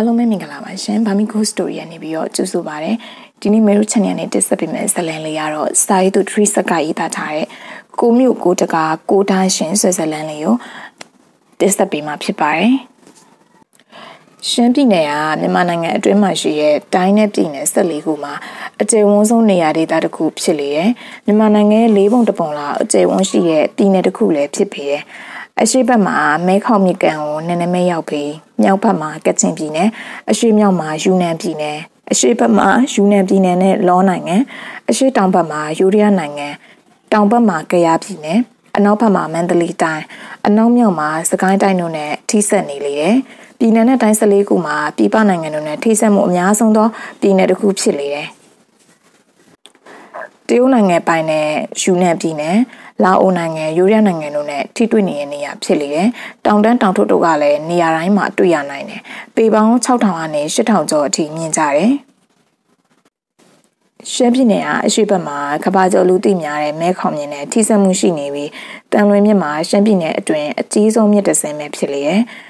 အားလုံးပဲမင်္ဂလာပါရှင်ဘာမီကိုစတိုရီရနေပြီးတော့ကြိုဆိုပါရစေဒီနေ့မေရု channel နဲ့တက်ဆက်ပေးမယ့်ဇလန်လေးကတော့စာရေးသူ3စကရေးသားထားတဲ့ကိုမြို့ကိုတကာကိုတန်းရှင်ဆွဲဇလန်လေးကိုတက်ဆက်ပေးမှာဖြစ်ပါတယ်ရှမ်းပြည်နယ်ကမြန်မာနိုင်ငံအတွင်းမှာရှိတဲ့တိုင်းနဲ့ပြည်နယ်14ခုမှာအကျယ်ဝန်းဆုံးနေရာဒေသတစ်ခုဖြစ်လေတယ်မြန်မာနိုင်ငံရဲ့၄ပုံတစ်ပုံလောက်အကျယ်ဝန်းရှိတဲ့ပြည်နယ်တစ်ခုလည်းဖြစ်ပေတယ် အရှိတ်ဘက်မှာမဲခေါမြစ်ကန်ကိုနည်းနည်းမဲရောက်ပြီးမြောက်ဘက်မှာကချင်ပြည်နယ်အရှိမြောက်မှာယူနန်ပြည်နယ်အရှိဘက်မှာယူနန်ပြည်နယ်နဲ့လောနိုင်ငံအရှိတောင်ဘက်မှာယူရီးယားနိုင်ငံတောင်ဘက်မှာကယားပြည်နယ်အနောက်ဘက်မှာမန္တလေးတိုင်းအနောက်မြောက်မှာစကိုင်းတိုင်းတို့နဲ့ထိစပ်နေလေတယ်။ပြည်နယ်နဲ့တိုင်း14ခုမှာပြည်ပနိုင်ငံတို့နဲ့ထိစပ်မှုအများဆုံးသောပြည်နယ်တစ်ခုဖြစ်လေတယ်။တရုတ်နိုင်ငံပိုင်တဲ့ယူနန်ပြည်နယ် လာအိုနိုင်ငံယူရီးယားနိုင်ငံတို့နဲ့ထိတွေ့နေတဲ့နေရာဖြစ်လေတယ်။တောင်တန်းတောင်ထုတို့ကလည်းနေရာတိုင်းမှာတွေ့ရနိုင်တယ်။ပေပေါင်း6000ကနေ8000ကျော်အထိမြင်ကြတယ်။ရှမ်းပြည်နယ်ကအရှိတ်ဘက်မှာကဘာကျော်လူသိများတဲ့မဲခေါင်မြင်နဲ့ထိစပ်မှုရှိနေပြီးတန်လွင်မြစ်မှာရှမ်းပြည်နယ်အတွင်းအကြီးဆုံးမြစ်တစ်စင်းပဲဖြစ်လေရဲ့အ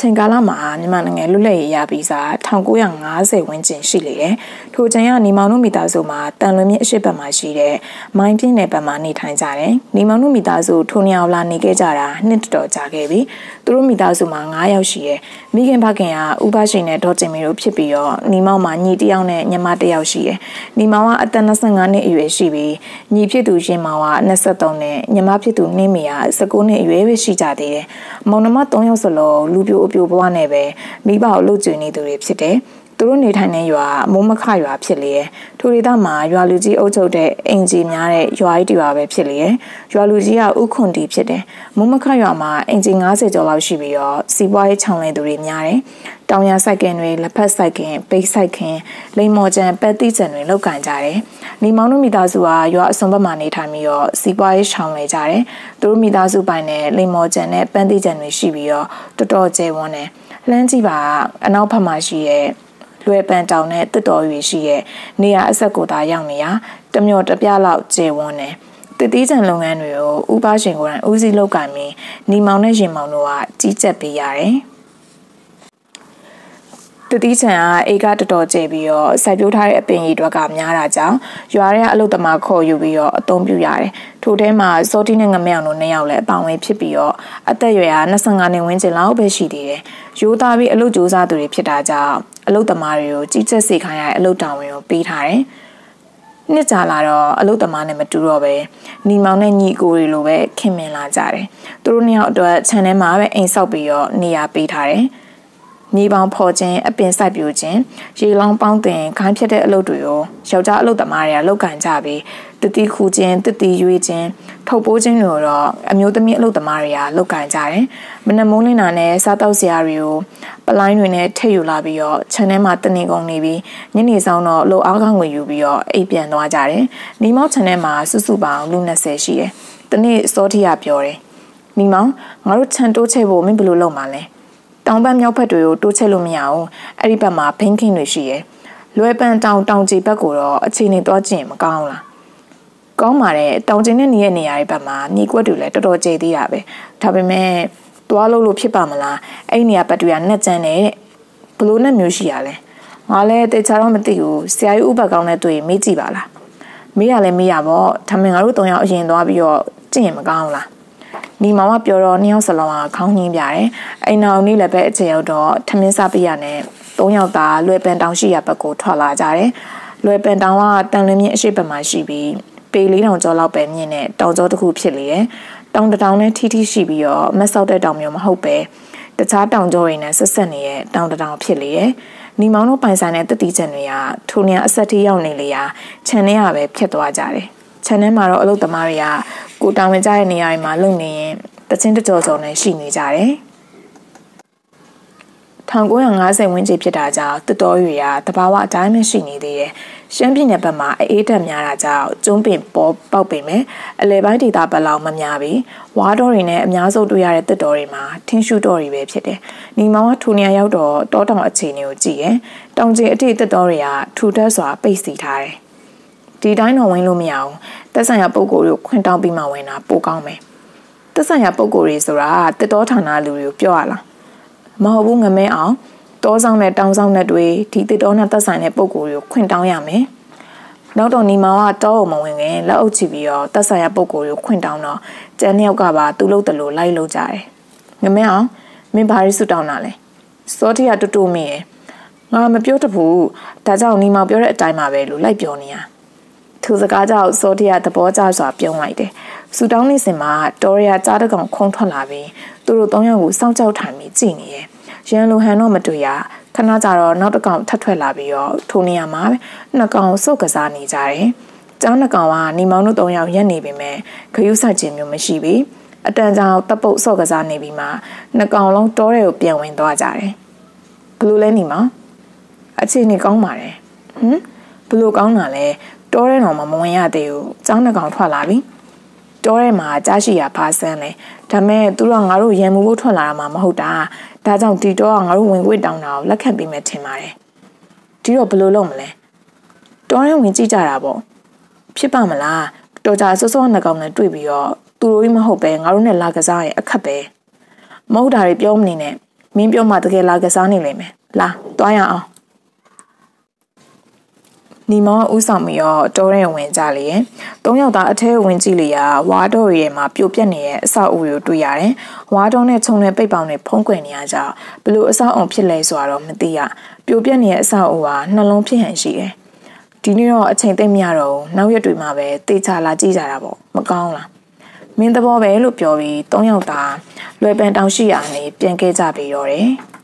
ချိန်ကာလမှာမြန်မာနိုင်ငံလွတ်လပ်ရေးရပြီးစား1950ဝန်းကျင်ရှိလေတယ်။ထိုချိန်ကနီမောင်တို့မိသားစုမှာတန်လွင်မြစ်အရှိတ်ဘက်မှာရှိတဲ့မိုင်းပြင်းနယ်ဘက်မှာနေထိုင်ကြတယ်။နီမောင်တို့မိသားစုထိုနေအောင်လာနေခဲ့ကြတာနှစ်တော်ကြာခဲ့ပြီ။သူတို့မိသားစုမှာ9ယောက်ရှိရဲ့။မိခင်ဖခင်ကဥပရှိန်နဲ့ဒေါ်တင်မီတို့ဖြစ်ပြီးတော့နီမောင်မှာညီတယောက်နဲ့ညီမတယောက်ရှိရဲ့။နီမောင်ကအသက်25နှစ်အရွယ်ရှိပြီးညီဖြစ်သူရှင်မောင်က23နဲ့ညီမဖြစ်သူနှင်းမီက19နှစ်အရွယ်ပဲရှိကြသေးတယ်။မောင်နှမ3ယောက်စလုံးလူပြိုအပြိုဘဝနဲ့ပဲမိဘကိုလှုပ်ကြွနေသူတွေဖြစ်တယ်။ သူတို့နေထိုင်တဲ့ရွာမိုးမခရွာဖြစ်လေ။ထိုဒေသမှာရွာလူကြီးအုပ်ချုပ်တဲ့အင်ဂျီများတဲ့ရွာကြီးတရွာပဲဖြစ်လေ။ရွာလူကြီးကဥခွန်တီဖြစ်တယ်။မိုးမခရွာမှာအင်ဂျီ90ကျော်လောက်ရှိပြီးတော့စီးပွားရေးချောင်းလင်းသူတွေများတယ်။တောင်ရစိုက်ကင်တွေလက်ဖက်စိုက်ကင်ပိတ်စိုက်ကင်လိမ်မော်ကျန်ပတ်တိကျန်တွေလောက်ကန်ကြတယ်။နေမောင်တို့မိသားစုကရွာအစုံဘက်မှာနေထိုင်ပြီးတော့စီးပွားရေးချောင်းလည်ကြတယ်။သူတို့မိသားစုပိုင်နဲ့လိမ်မော်ကျန်နဲ့ပန်းတိကျန်တွေရှိပြီးတော့တော်တော်ကျဲဝန်းတယ်။လှမ်းကြည့်ပါအနောက်ဘက်မှာရှိရဲ့ လွယ်ပန်တောင်နဲ့တစ်တော်ရွေရှိရဲ့နေရာအဆက်ကိုသာရောက်နေရတမျောတပြလောက်ကျေဝန်းတယ်တတိကျန်လုပ်ငန်းတွေကိုဥပရှင်ကိုယ်တိုင်ဦးစီးလုပ်ကင်ပြီးညီမောင်နဲ့ရင်မောင်တို့ကကြီးကြပ်ပေးရတယ် တတိချံကအေကတော်တော်ကျပြီးတော့စိုက်ပျိုးထားတဲ့အပင်ကြီးတွေကများတာကြောင့်ရွာရဲအလုတ်သမားခေါ်ယူပြီးတော့အသုံးပြုရတယ်။ထိုထဲမှာစောတိနဲ့ငမေအောင်တို့နှစ်ယောက်လည်းအပောင်ဝင်ဖြစ်ပြီးတော့အသက်အရွယ်က25နှစ်ဝန်းကျင်လောက်ပဲရှိသေးတယ်။ရိုးသားပြီးအလုတ်ကြိုးစားသူတွေဖြစ်တာကြောင့်အလုတ်သမားတွေကိုကြီးကျက်စေခိုင်းရတဲ့အလုတ်တောင်ဝင်ကိုပေးထားတယ်။နှစ်ကြာလာတော့အလုတ်သမားနဲ့မတူတော့ပဲညီမောင်နဲ့ညီကိုတွေလိုပဲခင်မင်လာကြတယ်။သူတို့နှစ်ယောက်အတွက်ခြံထဲမှာပဲအိမ်ဆောက်ပြီးတော့နေရာပေးထားတယ်။ မြေပေါင်းဖော်ခြင်းအပင်စိုက်ပျိုးခြင်းရေလောင်းပေါင်းတင်ခိုင်းဖြတ်တဲ့အလုပ်တွေကိုယောက်ျားအလုပ်သမားတွေကလုပ်ကန်ကြပြီးတတိခူခြင်းတတိရွေးခြင်းထုတ်ပိုးခြင်းတွေတော့အမျိုးသမီးအလုပ်သမားတွေကလုပ်ကန်ကြတယ်မနက်မိုးလင်းတာနဲ့စားတောက်စရာတွေကိုပလိုင်းတွေနဲ့ထည့်ယူလာပြီးတော့ခြံထဲမှာတနေကုန်နေပြီးညနေဆောင်တော့လှုပ်အားကောင်းငွေယူပြီးတော့အိပ်ပြန်သွားကြတယ်။နီမောက်ခြံထဲမှာစုစုပေါင်းလူ20ရှိတယ်။တနေ့စောထီကပြောတယ်။နီမောင်ငါတို့ခြံတိုးချဲ့ဖို့မင်းဘယ်လိုလုပ်မှာလဲ။ တောင်ဘက်မြောက်ဘက်တွေကိုတိုးချဲ့လို့မရအောင်အဲ့ဒီဘက်မှာဘင်းခင်းတွေရှိရယ်လွယ်ပန်တောင်တောင်ကြီးဘက်ကိုတော့အခြေအနေသွားကြည့်ရင်မကောင်းလားကောင်းပါတယ်တောင်ကျင်းနဲ့နေရနေရာတွေဘက်မှာမြေကွက်တွေလည်းတော်တော်ကျသေးတာပဲဒါပေမဲ့သွားလို့လို့ဖြစ်ပါမလားအဲ့ဒီနေရာဘက်တွေကနှက်ကျန်းတဲ့ဘလို့နဲ့မျိုးရှိရလဲငါလည်းတေချာတော့မသိဘူးဆရာကြီးဥပကောင်းနဲ့တွေ့မေးကြည့်ပါလားမေးရလဲမေးရပေါ့ဒါပေမဲ့ငါတို့၃ယောက်အရင်သွားပြီးတော့ကြည့်ရင်မကောင်းလား နီမောင်ကပြောတော့နှစ်ယောက်စလုံးကခေါင်းညင်းပြတယ်အိမ်အောင်နေ့လည်းပဲအခြေရောက်တော့ထမင်းစားပြရနဲ့သုံးယောက်သားလွယ်ပန်တောင်ရှိရဘက်ကိုထွက်လာကြတယ်လွယ်ပန်တောင်ကတန်လွင်မြင့်အရှိတ်ဘက်မှာရှိပြီးပေလေးတောင်ကျော်လောက်ပဲမြင့်တဲ့တောင်ကျော်တစ်ခုဖြစ်လေတယ်တောင်တတောင်နဲ့ထီးထီးရှိပြီးတော့မဆောက်တဲ့တောင်မျိုးမဟုတ်ပဲတခြားတောင်ကျော်တွေနဲ့ဆက်ဆက်နေတဲ့တောင်တတောင်ဖြစ်လေတယ်နီမောင်တို့ပိုင်ဆိုင်တဲ့တတိကျန်တွေကထိုနေရာအဆက်ထိရောက်နေလေရာခြံထဲကပဲဖြစ်သွားကြတယ် ခြံထဲမှာတော့အလုပ်သမားတွေကကိုတာဝန်ကြတဲ့နေရာတွေမှာလုပ်နေရင်တချင်းတကြော်ကြော်နဲ့ရှိနေကြတယ်1950ဝန်းကျင်ဖြစ်တာကြောင့်တတော်ရွေကတဘာဝအတိုင်းပဲရှိနေသေးတယ်။ရှမ်းပြည်နယ်ဘက်မှာအေးတက်များတာကြောင့်ကျုံးပင်ပေါ်ပေါက်ပင်မယ်အလဲပိုင်းဒေသဘက်လောက်မများပြီ။ဝါတော်တွေနဲ့အများဆုံးတွေ့ရတဲ့တက်တော်တွေမှာထင်းရှူတော်တွေပဲဖြစ်တယ်။ညီမောင်ကထိုနေရာရောက်တော့တောတောင်အခြေအနေကိုကြည့်ရင်တောင်ကျအထိတက်တော်တွေကထူထပ်စွာပိတ်စီထားတယ်။ ဒီတိုင်းတော့ဝင်လို့မရအောင်တက်ဆိုင်ရာပုံကိုယ်တွေကိုခွင့်တောင်းပြီးမှဝင်တာပိုကောင်းမယ်။သက်ဆိုင်ရာပုံကိုယ်တွေဆိုတာတက်တော်ဌာနလူတွေကိုပြောရလားမဟုတ်ဘူးငမဲအောင်တောဆောင်နဲ့တောင်ဆောင်နဲ့တွေဒီတစ်တော်နဲ့သက်ဆိုင်တဲ့ပုံကိုယ်ကိုခွင့်တောင်းရမယ်နောက်တော့ညီမောင်ကတောအုံမဝင်ခင်လက်အုပ်ချပြီးတော့သက်ဆိုင်ရာပုံကိုယ်ကိုခွင့်တောင်းတော့ကျန်နှစ်ယောက်ကပါသူ့လို့တလို့လိုက်လို့ကြတယ်ငမဲအောင်မင်းဘာရီစုတောင်းတာလဲစောတိကတူတူမိရယ်ငါမပြောတဘူးဒါကြောင့်ညီမောင်ပြောတဲ့အတိုင်းပါပဲလို့လိုက်ပြောနေရ သူစကားကြောင့်စောတိကသဘောကျစွာပြုံးလိုက်တယ်ဆူတောင်းနေစင်မှာတော်ရီယာကြားတကောင်ခုံထွက်လာပြီးသူတို့သုံးယောက်ကိုစောင့်ကြောက်ထိုင်ပြီးကြည်နေရဲ့ရန်လိုဟန်တော့မတွေ့ရခဏကြာတော့နောက်တစ်ကောင်ထပ်ထွက်လာပြီးတော့ထိုနေရာမှာနှစ်ကောင်စုပ်ကစားနေကြတယ်ကျောင်းနှစ်ကောင်ကနေမောင်တို့သုံးယောက်ရက်နေပေမဲ့ခရူးဆက်ခြင်းမျိုးမရှိဘူးအတန်ကြောင်တပ်ပုတ်ဆော့ကစားနေပြီးမှနှစ်ကောင်လုံးတောထဲကိုပြန်ဝင်သွားကြတယ်ဘလို့လဲနေမောင်အခြေအနေကောင်းပါတယ်ဟမ်ဘလို့ကောင်းတာလဲ တောထဲတော့မဝင်ရသေးဘူးကျောင်းနှစ်ကောင်ထွက်လာပြီတောထဲမှာကြားရှိရဖားဆန်းလဲဒါမဲ့သူတို့ကငါတို့ရံမှုဖို့ထွက်လာတာမှမဟုတ်တာဒါကြောင့်ဒီတော့ကငါတို့ဝင်ခွင့်တောင်းတာကိုလက်ခံပေးမယ်ထင်ပါတယ်ဒီတော့ဘယ်လိုလုပ်မလဲတောထဲဝင်ကြည့်ကြတာပေါ့ဖြစ်ပါမလားတော်ကြစောစောနှစ်ကောင်နဲ့တွေ့ပြီးတော့သူတို့ကြီးမဟုတ်ပဲငါတို့နဲ့လာကစားရင်အခက်ပဲမဟုတ်တာတွေပြောမနေနဲ့မင်းပြောမှတကယ်လာကစားနေလိမ့်မယ်လာတွားရအောင် နီမောဥဆောင်ပြီးတော့တောထဲဝင်ကြလေရဲ့။သုံးယောက်သားအထဲဝင်ကြည့်လေရာဝါတော့ရဲ့မှာပြိုပြက်နေတဲ့အဆောက်အဦကိုတွေ့ရတယ်။ဝါတော့နဲ့ခြုံနဲ့ပိတ်ပေါင်နဲ့ဖုံးကွယ်နေရကြဘလို့အဆောက်အုံဖြစ်လဲဆိုတာတော့မသိရ။ပြိုပြက်နေတဲ့အဆောက်အဦကနှလုံးဖြစ်ဟန်ရှိတယ်။ဒီနေ့တော့အချိန်သိမ့်မရတော့ဘူး။နောက်ရက်တွေမှာပဲတေချာလာကြည့်ကြတာပေါ့။မကောင်းလား။မင်းသဘောပဲလို့ပြောပြီးသုံးယောက်သားလွယ်ပန်တောင်ရှိရာနေပြန်ခဲ့ကြပြီးတော့တယ်။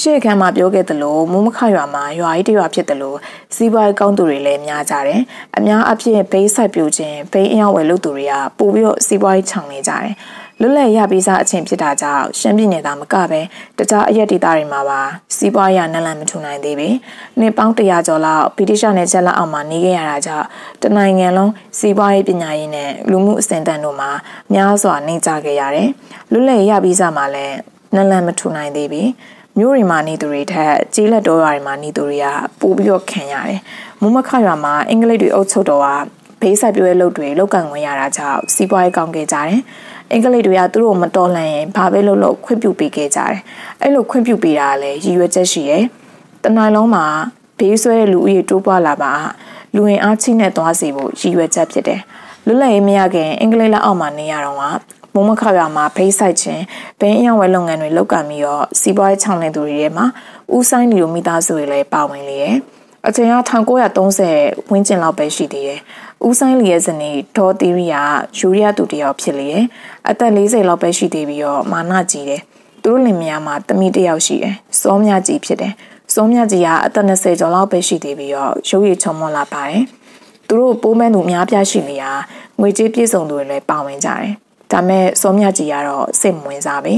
ရှေ့ခန်းမှာပြောခဲ့သလိုမုံမခရွာမှာရွာကြီးတရွာဖြစ်သလိုစီးပွားရေးကောင်းသူတွေလည်းများကြတယ်။အများအပြည့်ဘေးဆိုင်ပြိုခြင်းဘေးအရောက်ဝယ်လုပ်သူတွေကပို့ပြီးတော့စီးပွားရေးခြံနေကြတယ်။လွတ်လပ်ရပြီးစားအချင်းဖြစ်တာကြောင့်ရှမ်းပြည်နယ်သားမကပဲတခြားအရက်ဒေသတွေမှာပါစီးပွားရေးနလန်မထူနိုင်သေးပေ။နှစ်ပေါင်း100ကျော်လောက်ဗြိတိရှနဲ့ချက်လက်အောက်မှာနေခဲ့ရတာကြောင့်တနိုင်ငံလုံးစီးပွားရေးပညာရေးနဲ့လူမှုအစဉ်တန်းတို့မှာများစွာနေကြခဲ့ရတယ်။လွတ်လပ်ရပြီးစားမှာလည်းနလန်မထူနိုင်သေးပေ။ မြို့တွေမှာနေသူတွေထက်ကျေးလက်တောရွာတွေမှာနေသူတွေကပိုပြီးတော့ခံရတယ်။မုံမခရွာမှာအင်္ဂလိပ်တွေအုပ်ချုပ်တော့ကဘေးဆိုင်ပြဲလုပ်တွေလောက်ကန်ဝင်ရတာကြောင့်စီးပွားရေးကောင်းခဲ့ကြတယ်။အင်္ဂလိပ်တွေကသူတို့မတော်လှန်ရင်ဘာပဲလုပ်လို့ခွင့်ပြုပေးခဲ့ကြတယ်။အဲ့လိုခွင့်ပြုပေးတာလည်းရည်ရွယ်ချက်ရှိရဲ့။တနိုင်လုံးမှာဘေးဆွဲတဲ့လူဦးရေတိုးပွားလာပါလူဝင်အားချိနဲ့သွားစီဖို့ရည်ရွယ်ချက်ဖြစ်တယ်။လွတ်လပ်ရေးမရခင်အင်္ဂလိပ်လက်အောက်မှာနေရတော့က မုံမခရွာမှာဖိတ်ဆိုင်ခြင်းဘင်းအယောင်ဝဲလုပ်ငန်းတွေလုပ်ကံပြီးတော့စီးပွားရေးချောင်းလင်းသူတွေထဲမှာဦးဆိုင်လီလိုမိသားစုတွေလည်းပါဝင်လေရဲ့အချိန်က1930ဝန်းကျင်လောက်ပဲရှိသေးတယ်။ဦးဆိုင်လီရဲ့ဇနီးဒေါ်သီရီယာယူရီးယားသူတယောက်ဖြစ်လေရဲ့။အသက်40လောက်ပဲရှိသေးပြီးတော့မာနကြီးတယ်။သူတို့လင်မယားမှာတမိတယောက်ရှိတယ်။စောမြကြီးဖြစ်တယ်။စောမြကြီးကအသက်20ကျော်လောက်ပဲရှိသေးပြီးတော့ရုပ်ရည်ချုံမွန်လာပါတယ်။သူတို့ပိုးမန်းသူများပြားရှိနေရငွေကြေးပြည့်စုံသူတွေလည်းပါဝင်ကြတယ် ဒါမဲ့စောမြကြီးကတော့စိတ်မဝင်စားပဲ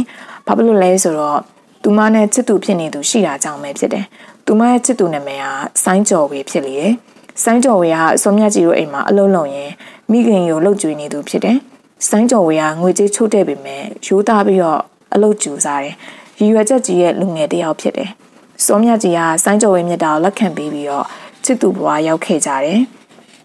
ဘာဖြစ်လို့လဲဆိုတော့သူမနဲ့ချစ်သူဖြစ်နေသူရှိတာကြောင့်ပဲဖြစ်တယ်သူမရဲ့ချစ်သူနာမည်ကဆိုင်းကျော်ဝေဖြစ်လေတယ်ဆိုင်းကျော်ဝေကစောမြကြီးတို့အိမ်မှာအလုံးလုံးရင်မိခင်ကိုလှုပ်ကြွေးနေသူဖြစ်တယ်ဆိုင်းကျော်ဝေကငွေကြေးချိုးတဲ့ပေမဲ့ရိုးသားပြီးတော့အလုပ်ကျူစားတယ်ရည်ရွယ်ချက်ကြီးရဲ့လူငယ်တစ်ယောက်ဖြစ်တယ်စောမြကြီးကဆိုင်းကျော်ဝေမြတ်တာကိုလက်ခံပေးပြီးတော့ချစ်သူဘွားရောက်ခဲ့ကြတယ်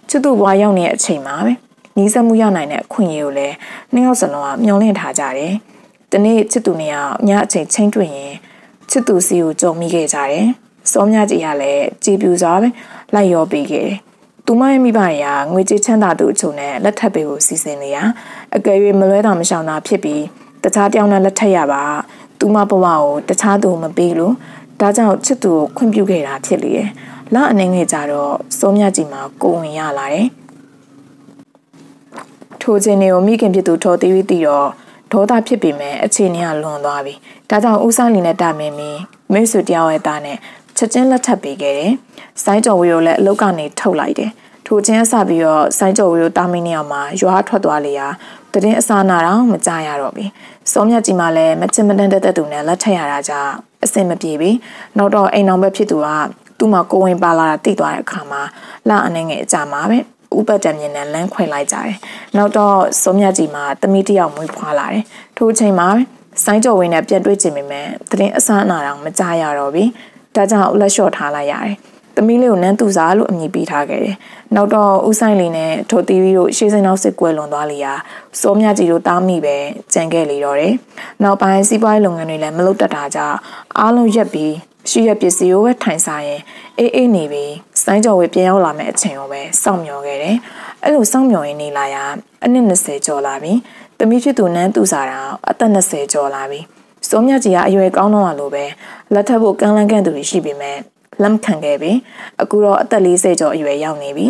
ချစ်သူဘွားရောက်နေတဲ့အချိန်မှာပဲ နီးစပ်မှုရနိုင်တဲ့အခွင့်အရေးကိုလည်းနှစ်ယောက်စလုံးကမျှော်လင့်ထားကြတယ်။ဒီနေ့ချစ်သူနှစ်ယောက်ညအချိန်ချင်းတွေ့ရင်ချစ်သူစီကိုကြုံမိခဲ့ကြတယ်။စောမြကြီးကလည်းကြည်ပြူစွာပဲလိုက်ရောပေးခဲ့တယ်။သူမရဲ့မိဘတွေကငွေကြေးချမ်းသာသူအချို့နဲ့လက်ထပ်ပေးဖို့စီစဉ်နေရအကယ်၍မလွဲတာမရှောင်တာဖြစ်ပြီးတခြားတယောက်နဲ့လက်ထပ်ရပါသူမဘဝကိုတခြားသူမပေးလို့ဒါကြောင့်ချစ်သူကိုခွင့်ပြုခဲ့တာဖြစ်လေ။လအနေငယ်ကြတော့စောမြကြီးမှာကိုဝင်ရလာတယ်။ ထိုခြင်းတွေကိုမိခင်ဖြစ်သူထော်သေးပြီးတည်တော့ဒေါသဖြစ်ပေမဲ့အခြေအနေကလွန်သွားပြီ။ဒါကြောင့်ဦးဆိုင်လီနဲ့တာမင်းမင်းမိတ်ဆွေတယောက်ရဲ့သားနဲ့ချက်ချင်းလက်ထပ်ပေးခဲ့တယ်။စိုင်းကျော်ဝီကိုလည်းအလုတ်ကနေထုတ်လိုက်တယ်။ထိုချင်းအစပြီးတော့စိုင်းကျော်ဝီကိုတာမင်းနေအောင်မှာရွာထွက်သွားလေရာတရင်အစားနာတော့မကြရတော့ပြီ။စောမြတ်ကြီးမှလည်းမချင်မတန်တဲ့သူနဲ့လက်ထပ်ရတာကြောင့်အဆင်မပြေပြီ။နောက်တော့အိမ်အောင်ပဲဖြစ်သူကသူ့မှာကိုဝင်ပါလာတာတိသွားတဲ့အခါမှာလအနေငယ်အကြမှာပဲ။ ဥပတ်တံမြင်နဲ့လမ်းခွဲလိုက်ကြတယ်။နောက်တော့စုံမြကြီးမှာတမီးတယောက်မွေးဖွားလာတယ်။ထိုအချိန်မှာဆိုင်းကြော်ဝင်းနဲ့ပြန်တွေ့ချင်ပေမဲ့တရင်အစားအနာတော့မကြရတော့ဘူး။ဒါကြောင့်လက်လျှော့ထားလိုက်ရတယ်။သမီးလေးကိုနန်းသူစာလို့အမည်ပေးထားခဲ့တယ်။နောက်တော့ဦးဆိုင်လီနဲ့ထိုတီဗီတို့ရှေးစင်းနောက်စစ်ကွဲလွန်သွားလီရာစောမြကြီးတို့တားမိပဲကြံခဲ့လေတော့တယ်။နောက်ပိုင်းစီးပွားရေးလုပ်ငန်းတွေလည်းမလုပ်တတ်တာကြောင့်အားလုံးရက်ပြီးရှိရပစ္စည်းကိုပဲထိုင်စားရင်အေးအေးနေပြီး စိုင်းကြော်ဝေပြန်ရောက်လာမယ့်အချိန်ကိုပဲစောင့်မျှော်ခဲ့တယ်။အဲ့လိုစောင့်မျှော်ရင်းနေလာရအနည်း20ကျော်လာပြီ။သမီးဖြစ်သူနန်းသူစာတာအသက်20ကျော်လာပြီ။စောမြကြီးကအရွယ်ကောင်းတော့လို့ပဲလက်ထပ်ဖို့ကမ်းလှမ်းကန့်သူတွေရှိပေမဲ့လက်မခံခဲ့ပြီအခုတော့အသက်40ကျော်အရွယ်ရောက်နေပြီ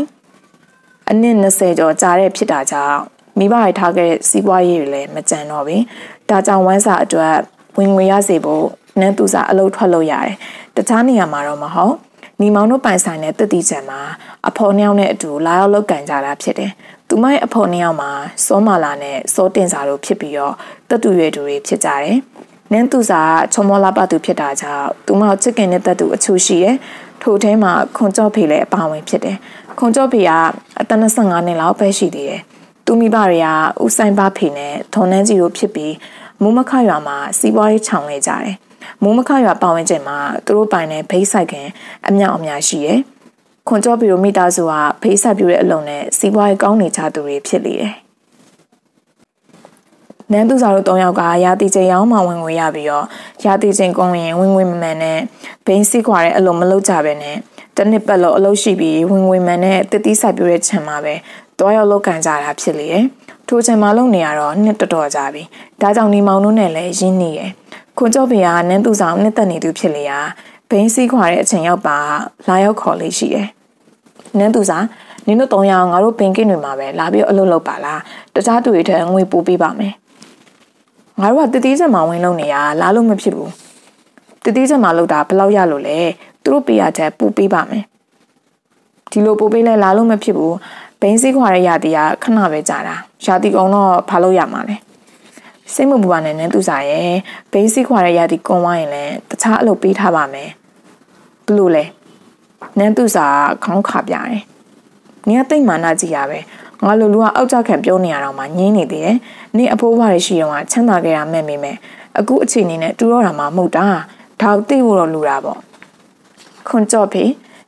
အနည်း20ကျော်ကြာတဲ့ဖြစ်တာကြောင့်မိဘတွေထားခဲ့တဲ့စီးပွားရေးတွေလည်းမကြံတော့ဘူးဒါကြောင့်ဝမ်းစာအတွက်ဝင်ငွေရစေဖို့နန်းသူစာအလုပ်ထွက်လို့ရတယ်တခြားနေရာမှာတော့မဟုတ် ညီမောင်တို့ပိုင်ဆိုင်တဲ့တတိချံမှာအဖော်နှစ်ယောက်နဲ့အတူလာရောက်လုပ်ကန်ကြတာဖြစ်တယ်သူမရဲ့အဖော်နှစ်ယောက်မှာစောမာလာနဲ့စောတင်စာတို့ဖြစ်ပြီးတော့တတူရွယ်တူတွေဖြစ်ကြတယ်နန်းသူစာချုံမောလာပသူဖြစ်တာကြောင့်သူမချစ်ခင်တဲ့တတူအချို့ရှိတယ်ထိုထဲမှာခွန်ကြော့ဖေလည်းအပါဝင်ဖြစ်တယ်ခွန်ကြော့ဖေကအသက်25နှစ်လောက်ပဲရှိသေးတယ်သူမိဘတွေကဦးဆိုင်ပါဖေနဲ့ထုံနှန်းကြီးတို့ဖြစ်ပြီးမူးမခရွာမှာစီးပွားရေးခြောင်နေကြတယ် မူးမခရွာပါဝင်ခြင်းမှာသူတို့ပိုင်တဲ့ဘိတ်ဆိုင်ခင်အမြောက်အများရှိတယ်ခွန်ကြော့ဖေတို့မိသားစုကဘိတ်ဆက်ပြူတဲ့အလုံးနဲ့စီးပွားရေးကောင်းနေကြသူတွေဖြစ်လေတယ်နန်းသူစာတို့၃ယောက်ကရာတီချိန်ရောင်းမှဝင်ငွေရပြီးတော့ရာတီချိန်ကုန်ရင်ဝင်ငွေမမှန်နဲ့ဘိန်းစီးခွာတဲ့အလုံးမလုပ်ကြပဲနဲ့တနစ်ပတ်လို့အလုပ်ရှိပြီးဝင်ငွေမှန်နဲ့တတိဆိုင်ပြတဲ့ခြံမှာပဲတွားရောက်လောက်ကန်ကြတာဖြစ်လေရဲ့ထိုခြံမှာလုံနေရတော့နှစ်တော်တော်ကြပြီဒါကြောင့်ဒီမောင်တို့နဲ့လည်းရင်းနေရဲ့ ခွန်ကျော်ဖေကနန်းသူဆောင်နှစ်သက်နေသူဖြစ်လေရာဘိန်းစီးခွာတဲ့အချိန်ရောက်ပါလာရောက်ခေါ်လေးရှိရဲ့နန်းသူစာနင်တို့၃ယောက်ငါတို့ပင်ကင်းတွေမှာပဲလာပြီးအလုပ်လုပ်ပါလားတခြားသူတွေထက်ငွေပို့ပေးပါမယ်ငါတို့ကတတိချက်မှာဝင်လုံနေရလာလို့မဖြစ်ဘူးတတိချက်မှာလောက်တာဘယ်လောက်ရလို့လဲသူတို့ပေးရချက်ပူပေးပါမယ်ဒီလိုပူပေးလဲလာလို့မဖြစ်ဘူးဘိန်းစည်းခွာတဲ့ရာတီကခဏပဲကြာတာရာတီကုံတော့ဘာလို့ရမှာလဲ စိတ်မပူပါနဲ့နဲ့သူစားရဲ့ဘိန်းစည်းခွာတဲ့ရာတီကုံဝိုင်းရင်လည်းတခြားအလုပ်ပေးထားပါမယ်ဘလို့လဲနန်းသူစားခေါင်းခါပြတယ်နင်ကတိတ်မာနာကြည့်ရပဲငါလိုလူကအောက်ကြခံပြောနေရတော့မှညင်းနေသေးတယ်။နင့်အဖိုးဘွားတွေရှိတော့မှချမ်းသာခဲ့တာမဲ့မိမဲ့အခုအချိန်နေနဲ့တူတော့တာမှမဟုတ်တာ။ဒါသိဖို့တော့လူတာပေါ့။ခွန်ကြော့ဖေ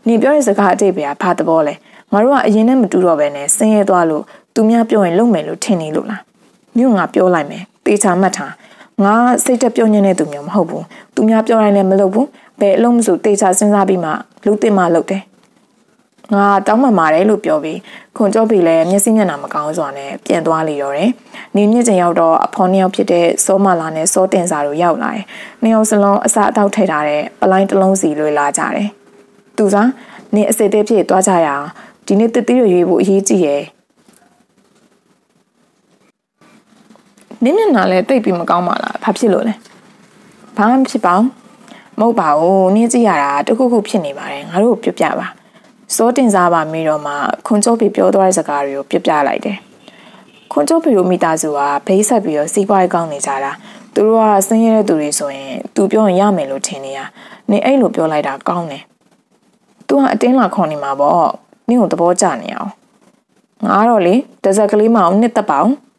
နင်ပြောတဲ့စကားအတိတ်ပဲဘာသဘောလဲ။ငါတို့ကအရင်နဲ့မတူတော့ပဲနဲ့ဆင်းရဲသွားလို့သူများပြောရင်လုံမယ်လို့ထင်နေလို့လား။မြို့ငါပြောလိုက်မယ်။ တေချာမှတ်ထား။ငါစိတ်တက်ပြောညင်းတဲ့သူမျိုးမဟုတ်ဘူး။သူများပြောတိုင်းလည်းမလုပ်ဘူး။ဘယ်အလုံးမဆိုတေချာစဉ်းစားပြီးမှလူတင်မှလုပ်တယ်။ငါတောင်းပန်ပါတယ်လို့ပြောပြီးခွန်ကြောပြီလည်းမျက်စိမျက်နှာမကောင်းစွာနဲ့ပြန်သွားလေတော့တယ်။နေမြင့်ချိန်ရောက်တော့အဖေါ်နှစ်ယောက်ဖြစ်တဲ့စောမလာနဲ့စောတင်စာတို့ရောက်လာတယ်။နှစ်ယောက်စလုံးအစာအသောက်ထည့်ထားတဲ့ပလိုင်းတစ်လုံးစီလွှဲလာကြတယ်။သူစားနေအစိတ်သေးဖြစ်သွားကြရအောင်ဒီနေ့တတိရရွေးဖို့အရေးကြီးရဲ့။ နင်းမျက်နှာလည်းတိတ်ပြီးမကောင်းပါလား။ဘာဖြစ်လို့လဲ။ဘာမှဖြစ်ပါဘူး။မဟုတ်ပါဘူး။နင်းကြည့်ရတာတခုခုဖြစ်နေပါတယ်။ငါတို့ပြပြပါ။စောတင်စားပါမိတော့မှခွန်ကျော်ဖေပြောသွားတဲ့စကားတွေကိုပြပြလိုက်တယ်။ခွန်ကျော်ဖေတို့မိသားစုကဘေးဆက်ပြီးတော့စီးပွားရေးကောင်းနေကြတာ။သူတို့ကဆင်းရဲတဲ့သူတွေဆိုရင်သူပြောရင်ရမယ်လို့ထင်နေရ။နေအဲ့လိုပြောလိုက်တာကောင်းတယ်။ तू ကအတင်းလာခေါ်နေမှာပေါ့။နင့်ကိုသဘောကျနေအောင်။ငါတော့လေတဇက်ကလေးမအောင်နှစ်သက်ပါအောင်။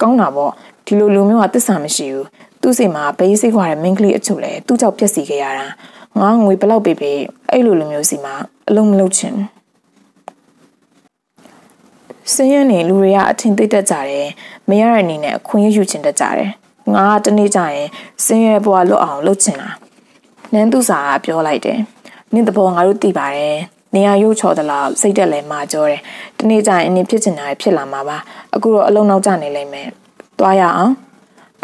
ကောင်းတာပေါ့။ဒီလိုလူမျိုးကတစ္ဆာမရှိဘူး။သူ့စိတ်မှာဘေးစိတ်ခွာတဲ့မင်းကလေးအချို့လဲသူ့ကြောင့်ပြက်စီခဲ့ရတာ။ငါငွေဘလောက်ပေးပေးအဲ့လိုလိုမျိုးစီမှာအလုံးမလုပ်ချင်စင်းရဲနေလူတွေကအထင်သိတတ်ကြတယ်မရတဲ့အနေနဲ့အခွင့်အရေးယူချင်တတ်ကြတယ်ငါကတနေ့ကျရင်စင်းရဲဘွားလွတ်အောင်လုပ်ချင်တာနန်းသူစာကပြောလိုက်တယ်နင့်တဘောငါတို့သိပါတယ် နေရာရုပ်ချော်သလားစိတ်တက်လဲမာကြောတယ်တနေ့ကျရင်အင်းဖြစ်ချင်တာဖြစ်လာမှာပါအခုတော့အလုံးနောက်ကျနေလိမ့်မယ်သွားရအောင်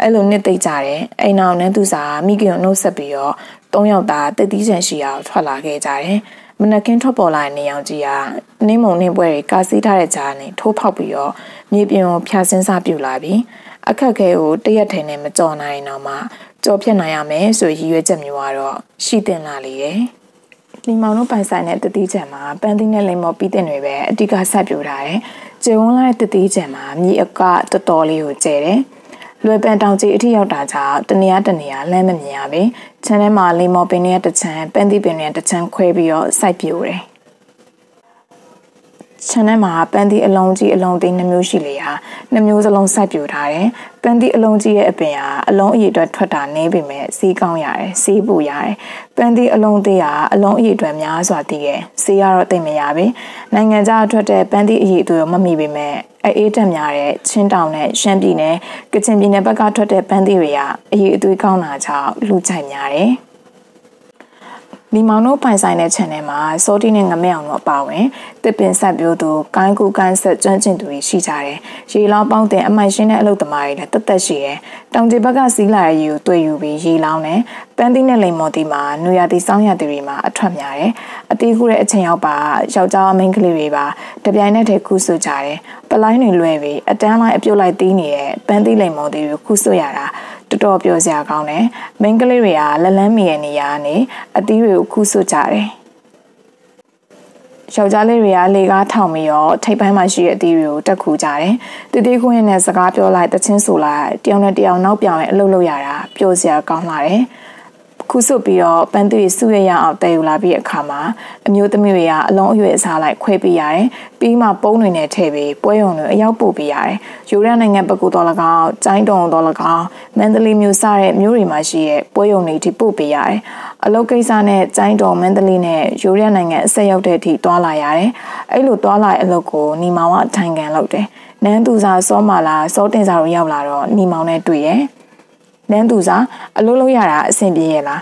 အဲ့လိုနှစ်သိကြတယ်အိမ်အောင်နန်းသူစာမိခင်ကိုနှုတ်ဆက်ပြီးတော့၃ယောက်သားတက်သီးချန်ရှိအောင်ထွက်လာခဲ့ကြတယ်။မနက်ကင်းထွက်ပေါ်လာတဲ့နေအောင်ကြီးကနေမုံနေပွဲတွေကာစီးထားတဲ့ကြားနဲ့ထိုးဖောက်ပြီးတော့မြေပြင်ကိုဖျားစင်းစားပြူလာပြီးအခက်ခဲကိုတရက်ထဲနဲ့မကြော်နိုင်တော့မှကြော်ဖြတ်နိုင်ရမယ်ဆိုရည်ရွယ်ချက်မျိုးကတော့ရှိတင်လာလေတယ်။ လီမောင်တို့ပိုင်ဆိုင်တဲ့တတိချံမှာပန်းသီးနဲ့လိမ္မော်ပြီးတင်တွေပဲအဓိကဆက်ပြူထားတယ်။ကျေဝန်းလာတဲ့တတိချံမှာမြေအကတော်တော်လေးကိုကျဲတယ်။လွယ်ပန်တောင်ကြီးအထိရောက်တာကြောင့်တနေရာတနေရာလမ်းမမြင်ရပဲခြံထဲမှာလိမ္မော်ပင်တွေကတစ်ချမ်းပန်းသီးပင်တွေကတစ်ချမ်းခွဲပြီးတော့စိုက်ပြိုတယ် ခြံထဲမှာပန်းသီးအလုံးကြီးအလုံးသေးနှမျိုးရှိလေဟာနှမျိုးစလုံးစိုက်ပြူထားတယ်။ပန်းသီးအလုံးကြီးရဲ့အပင်ဟာအလုံးအရေအတွက်ထွက်တာနည်းပေမဲ့စီးကောင်းရတယ်။စီးပူရတယ်။ပန်းသီးအလုံးသေးဟာအလုံးအရေအတွက်များစွာတည်ရဲ့။စီးရတော့တိတ်မရပြီ။နိုင်ငံခြားထွက်တဲ့ပန်းသီးအရေအတွက်မမိပေမဲ့အေးတက်များတဲ့ချင်းတောင်နဲ့ရှမ်းပြည်နယ်ကချင်ပြည်နယ်ဘက်ကထွက်တဲ့ပန်းသီးတွေကအရေးအသွေးကောင်းတာကြောင့်လူကြိုက်များတယ်။လီမောင်တို့ပိုင်ဆိုင်တဲ့ channel မှာစောတီနဲ့ငမဲအောင်တို့အပါဝင် တစ်ပင်ဆက်ပြိုးသူကိုင်းကူကိုင်းဆက်ကျွမ်းကျင်သူတွေရှိကြတယ်။ရေလောင်းပေါင်းတင်အမိုက်ရှင်းတဲ့အလုပ်သမားတွေလည်းတက်တက်ရှိတယ်။တောင်ကျဘက်ကစီးလာတဲ့ရေကိုတွေ့ယူပြီးရေလောင်းတယ်။ပန်းသီးနဲ့လိမ်မော်တီမှာနွေရာသီစောင်းရာသီတွေမှာအထွက်များတယ်။အတီးခုတဲ့အချိန်ရောက်ပါယောက်ျားမိန်းကလေးတွေပါတပြိုင်နက်တည်းခုဆွကြတယ်။ပလိုင်းတွေလွဲပြီးအတန်းလိုက်အပြုတ်လိုက်တီးနေတဲ့ပန်းသီးလိမ်မော်တီကိုခုဆွရတာ။တော်တော်ပြောစရာကောင်းတယ်။မိန်းကလေးတွေကလက်လန်းမီရဲ့နေရာကနေအသီးတွေကိုခုဆွကြတယ်။ ယောက်ျားလေးတွေကလေကားထောင်ပြီးတော့ထိပ်ပိုင်းမှာရှိတဲ့အသီးတွေကိုတက်ခူကြတယ်။တတိခွင်းနဲ့စကားပြောလိုက်တချင်းဆိုလိုက်တယောက်နဲ့တယောက်နောက်ပြောင်ရဲ့အလုပ်လုပ်ရတာပြောစရာကောင်းလာတယ်။ ခုစွတ်ပြီးတော့ပန်းသီးစုရရအောင်တည်ယူလာပြီးအခါမှာအမျိုးသမီးတွေကအလုံးအရွယ်အစားလိုက်ခွဲပေးရတယ်။ပြီးမှပုံးတွေနဲ့ထည့်ပြီးပွဲရုံတွေအရောက်ပို့ပေးရတယ်။ယူရန်နိုင်ငံပကူတော်၎င်း၊ကျိုင်းတုံတော်၎င်း၊မန္တလေးမြို့စတဲ့မြို့တွေမှာရှိတဲ့ပွဲရုံတွေထိပို့ပေးရတယ်။အလုပ်ကိစ္စနဲ့ကျိုင်းတုံမန္တလေးနဲ့ယူရန်နိုင်ငံအဆက်ရောက်တဲ့အထိတွာလာရတယ်။အဲ့လိုတွာလာတဲ့အလုပ်ကိုညီမောင်ကအထိုင်ခံလုပ်တယ်။နန်းသူစာစောမာလာစောတင်စာတို့ရောက်လာတော့ညီမောင်နဲ့တွေ့တယ်။ နန်းသူစာအလုပ်လုပ်ရတာအဆင်ပြေရဲ့လား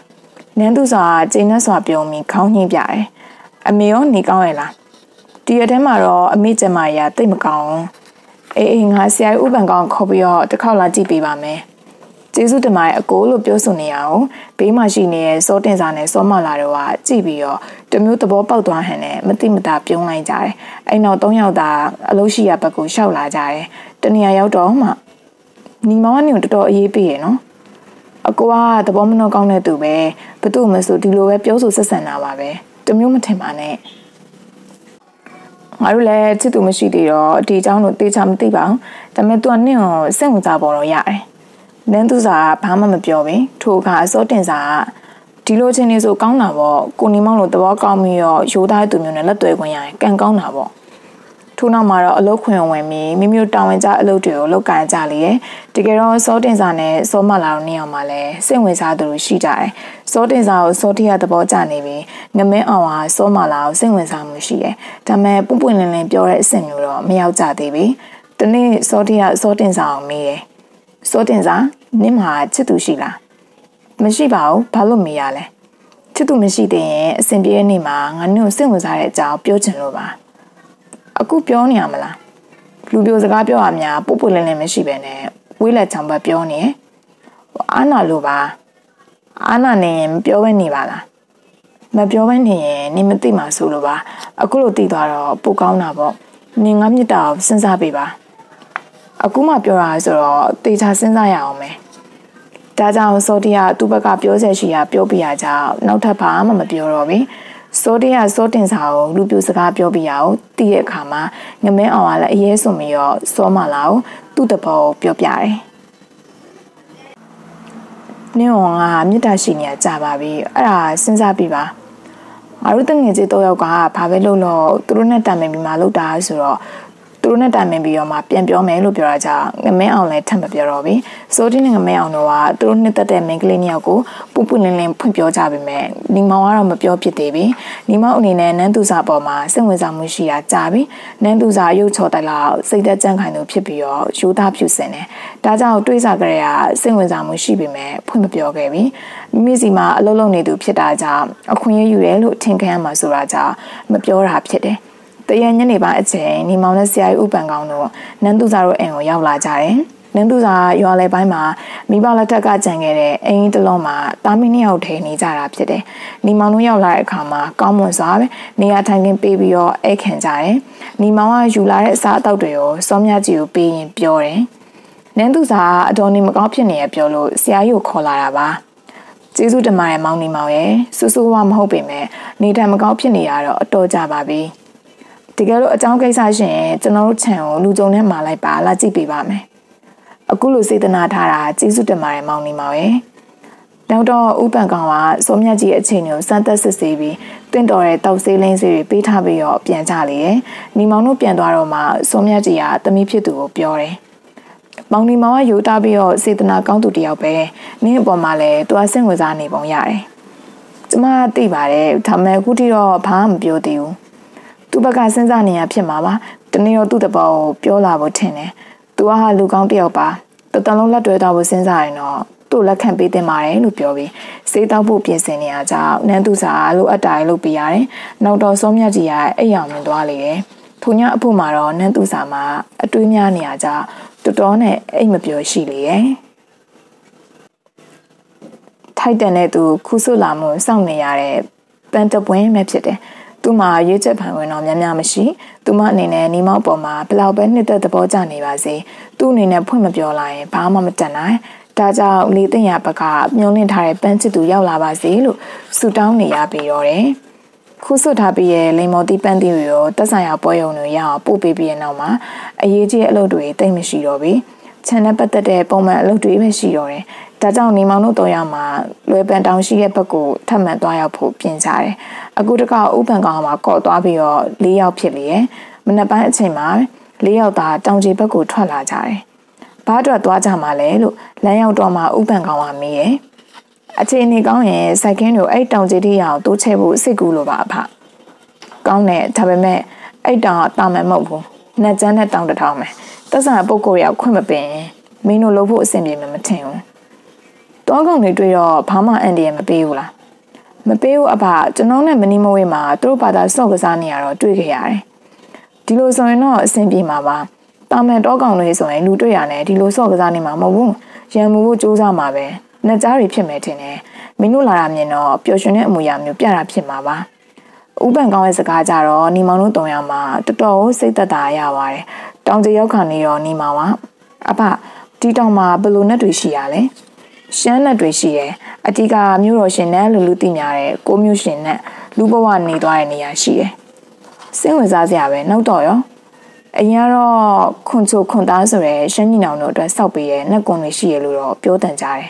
နန်းသူစာကျင်းနဲ့စွာပြုံးပြီးခေါင်းညှိပြတယ်အမေရောနေကောင်းရဲ့လားဒီရက်ထဲမှာတော့အမေကျမကြီးကတိတ်မကောင်းအေးအေးငါဆရာဥပန်ကောင်ခေါ်ပြီးတော့တစ်ခေါက်လာကြည့်ပေးပါမယ်ကျေးဇူးတင်ပါတယ်အကိုလို့ပြောဆိုနေရအောင်ဘေးမှာရှိနေတဲ့စောတင်စာနဲ့စောမလာတော့ကကြည့်ပြီးတော့တမျိုးသဘောပေါက်သွားဟန်နဲ့မတိမတာပြုံးလိုက်ကြတယ်အဲ့နောက်၃ယောက်သာအလုပ်ရှိရဘက်ကိုရှောက်လာကြတယ်တနေရာရောက်တော့မှညီမကနေတော်တော်အေးပေးရနော် အကိုကသဘောမနှောကောင်းတဲ့သူပဲဘသူ့မဆိုဒီလိုပဲပြောဆိုဆက်ဆံတာပါပဲတမျိုးမထင်ပါနဲ့ငါတို့လည်းချစ်သူမရှိသေးတော့ဒီအကြောင်းကိုတေချာမသိပါဘူးဒါပေမဲ့ तू ကနင့်ကိုစိတ်ဝင်စားပေါ်တော့ရတယ်နန်းသူစာကဘာမှမပြောဘူးထိုကအစောတင်စာကဒီလိုချင်းနေဆိုကောင်းတာပေါ့ကိုနေမောင်လို့သဘောကောင်းပြီးတော့ရိုးသားတဲ့သူမျိုးနဲ့လက်တွေ့ခွင့်ရရင်ကံကောင်းတာပေါ့ ထို့နောက်မှာတော့အလုတ်ခွင်ဝင်ပြီးမိမိတို့တာဝန်ကျအလုပ်တွေကိုလုပ်ကန်ကြလေတယ်တကယ်တော့စောတင်စာနဲ့စောမလာတို့နေအောင်မှာလဲစိတ်ဝင်စားသူတို့ရှိကြတယ်စောတင်စာကိုစောတိရသဘောကျနေပြီးငမင်းအောင်ဟာစောမလာကိုစိတ်ဝင်စားမှုရှိတယ်ဒါပေမဲ့ပွပွလင်းလင်းပြောတဲ့အဆင့်မျိုးတော့မရောက်ကြသေးဘူးတနေ့စောတိရစောတင်စာကိုမေးတယ်စောတင်စာနင့်မှာချစ်သူရှိလားမရှိပါဘူးဘာလို့မေးရလဲချစ်သူမရှိသေးရင်အဆင်ပြေတဲ့နေ့မှာငါနင့်ကိုစိတ်ဝင်စားတဲ့အကြောင်းပြောချင်လို့ပါ အခုပြောနေရမလားလူပြိုစကားပြောရများပုတ်ပွလင်းလင်းမရှိပဲနဲ့ဝေးလက်ချောင်ဘက်ပြောနေအာနာလိုပါအာနာနေရင်ပြောပဲနေပါလားမပြောပဲနေရင်နေမသိမှဆိုလိုပါအခုလိုသိသွားတော့ပိုကောင်းတာပေါ့နင်ငါမြစ်တာကိုစဉ်းစားပေးပါအခုမှပြောတာဆိုတော့တေချာစဉ်းစားရအောင်မယ်ဒါကြောင့်စောတီယာသူ့ဘက်ကပြောချက်ရှိရာပြောပြရကြနောက်ထပ်ဘာမှမပြောတော့ဘူး စောတရစောတင်စာကိုလူပြူစကားပြောပြရအောင်တည်တဲ့အခါမှာငမင်းအောင်ကလည်းအရေးစွန်ပြီးတော့စောမလာကိုသူ့တဘောပြောပြတယ်နင်းအောင်ကမြစ်တာရှိနေကြပါပြီအဲ့ဒါစဉ်းစားပြီးပါငါတို့တငယ်ချင်းတော့ယောက်ကဘာပဲလုပ်လို့သူတို့နဲ့တိုင်ပင်ပြီးမှလုပ်တာဆိုတော့ သူတို့နဲ့တိုင်ပင်ပြီးတော့မှပြန်ပြောမယ်လို့ပြောတာကြောင့်ငမင်းအောင်လည်းထပ်မပြောတော့ဘူးစိုးတင်းနဲ့ငမင်းအောင်တို့ကသူတို့နှစ်သက်တဲ့မိန်းကလေးနှစ်ယောက်ကိုပူပူလင်းလင်းဖွင့်ပြောကြပေမဲ့ညီမောင်ကတော့မပြောဖြစ်သေးဘူးညီမောင်အနေနဲ့နန်းသူစာပေါ်မှာစိတ်ဝင်စားမှုရှိတာကြာပြီနန်းသူစာရုပ်ချော်တိုင်လောက်စိတ်သက်ကြံ့ခိုင်သူဖြစ်ပြီးတော့ယူသားဖြူစင်တယ်ဒါကြောင့်တွေးစားကြရစိတ်ဝင်စားမှုရှိပေမဲ့ဖွင့်မပြောခဲ့ဘူးမိမိစီမှာအလုပ်လုပ်နေသူဖြစ်တာကြောင့်အခွင့်အရေးယူတယ်လို့ထင်ခံရမှာဆိုတာကြောင့်မပြောတာဖြစ်တယ် တရညနေပိုင်းအချိန်ညီမောင်နဲ့ဆရာကြီးဥပန်ကောင်းတို့နန်းသူစာတို့အိမ်ကိုရောက်လာကြတယ်။နန်းသူစာရွာလေပိုင်းမှာမိဘလက်ထက်ကကြံခဲ့တဲ့အင်းကြီးတစ်လုံးမှာတာမီနှစ်ယောက်ထဲနေကြတာဖြစ်တယ်။ညီမောင်တို့ရောက်လာတဲ့အခါမှာကောင်းမွန်စွာပဲနေရာထိုင်ခင်းပေးပြီးတော့ဧခင်ကြတယ်။ညီမောင်ကယူလာတဲ့အစားအသောက်တွေကိုစောမြကြီးကိုပေးရင်ပြောတယ်။နန်းသူစာအတော်နေမကောင်းဖြစ်နေရပြောလို့ဆရာကြီးကိုခေါ်လာတာပါ။ကျေးဇူးတင်ပါတယ်မောင်နေမောင်ရဲ့ဆူဆူဝါမဟုတ်ပေမဲ့နေထိုင်မကောင်းဖြစ်နေရတော့အတော်ကြပါပြီ။ တကယ်လို့အကြောင်းကိစ္စရှင်ကျွန်တော်တို့ခြံကိုလူကြုံနဲ့မှာလိုက်ပါလာကြည့်ပေးပါမယ်အခုလိုစေတနာထားတာကျေးဇူးတင်ပါတယ်မောင်နေမောင်ရဲ့နောက်တော့ဥပန်ကောင်ကစောမြတ်ကြီးအချိန်ကိုစမ်းသက်စစ်ဆေးပြီးတင့်တော်တဲ့တောက်ဆေးလင်းဆေးတွေပေးထားပြီးတော့ပြန်ကြလေတယ်။ညီမောင်တို့ပြန်သွားတော့မှစောမြတ်ကြီးကသမီးဖြစ်သူကိုပြောတယ်။မောင်နီမောင်ကယူတာပြီးတော့စေတနာကောင်းသူတယောက်ပဲ။နင်းအပေါ်မှာလည်းသူအဆင့်ဝင်စားနေပုံရတယ်။ကျမသိပါတယ်ဒါပေမဲ့အခုထိတော့ဘာမှမပြောသေးဘူး။ သူ့ဘက်ကစဉ်းစားနေရဖြစ်မှာပါ။တနေ့တော့သူ့တဘောကိုပြောလာဖို့ထင်တယ်။သူကလူကောင်းတယောက်ပါ။တတလုံးလက်တွဲတော့ဖို့စဉ်းစားရင်တော့သူ့လက်ခံပေးတင်ပါတယ်လို့ပြောပြီးစေးတောက်ဖို့ပြင်ဆင်နေရကြောင်းနန်းသူစာလိုအပ်တာလို့ပြရတယ်။နောက်တော့စောမြတ်ကြီးကအိမ်အောင်မြင်သွားလေတယ်။ထိုညအဖို့မှာတော့နန်းသူစာမှာအတွေးများနေရကြောင်းတော်တော်နဲ့အိမ်မပြောရှိလေရဲ့။ထိုက်တန်တဲ့သူခုဆွလာမှုစောင့်နေရတဲ့ပန်တပွင်းပဲဖြစ်တယ်။ သူမှရွေးချက်ဖန်ဝင်တော့များများမရှိသူမအနေနဲ့နီမောက်ပေါ်မှာဘလောက်ပဲနှစ်သက်သဘောကျနေပါစေသူ့အနေနဲ့ဖွင့်မပြောလိုက်ရင်ဘာမှမတတ်နိုင်ဒါကြောင့်လေးသိညာဘက်ကမျောလင့်ထားတဲ့ပန်းချစ်သူရောက်လာပါစေလို့ဆုတောင်းနေရပြီးတော့တယ်။ခုဆွတ်ထားပြီးရဲ့လိမ္မော်တိပန်းတီတွေရောတက်ဆိုင်ရာပွဲရုံတွေရအောင်ပို့ပေးပြီးတဲ့နောက်မှာအရေးကြီးအလုပ်တွေတိတ်မရှိတော့ဘူး။ ခြံနဲ့ပတ်သက်တဲ့ပုံမှန်အလုပ်တွေပဲရှိတော့တယ်။ဒါကြောင့်နေမောင်တို့တော့ရမှာလွယ်ပန်တောင်ရှိတဲ့ဘက်ကိုထပ်မံသွားရောက်ဖို့ပြင်ကြတယ်။အခုတကဥပန်ကောင်မှာကော့သွားပြီးတော့၄ယောက်ဖြစ်လေရဲ့။မနက်ပိုင်းအချိန်မှာ၄ယောက်သာတောင်ကြီးဘက်ကိုထွက်လာကြတယ်။ဘာအတွက်သွားကြမှာလဲလို့လမ်းရောက်တော့မှဥပန်ကောင်ကမေးရဲ့အခြေအနေကောင်းရင်စိုက်ကင်းတို့အဲ့တောင်ကြီးတိရအောင်တိုးချဲဖို့စိတ်ကူးလို့ပါအဖကောင်းတယ်ဒါပေမဲ့အဲ့တောင်ကတာမယ်မဟုတ်ဘူး နှက်ကျန်းတဲ့တောင်တစ်ထောင်ပဲတက်ဆန်ပုတ်ကိုရောက်ခွင့်မပင်မင်းတို့လုပ်ဖို့အဆင်ပြေမှာမထင်ဘူးတောကောင်တွေတွေ့တော့ဘာမှအန်ဒီရမပေးဘူးလားမပေးဘူးအဖကျွန်တော်နဲ့မနီမဝေးမှာသူတို့ဘာသာစော့ကစားနေရတော့တွေ့ခဲ့ရတယ်ဒီလိုဆိုရင်တော့အဆင်ပြေမှာပါတာမန်တောကောင်လေးဆိုရင်လူတွေ့ရတယ်ဒီလိုဆော့ကစားနေမှာမဟုတ်ဘူးရံမှုဖို့စူးစမ်းမှာပဲနှစ်ကြားတွေဖြစ်မယ်ထင်တယ်မင်းတို့လာတာမြင်တော့ပျော်ရွှင်တဲ့အမူအရာမျိုးပြတာဖြစ်မှာပါ ဥပန်ကောင်းရဲ့စကားကြတော့နီမောင်တို့တုံရမှာတော်တော်ကိုစိတ်သက်သာရပါတယ်တောင်ကြီးရောက်ခါနေရောနီမောင်ကအဖဒီတောင်မှာဘယ်လိုနဲ့တွေရှိရလဲရှမ်းနဲ့တွေရှိရယ်အတိကမြို့တော်ရှင်နဲ့လူလူသိများတဲ့ကိုမျိုးရှင်နဲ့လူဘဝနေသွားတဲ့နေရာရှိရယ်စိတ်ဝင်စားစရာပဲနောက်တော့ရောအရင်ကတော့ခွန်ချိုခွန်သားဆိုရဲရှမ်းညီနောင်တို့အတွက်စောက်ပေးရဲ့နှက်ကွန်တွေရှိရလို့တော့ပြောတန်ကြတယ်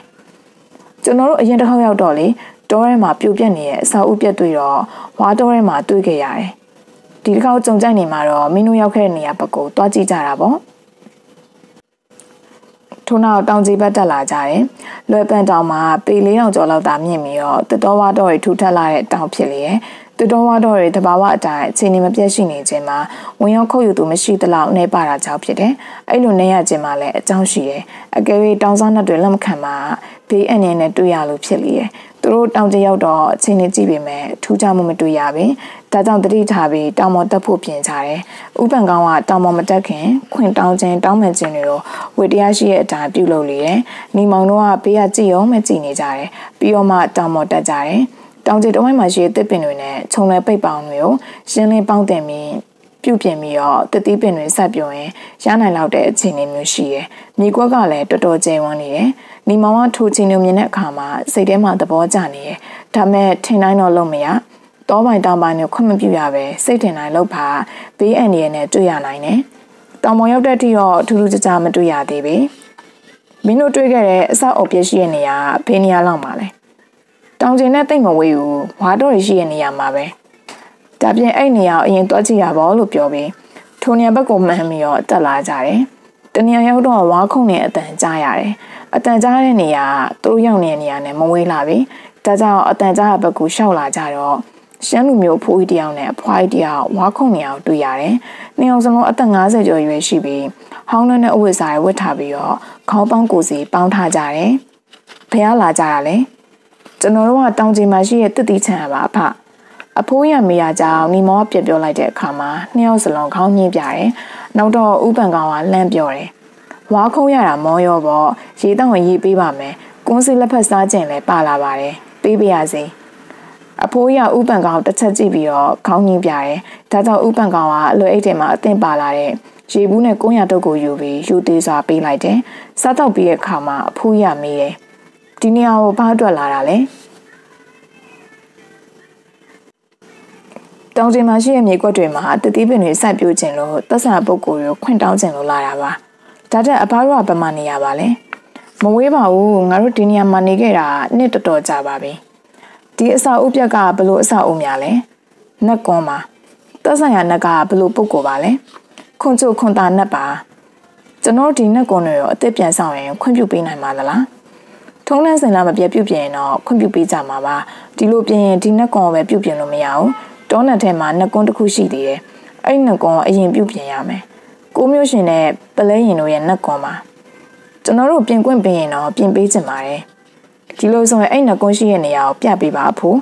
ကျွန်တော်တို့အရင်တစ်ခေါက်ရောက်တော့လေ တောထဲမှာပြိုပြက်နေတဲ့အစာအုပ်ပြက်တွေ့တော့ဝါတောထဲမှာတွေ့ခဲ့ရတယ်ဒီတစ်ခေါက်ကြုံကြိုက်နေမှာတော့မင်းတို့ရောက်ခဲ့တဲ့နေရာဘက်ကိုတွားကြည့်ကြတာပေါ့ထို့နောက်တောင်ကြီးဘက်တက်လာကြတယ်။လွယ်ပန်တောင်မှာပေ၄000ကျော်လောက်သာမြင့်ပြီးတော့တတော်ဝါတော့တွေထူထပ်လာတဲ့တောင်ဖြစ်လေရဲ့တူတော်ဝါတော့တွေတဘာဝအတိုင်းအခြေအနေမပြတ်ရှိနေခြင်းမှာဝင်ရောက်ခုတ်ယူသူမရှိသလောက်နေပါတာကြောင့်ဖြစ်တယ်။အဲ့လိုနေရခြင်းမှာလည်းအကြောင်းရှိတယ်။အကယ်၍တောင်စားနှက်တွေလက်မခံမှာဘေးအအနေနဲ့တွေ့ရလို့ဖြစ်လေရဲ့။ သူတို့တောင်ကျရောက်တော့အချိန်နဲ့ကြည့်ပေမဲ့ထူးခြားမှုမတွေ့ရဘူး။ဒါကြောင့်တတိထားပြီးတောင်ပေါ်တက်ဖို့ပြင်ကြတယ်။ဥပန်ကောင်းကတောင်ပေါ်မတက်ခင်ခွင်တောင်းခြင်းတောင်းမှန်ခြင်းတွေတော့ဝေတရားရှိတဲ့အတိုင်းပြုလုပ်လေတယ်။နေမောင်တို့ကဘေးကကြည့်အောင်မကြည့်နေကြတယ်။ပြီးတော့မှတောင်ပေါ်တက်ကြတယ်။တောင်ကျတဝိုင်းမှာရှိတဲ့တစ်ပင်တွေနဲ့ခြုံလွယ်ပိတ်ပေါင်းတွေကိုရှင်းလင်းပေါင်းတင်ပြီး ပြုတ်ပြင်ပြီးတော့တတိပင်တွေဆက်ပြုံရင်ရနိုင်လောက်တဲ့အခြေအနေမျိုးရှိတယ်။မြေကွက်ကလည်းတော်တော်ကျဉ်ဝန်းနေတယ်။နေမောင်ကထိုချင်းမျိုးမြင်တဲ့အခါမှာစိတ်ထဲမှာသဘောကျနေတယ်။ဒါမဲ့ထင်တိုင်းတော့လုံးမရ။တောပိုင်တောင်ပိုင်နဲ့ခွင့်မပြုရပဲစိတ်ထင်တိုင်းလောက်ပါဘေးအန္တရာယ်နဲ့တွေ့ရနိုင်တယ်။တောင်ပေါ်ရောက်တဲ့ထိတော့ထူးထူးခြားခြားမတွေ့ရသေးဘူး။မင်းတို့တွေ့ခဲ့တဲ့အဆောက်အုံပြည့်ရှိတဲ့နေရာဖေးနေရလောက်ပါလဲ။တောင်ကျင်နဲ့တိတ်မဝေးဘူးဝါတော့ရှိတဲ့နေရာမှာပဲ ဒါပြင်အဲ့နေရာကိုအရင်တွားကြည့်ရပါလို့ပြောပြီးထိုနေရာဘက်ကိုမှန်းပြီးတော့တက်လာကြတယ်တနေရာရောက်တော့ဝါခုံနဲ့အတန်ကြားရတယ်အတန်ကြားတဲ့နေရာသူတို့ရောက်နေတဲ့နေရာနဲ့မဝေးလာပြီဒါကြောင့်အတန်ကြားတဲ့ဘက်ကိုရှောက်လာကြတော့ရှမ်းလူမျိုးဖိုးကြီးတယောက်နဲ့အဖွားကြီးတယောက်ဝါခုံနေရာကိုတွေ့ရတယ်။နေအောင်စလုံးအသက်50ကျော်ရွယ်ရှိပြီးဟောင်းလွန်းတဲ့အဝတ်စားတွေဝတ်ထားပြီးတော့ခေါင်းပေါင်းကိုစီပေါင်းထားကြတယ်။ဘယ်လာကြတာလဲ။ကျွန်တော်တို့ကတောင်ကြီးမှာရှိတဲ့တစ်တီချန်ပါအဖ အဖိုးရမေရကြောင်နီမောကပြပြောလိုက်တဲ့အခါမှာနှစ်ယောက်စလုံးခေါင်းညှင်းပြတယ်နောက်တော့ဥပန်ကောင်ကလှမ်းပြောတယ်ဝါခုံးရတာမောရောပေါ့ရေတောင်ရေးပေးပါမယ်ကွန်းစီလက်ဖက်စားခြင်းလည်းပါလာပါတယ်ပေးပါရစေအဖိုးရဥပန်ကောင်တစ်ချက်ကြည့်ပြီးတော့ခေါင်းညှင်းပြတယ်ဒါကြောင့်ဥပန်ကောင်ကအလွယ်အိတ်ထဲမှာအသင့်ပါလာတဲ့ရေဘူးနဲ့900တုပ်ကိုယူပြီးယူသေးစွာပေးလိုက်တယ်စားတော့ပြီးတဲ့အခါမှာအဖိုးရမေးတယ်ဒီနေရာကိုဘာအတွက်လာတာလဲ တောင်ကျင်မှာရှိတဲ့မြေကွက်တွေမှာတတိပင်တွေစိုက်ပျိုးခြင်းလို့သက်ဆိုင်ပုဂ္ဂိုလ်တွေကိုခွင့်တောင်းခြင်းလို့လာတာပါဒါတက်အဘတို့ကဗမာနေရပါလဲမဝေးပါဘူးငါတို့ဒီနေရာမှာနေခဲ့တာနှစ်တော်တော်ကြာပါပြီဒီအစာအုပ်ပြက်ကဘလို့အစာအုပ်များလဲနက်ကွန်ပါတက်ဆိုင်ရာနက်ကဘလို့ပုတ်ကိုပါလဲခွန်ချိုခွန်တာနက်ပါကျွန်တော်ဒီနက်ကွန်တွေရောအသက်ပြန်ဆောင်ရင်ခွင့်ပြုပေးနိုင်ပါသလားထုံးလန်းစင်လာမပြတ်ပြုတ်ပြင်တော့ခွင့်ပြုပေးကြမှာပါဒီလိုပြင်ရင်ဒီနက်ကွန်ကိုပဲပြုတ်ပြင်လို့မရဘူး တောနက်ထဲမှာနက်ကွန်တစ်ခုရှိသေးတယ်အဲ့နက်ကွန်အရင်ပြုတ်ပြင်ရမယ်ကိုမျိုးရှင်နဲ့ပလဲရင်တို့ရဲ့နက်ကွန်ပါကျွန်တော်တို့ပြင်ခွင့်ပေးရင်တော့ပြင်ပေးချင်ပါတယ်ဒီလိုဆိုရင်အဲ့နက်ကွန်ရှိရဲ့နေရာကိုပြပေးပါအဖိုး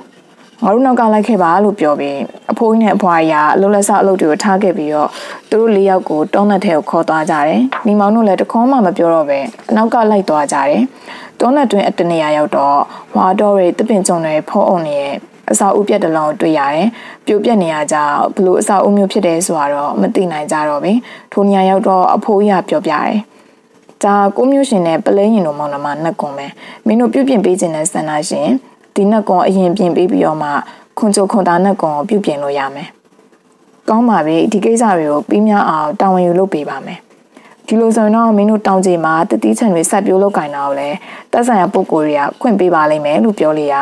ငါတို့နောက်ကလိုက်ခဲ့ပါလို့ပြောပြီးအဖိုးကြီးနဲ့အဖွားကြီးကအလုံးလက်ဆောက်အလုပ်တွေကိုထားခဲ့ပြီးတော့သူတို့လေးယောက်ကိုတောနက်ထဲကိုခေါ်သွားကြတယ်။မိမောင်တို့လည်းတခေါမှမပြောတော့ပဲအနောက်ကလိုက်သွားကြတယ်။တောနက်တွင်အတနေရာရောက်တော့ဝါတော်တွေတပင်ကြုံတွေဖုံးအောင်နေရဲ့ အစာအုပ်ပြက်တလုံးတွေ့ရတယ်။ပြိုပြက်နေရကြဘလို့အစာအုပ်မျိုးဖြစ်တယ်ဆိုတော့မသိနိုင်ကြတော့ဘူး။ထိုနေရာရောက်တော့အဖိုးကြီးကပြောပြတယ်။ဒါကိုမျိုးရှင်နဲ့ပလဲရင်တို့မောင်နှမနှက်ကွန်ပဲမင်းတို့ပြုတ်ပြင်ပေးခြင်းနဲ့ဆန္ဒရှင်ဒီနှက်ကွန်အရင်ပြင်ပေးပြီးတော့မှခွန်ချိုခွန်တာနှက်ကွန်ကိုပြုတ်ပြင်လို့ရမယ်။ကောင်းပါပြီဒီကိစ္စတွေကိုပြီးမြအောင်တာဝန်ယူလုပ်ပေးပါမယ်။ဒီလိုဆိုရင်တော့မင်းတို့တောင်းကြမှာတတိချန်တွေဆက်ပြိုးလုပ်ကင်တာကိုလည်းတက်ဆိုင်ရာပုံကိုယ်တွေကခွင့်ပေးပါလိမ့်မယ်လို့ပြောလေရာ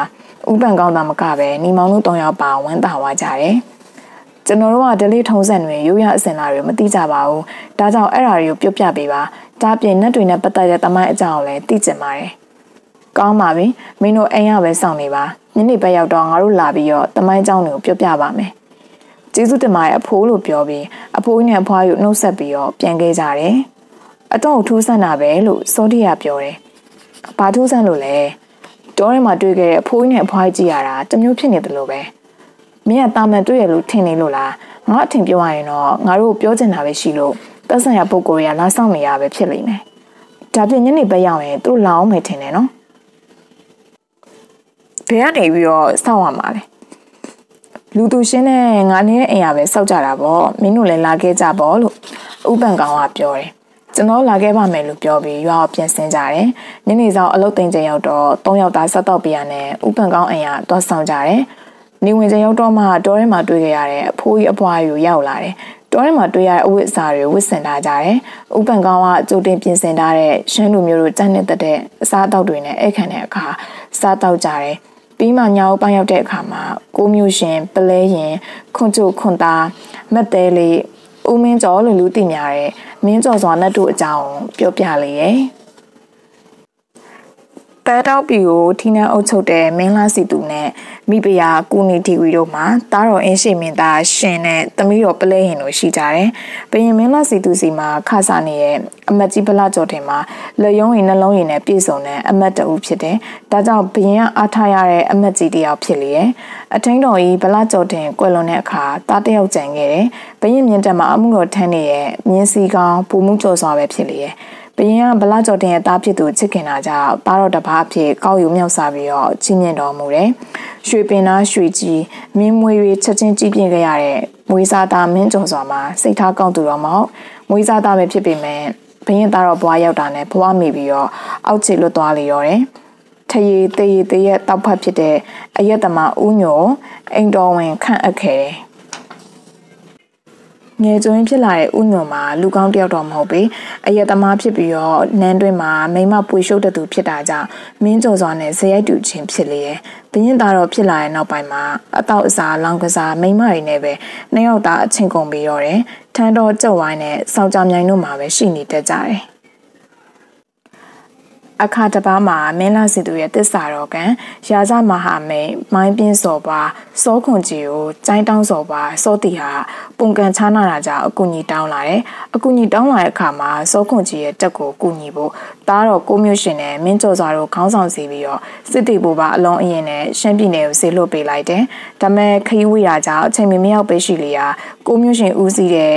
ဥပန်ကောင်းတာမကပဲညီမောင်တို့တောင်းရောက်ပါဝမ်းသာသွားကြတယ်။ကျွန်တော်တို့ကဒလေးထုံးစံတွေရိုးရအစင်လာတွေမသိကြပါဘူး။ဒါကြောင့်အဲ့ဓာတွေကိုပြောပြပေးပါ။ဒါပြင်နဲ့တွေနဲ့ပတ်သက်တဲ့တမိုင်းအကြောင်းကိုလည်းသိကျင်ပါတယ်။ကောင်းပါပြီ။မင်းတို့အိမ်ရပဲစောင့်နေပါ။ညနေဘက်ရောက်တော့ငါတို့လာပြီးတော့တမိုင်းအကြောင်းတွေကိုပြောပြပါမယ်။ကျေးဇူးတင်ပါတယ်အဖိုးလို့ပြောပြီးအဖိုးနဲ့အဖွားကိုနှုတ်ဆက်ပြီးတော့ပြန်ခဲ့ကြတယ်။အတော့ထူးဆန်းတာပဲလို့စောတိရပြောတယ်။ဘာထူးဆန်းလို့လဲ။ တောထဲမှာတွေ့ခဲ့တဲ့အဖိုးနဲ့အဖွားကြီးရတာတမျိုးဖြစ်နေတယ်လို့ပဲ။မင်းကတာမန်တွေ့ရလို့ထင်နေလို့လား။ငါအထင်ပြောရရင်တော့ငါတို့ပြောချင်တာပဲရှိလို့တက်ဆိုင်ရာပုံကိုယ်ရလာဆောင်နေရပဲဖြစ်လိမ့်မယ်။ဒါပြင်ညနေပဲရောက်ရင်သူ့လောင်းမယ်ထင်တယ်နော်။ဘယ်ကနေပြီးတော့စောင့်ရမှာလဲလူသူရှင်းနဲ့ငါနေတဲ့အိမ်ရပဲစောက်ကြတာပေါ့မင်းတို့လည်းလာခဲ့ကြပေါ့လို့ဥပန်ကောင်ကပြောတယ် ကျွန်တော်လာခဲ့ပါမယ်လို့ပြောပြီးရွာကိုပြန်ဆင်းကြတယ်။နေ့နေ့ဆောင်အလုပ်သိမ်းချိန်ရောက်တော့၃ယောက်သားဆက်တော့ပြရနဲ့ဥပန်ကောင်းအိမ်ကသွားဆောင်ကြတယ်။နေဝင်ချိန်ရောက်တော့မှတောထဲမှာတွေ့ခဲ့ရတဲ့အဖိုးကြီးအဖွားကြီးကိုရောက်လာတယ်။တောထဲမှာတွေ့ရတဲ့အဝတ်အစားတွေဝတ်ဆင်ထားကြတယ်။ဥပန်ကောင်းကကြိုတင်ပြင်ဆင်ထားတဲ့ရှမ်းလူမျိုးတို့ကြက်နေတဲ့အစားအသောက်တွေနဲ့အဲ့ခံတဲ့အခါစားတောက်ကြတယ်။ပြီးမှညောင်ပိုင်းရောက်တဲ့အခါမှာကိုမျိုးရှင်ပလဲရင်ခွန်ချိုခွန်သားမက်သေးလေး ဦးမင်းကျော်လို့လူသိများတဲ့မင်းကျော်စွာနဲ့တို့အကြောင်းပြောပြလေရဲ့ တဲတောက်ပီကိုထီနန်းအုပ်ချုပ်တဲ့မင်းလာစီသူနဲ့မိဖုရားကူနီတီဝီတို့မှာတားတော်အင်းရှိမင်းသားရှင်နဲ့သမီးတော်ပလဲဟင်တို့ရှိကြတယ်။ဘယင်မင်းလာစီသူစီမှာခါစားနေရဲ့အမတ်ကြီးဗလာကျော်တင်မှာလက်ယုံရင်နှလုံးရည်နဲ့ပြည့်စုံတဲ့အမတ်တူဖြစ်တယ်။ဒါကြောင့်ဘယင်ကအားထားရတဲ့အမတ်ကြီးတယောက်ဖြစ်လေရဲ့။အထင်းတော်ကြီးဗလာကျော်တင်ကွယ်လွန်တဲ့အခါတားတယောက်ကြံခဲ့တယ်။ဘယင်မြင့်တက်မှာအမှုတော်ထမ်းနေရဲ့မြင်းစီကောင်ပူမှုကျော်စွာပဲဖြစ်လေရဲ့။ ဘရင်ကဗလာကျော်တင်ရဲ့တားဖြစ်သူချစ်ခင်တာကြောင့်ပါတော့တပားအဖြစ်ကောက်ယူမြောက်စားပြီးတော့ကြီးမြင့်တော်မူတယ်။ရွှေပင်သားရွှေကြီးမင်းမွေတွေချက်ချင်းကြီးပြင်းခဲ့ရတဲ့မွေးစားသားမင်းကျော်စွာမှာစိတ်ထားကောင်းသူတော်မဟုတ်မွေးစားသားပဲဖြစ်ပေမဲ့ဘရင်သားတော့ဘွားရောက်တာနဲ့ဘွားမိပြီးတော့အောက်ခြေလွတ်သွားလေရောတယ်။ထရီတေးတေးရဲ့တောက်ဖတ်ဖြစ်တဲ့အယက်သမားဦးညိုအိမ်တော်ဝင်ခန့်အပ်ခဲ့တယ်။ ငယ်ကျွင်းဖြစ်လာတဲ့ဥညွန်မှာလူကောင်းတယောက်တော့မဟုတ်ပေအယက်သမားဖြစ်ပြီးတော့နန်းတွင်းမှာမိမပွေရှုပ်တဲ့သူဖြစ်တာကြောင့်မင်းကြော်စွာနဲ့ဇယိုက်တူချင်းဖြစ်လေရဲ့ဘရင်သားတော့ဖြစ်လာတဲ့နောက်ပိုင်းမှာအတော့အစားလောင်ကစားမိမတွေနဲ့ပဲနှစ်ယောက်သားအချင်းကုန်ပြီးတော့တယ်ထန်းတော်ကြက်ဝိုင်းနဲ့စောက်ကြမြိုင်တို့မှာပဲရှိနေတတ်ကြတယ် အခါတပားမှာမင်းလာစီသူရဲ့တစ္ဆာတော်ကံရာဇမဟာမိတ်မိုင်းပြင်းစော်ပါစောခွန်ကြီးကိုကျိုင်းတောင်းစော်ပါစောတီဟာပုံကန်ချားနာတာကြောင့်အကူကြီးတောင်းလာတယ်အကူကြီးတောင်းလာတဲ့အခါမှာစောခွန်ကြီးရဲ့တက်ကိုကူညီဖို့တားတော်ကိုမျိုးရှင်နဲ့မင်းကျော်စွာတို့ခေါင်းဆောင်စီပြီးတော့စစ်တီဘူပါအလုံးအရင်နဲ့ရှမ်းပြည်နယ်ကိုဆေးလွတ်ပေးလိုက်တယ်ဒါမဲ့ခရီးဝေးရကြောင့်အချိန်မမရောက်ပေးရှိလေရာကိုမျိုးရှင်ဦးစီးတဲ့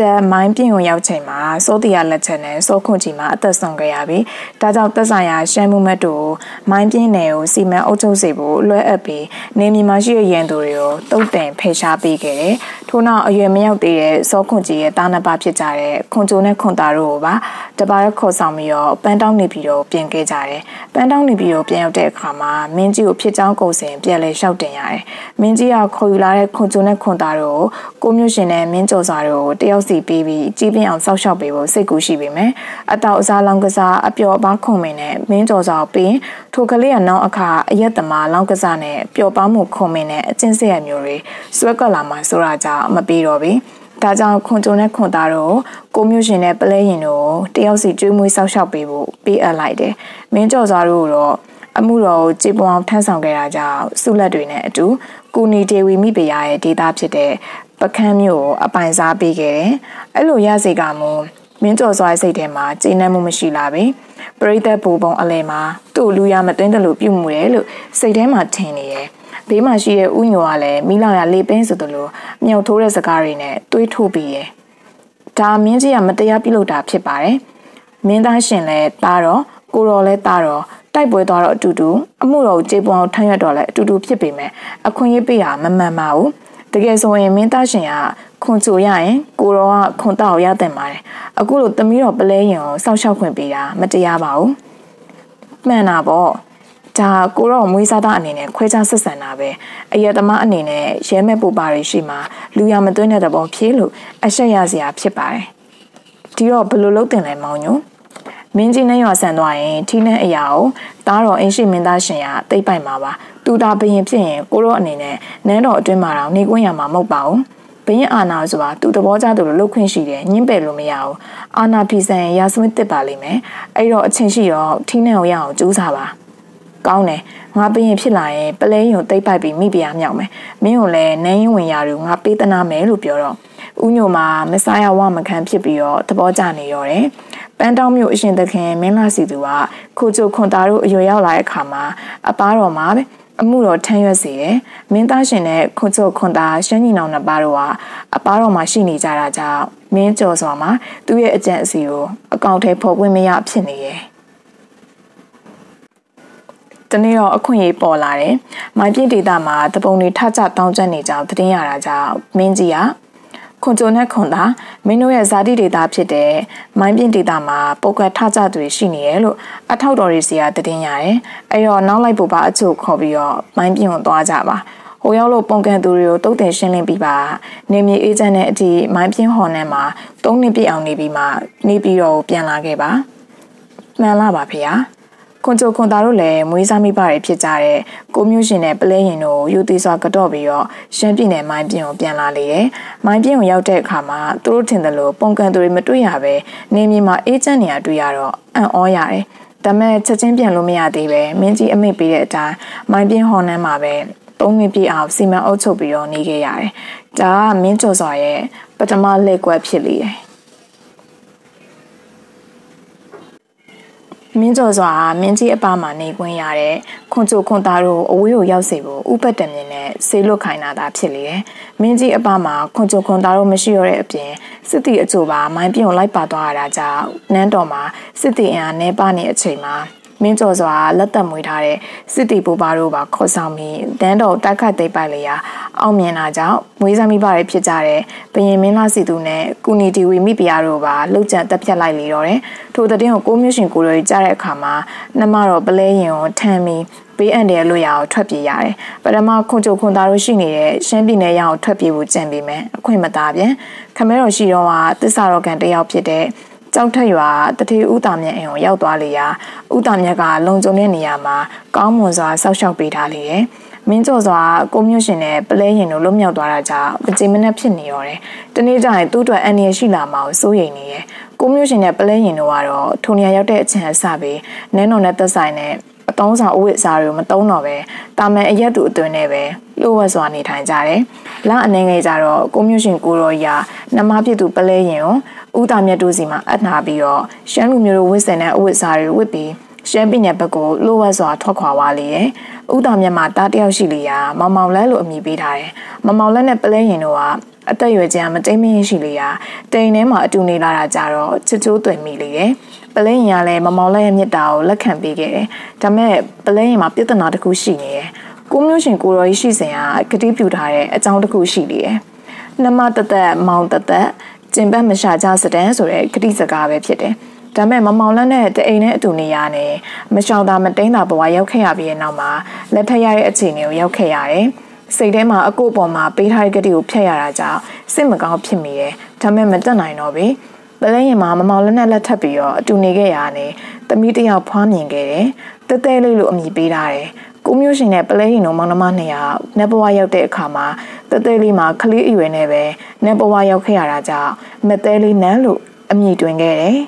တက်မိုင်းပြင်ကိုရောက်ချိန်မှာစိုးတီယာလက်ချက်နဲ့စိုးခွန်ကြီးမှာအသက်ဆုံးခဲ့ရပြီးဒါကြောင့်သက်ဆိုင်ရာရှမ်းမှုမတ်တို့မိုင်းပြင်းနယ်ကိုစီမံအုပ်ချုပ်စေဖို့လွှဲအပ်ပြီးနေမြေမှာရှိတဲ့ရန်သူတွေကိုတုတ်တင်ဖယ်ရှားပေးခဲ့တယ်။ထို့နောက်အရွယ်မရောက်သေးတဲ့စိုးခွန်ကြီးရဲ့တားနှစ်ပါးဖြစ်ကြတဲ့ခွန်ကျိုနဲ့ခွန်တာတို့ကိုပါတပါးရခေါ်ဆောင်ပြီးတော့ပန်းတောင်းနေပြီးတော့ပြင်ခဲ့ကြတယ်။ပန်းတောင်းနေပြီးတော့ပြန်ရောက်တဲ့အခါမှာမင်းကြီးကိုဖြစ်ချောင်းကုန်စင်ပြန်လဲလျှောက်တင်ရတယ်။မင်းကြီးကခေါ်ယူလာတဲ့ခွန်ကျိုနဲ့ခွန်တာတို့ကိုကိုမျိုးရှင်နဲ့မင်းကျော်စာတို့တယောက်စီပေးပြီးကြီးပြင်းအောင်စောက်ရှောက်ပေးဖို့စိတ်ကူးရှိပေမဲ့အတောက်အစားလောင်းကစားအပျော်အပါခုံမင်းနဲ့မင်းကြော်စာပြီးထိုကလေးကနောက်အခါအရက်သမားလောင်းကစားနဲ့ပျော်ပါမှုခုံမင်းနဲ့အကျင့်စရမျိုးတွေစွဲကပ်လာမှဆိုတာကြောင့်မပြီးတော့ဘူးဒါကြောင့်ခွန်ကြုံနဲ့ခွန်သားတို့ကိုမျိုးရှင်နဲ့ပလဲရင်တို့တယောက်စီကျွေးမွေးဆောက်ရှောက်ပေးဖို့ပေးအပ်လိုက်တယ်။မင်းကြော်စားတို့တော့အမှုတော်ကိုကြေပွန်အောင်ထမ်းဆောင်ခဲ့တာကြောင့်စုလက်တွေနဲ့အတူကုနီဒေဝီမိဖုရားရဲ့ဒေတာဖြစ်တဲ့ ပကန်းမျိုးကိုအပိုင်စားပေးခဲ့တယ်။အဲ့လိုရစေကမူမင်းကြော်စွာစိတ်ထဲမှာကျေနပ်မှုမရှိလာပြီ။ပရိသတ်ဘူပုံအလဲမှာသူ့လူရမသွင်းတယ်လို့ပြုမှုတယ်လို့စိတ်ထဲမှာထင်နေရဲ့။ဘေးမှာရှိတဲ့ဥညိုကလည်းမိလောက်ရလေပင်းဆိုသလိုမြောက်ထိုးတဲ့စကားတွေနဲ့တွေးထုတ်ပြီးရဲ့။ဒါမင်းကြီးကမတရားပြုလုပ်တာဖြစ်ပါတယ်။မင်းသားရှင်လည်းတားတော့ကိုတော်လည်းတားတော့တိုက်ပွဲသွားတော့အတူတူအမှုတော်ကိုကြေပွန်အောင်ထမ်းရွက်တော့လည်းအတူတူဖြစ်ပေမဲ့အခွင့်အရေးပေးတာမမှန်ပါဘူး တကယ်ဆိုရင်မင်းသားရှင်ကခွန်ချိုရရင်ကိုတော်ကခွန်တောက်ရတဲ့ပါတယ်အခုလိုသမီးတော်ပလဲရင်ကိုစောက်ရှောက်ခွင့်ပေးတာမတရားပါဘူးမှန်တာပေါ့ဒါကိုတော့မွေးစားသားအနေနဲ့ခွဲခြားဆက်ဆံတာပဲအရက်သမားအနေနဲ့ရဲမဲ့ပူပါတွေရှိမှလူရမသွင်းတဲ့သဘောဖြေလို့အဆက်ရစရာဖြစ်ပါတယ်ဒီတော့ဘယ်လိုလုပ်တင်လဲမောင်ညို မင်းကြီးနဲ့ရွာဆန်သွားရင်ထီးနှဲအရာကိုတားတော်အင်းရှိမင်းသားရှင်ကတိတ်ပိုက်မှာပါသူသာဘရင်ဖြစ်ရင်ကိုရောအနေနဲ့နန်းတော်အတွင်းမှာတော့နေခွင့်ရမှာမဟုတ်ပါဘူးဘရင်အာနာဆိုတာသူသဘောကျသူလိုလှုပ်ခွင့်ရှိတယ်ညှင်းပယ်လို့မရဘူးအာနာဖီဆန်ရာစမစ်တစ်ပါလိမ့်မယ်အဲ့တော့အချင်းရှိတော့ထီးနှဲကိုရအောင်ကြိုးစားပါကောင်းတယ်ငါဘရင်ဖြစ်လာရင်ပလဲရင်ကိုတိတ်ပိုက်ပြီးမိပြားမြောက်မယ်မင်းကိုလည်းနန်းရင်ဝင်ရာတွေငါပေးသနာမယ်လို့ပြောတော့ဦးညိုမှာမစားရဝမခံဖြစ်ပြီးတော့သဘောကျနေရောတယ် ပန်းတောင်းမြို့အရှင်သခင်မင်းလာစီသူကခိုချိုခွန်သားတို့အရွယ်ရောက်လာတဲ့အခါမှာအပားတော်မှာအမှုတော်ထမ်းရွက်စေတယ်။မင်းသားရှင်နဲ့ခွန်ချိုခွန်သားရှမ်းညီနောင်နှစ်ပါးတို့ကအပားတော်မှာရှိနေကြတာကြောင့်မင်းကြော်စွာမှာသူ့ရဲ့အကြံအစီကိုအကောင့်ထဲဖော်ပွင့်မရဖြစ်နေရဲ့။တနေ့တော့အခွင့်အရေးပေါ်လာတယ်။မိုင်းပြည့်ဒေတာမှာတပုံတွေထကြတောင်းကျနေကြသတင်းရတာကြောင့်မင်းကြီးက ခွန်ကြုံနဲ့ခွန်သာမင်းတို့ရဲ့ဇာတိဒေတာဖြစ်တဲ့မိုင်းပြင်းဒေတာမှာပုတ်ကတ်ထကြတွေရှိနေတယ်လို့အထောက်တော်တွေစီကတည်င်းရတယ်။အဲ့တော့နောက်လိုက်ပို့ပါအချို့ခေါ်ပြီးတော့မိုင်းပြင်းကိုသွားကြပါ။ဟိုရောက်လို့ပုံကန်သူတွေကိုတုတ်တင်ရှင်းလင်းပြီးပါနေမြေအေဂျင့်နဲ့အထိမိုင်းပြင်းဟော်နဲ့မှာ၃နှစ်ပြည့်အောင်နေပြီးမှနေပြီးတော့ပြန်လာခဲ့ပါ။မှန်လားပါဖေ။ ခွန်ချိုခွန်သားတို့လည်းမွေးစားမိပါတယ်ဖြစ်ကြတဲ့ကိုမျိုးရှင်နဲ့ပလဲရင်တို့ယူသေးစွာကတော့ပြီးတော့ရှမ်းပြည်နယ်မိုင်းပြင်းကိုပြန်လာလေတယ်။မိုင်းပြင်းကိုရောက်တဲ့အခါမှာသူတို့ထင်တယ်လို့ပုံကန်သူတွေမတွေ့ရပဲနေမြေမှာအေးချမ်းနေရတွေ့ရတော့အံ့ဩရတယ်။ဒါမဲ့ချက်ချင်းပြန်လို့မရသေးပဲမင်းကြီးအမိတ်ပေးတဲ့အတိုင်းမိုင်းပြင်းဟော်နန်းမှာပဲသုံးနှစ်ပြည့်အောင်စီမံအုပ်ချုပ်ပြီးတော့နေခဲ့ရတယ်။ဒါကမင်းကျော်စွာရဲ့ပထမလက်ကွက်ဖြစ်လေတယ်။ မင်းကျော်စွာမင်းကြီးအပမှာနေခွင့်ရတဲ့ခွန်ချိုခွန်သားတို့အဝေးကိုရောက်စေဖို့ဥပတ်တမြင်နဲ့ဆေးလွတ်ခိုင်းတာသာဖြစ်လေတယ်။မင်းကြီးအပမှာခွန်ချိုခွန်သားတို့မရှိရတဲ့အပြင်စစ်တီအချို့ပါမိုင်းပြုံလိုက်ပါသွားရတာကြောင့်နန်းတော်မှာစစ်တီအင်အားနှဲပါနေအချိန်မှာ မင်းကျော်စွာလက်သက်မွေးထားတဲ့စစ်တီပူပါတို့ပါခေါ်ဆောင်ပြီးတန်းတော်တိုက်ခတ်သိပ်ပိုက်လျာအောင်မြင်တာကြောင့်မွေးစားမိပါရဖြစ်ကြတဲ့ဘရင်မင်းလာစီသူနဲ့ကုနီတီဝီမိဖုရားတို့ပါလှုပ်ကြံတက်ဖြတ်လိုက်လေတော့တယ်ထိုတဲ့တင်ကိုကိုမျိုးရှင်ကိုတို့ကြားတဲ့အခါမှာနှမတော်ပလဲရင်ကိုထမ်းပြီးဘေးအန္တရာယ်လွတ်ရအောင်ထွက်ပြေးရတယ်။ပထမခွန်ချုပ်ခွန်သားတို့ရှိနေတဲ့ရှမ်းပြည်နယ်ရအောင်ထွက်ပြေးဖို့ကြံပြီးမယ်။အခွင့်မသားပြန်ခမဲတော်ရှိတော့ကသစ္စာတော်ကံတယောက်ဖြစ်တဲ့ ကြောက်ထက်ရွာတတိဥတာမြတ်အိမ်ကိုရောက်သွားလေရာဥတာမြတ်ကလုံခြုံတဲ့နေရာမှာကောင်းမွန်စွာစောက်ရှောက်ပေးထားလေတယ်။မင်းကျော်စွာကိုမျိုးရှင်နဲ့ပလဲရင်တို့လွတ်မြောက်သွားတာကြောင့်အချိန်မနဲ့ဖြစ်နေရောတယ်။တနေ့ကျရင်သူ့အတွက်အန္တရာယ်ရှိလာမှာကိုစိုးရိမ်နေရဲ့။ကိုမျိုးရှင်နဲ့ပလဲရင်တို့ကတော့ထိုနေရာရောက်တဲ့အချိန်အစပြီးနန်းတော်နဲ့သက်ဆိုင်တဲ့ အတုံးစာအဝိအစားတွေကိုမတုံးတော့ပဲတာမန်အရက်သူအသွင်နဲ့ပဲလိုဝက်စွာနေထိုင်ကြတယ်။လအနေငယ်ကြတော့ကိုမျိုးရှင်ကိုရောရာနမပြစ်သူပလဲရင်ကိုဦးတာမြတ်တို့စီမှာအပ်နာပြီးတော့ရှမ်းလူမျိုးတို့ဝစ်စင်တဲ့အဝတ်စားတွေဝတ်ပြီး ရှမ်းပြည်နယ်ဘက်ကိုလိုဝက်စွာထွက်ခွာသွားလေရဲ့။ဦးတာမြတ်မှာတားတယောက်ရှိလေရာမောင်မောင်လဲလို့အမည်ပေးထားတယ်။မောင်မောင်လဲနဲ့ပလဲရင်တို့ကအသက်ရွယ်ခြင်းမတိမ်မင်းရှိလေရာတိမ်ထဲမှာအတူနေလာတာကြတော့ချစ်ချိုးသွင်မိလေရဲ့။ပလဲရင်ကလည်းမောင်မောင်လဲရဲ့မြစ်တာကိုလက်ခံပေးခဲ့တယ်။ဒါမဲ့ပလဲရင်မှာပြဿနာတစ်ခုရှိနေတယ်။ကိုမျိုးရှင်ကိုရောကြီးရှိစဉ်ကဂတိပြုထားတဲ့အကြောင်းတစ်ခုရှိလေရဲ့။နှမတသက်မောင်တသက်ကျင်ပတ်မရှာကြစတန်ဆိုတဲ့ဂတိစကားပဲဖြစ်တယ်။ ဒါမဲ့မမောင်လန်းနဲ့တအိမ်နဲ့အတူနေရနဲ့မရှောင်တာမတိန်တာဘဝရောက်ခဲ့ရပြီးတဲ့နောက်မှာလက်ထက်ရတဲ့အခြေအနေကိုရောက်ခဲ့ရတယ်။စိတ်ထဲမှာအကို့ပေါ်မှာပေးထားတဲ့ကတိကိုဖျက်ရတာကြောင့်စိတ်မကောင်းဖြစ်မိတယ်ဒါပေမဲ့မတက်နိုင်တော့ပြီပလဲရင်မှာမမောင်လက်နဲ့လက်ထပ်ပြီးတော့အတူနေခဲ့ရတာနဲ့သမီးတယောက်ဖွားမြင်ခဲ့တယ်တဲတဲလေးလိုအမည်ပေးထားတယ်ကိုမျိုးရှင်နဲ့ပလဲရင်တို့မောင်နှမနှစ်ယောက်နက်ဘဝရောက်တဲ့အခါမှာတဲတဲလေးမှာခလေးအရွယ်နဲ့ပဲနက်ဘဝရောက်ခဲ့ရတာကြောင့်မတဲလေးနန်းလို့အမည်တွင်ခဲ့တယ်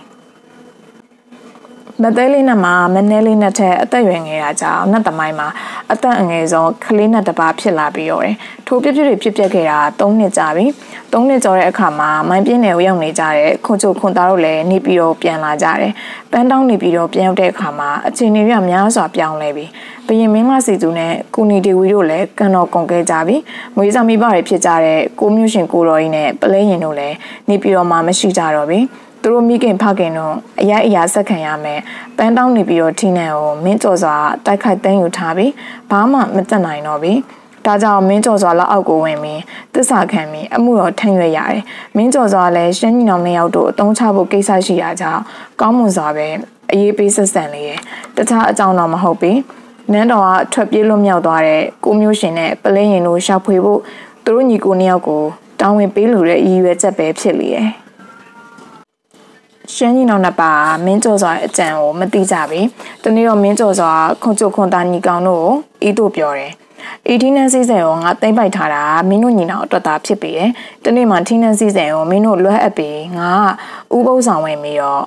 မသေးလေးနဲ့မှာမနှဲလေးနဲ့ထက်အသက်ရွယ်ငယ်တာကြောင့်နတ်သမိုင်းမှာအသက်အငယ်ဆုံးကလေးနဲ့တပါဖြစ်လာပြီးတော့တယ်။ထိုးပြပြတွေဖြစ်ပျက်ခဲ့တာ၃နှစ်ကြာပြီ။၃နှစ်ကျော်တဲ့အခါမှာမိုင်းပြင်းနယ်ကိုရောက်နေကြတဲ့ခွန်ချိုခွန်သားတို့လည်းနေပြီးတော့ပြန်လာကြတယ်။ပန်းတောင်းနေပြီးတော့ပြန်ရောက်တဲ့အခါမှာအချိန်တွေရများစွာပြောင်းလဲပြီ။ဘရင်မင်းမစီသူနဲ့ကုနီတီဝီတို့လည်းကန်တော်ကုန်ခဲ့ကြပြီ။မွေးစားမိဘတွေဖြစ်ကြတဲ့ကိုမျိုးရှင်ကိုတော်ကြီးနဲ့ပလဲရင်တို့လည်းနေပြီးတော့မှမရှိကြတော့ပြီ။ သူတို့မိခင်ဖခင်တို့အရိုက်အရာဆက်ခံရမယ်ပန်းတောင်းနေပြီးတော့ထီးနန်ကိုမင်းကြော်စွာတိုက်ခိုက်သိမ်းယူထားပြီးဘာမှမတက်နိုင်တော့ပြီဒါကြောင့်မင်းကြော်စွာလက်အောက်ကိုဝင်ပြီးတစ္ဆာခံပြီးအမှုတော်ထမ်းရွက်ရတယ်မင်းကြော်စွာလည်းရှမ်းညီနောင်နှစ်ယောက်တို့အတုံးချဖို့ကိစ္စရှိတာကြောင့်ကောင်းမွန်စွာပဲအရေးပေးဆက်ဆံလေးရတခြားအကြောင်းတော့မဟုတ်ပြီနန်းတော်ကထွက်ပြေးလွတ်မြောက်သွားတဲ့ကိုမျိုးရှင်နဲ့ပလင်းရင်တို့ရှာဖွေဖို့သူတို့ညီကိုနှစ်ယောက်ကိုတောင်းဝင်ပေးလို့တဲ့ရည်ရွယ်ချက်ပဲဖြစ်လေတယ် ရှမ်းကြီးနောင်နှစ်ပါမင်းကျော်စွာအကြံကိုမသိကြပြီ။တနေ့တော့မင်းကျော်စွာခွန်ချုခွန်တာညီကောင်တို့ကိုဤတို့ပြောတယ်။အီထီနန်စီစဉ်ကိုငါသိမ့်ပိုက်ထားတာမင်းတို့ညီနောင်အတွက်သာဖြစ်ပေတယ်။တနေ့မှထီနန်စီစဉ်ကိုမင်းတို့လွှဲအပ်ပြီးငါဥပုပ်ဆောင်ဝင်ပြီးတော့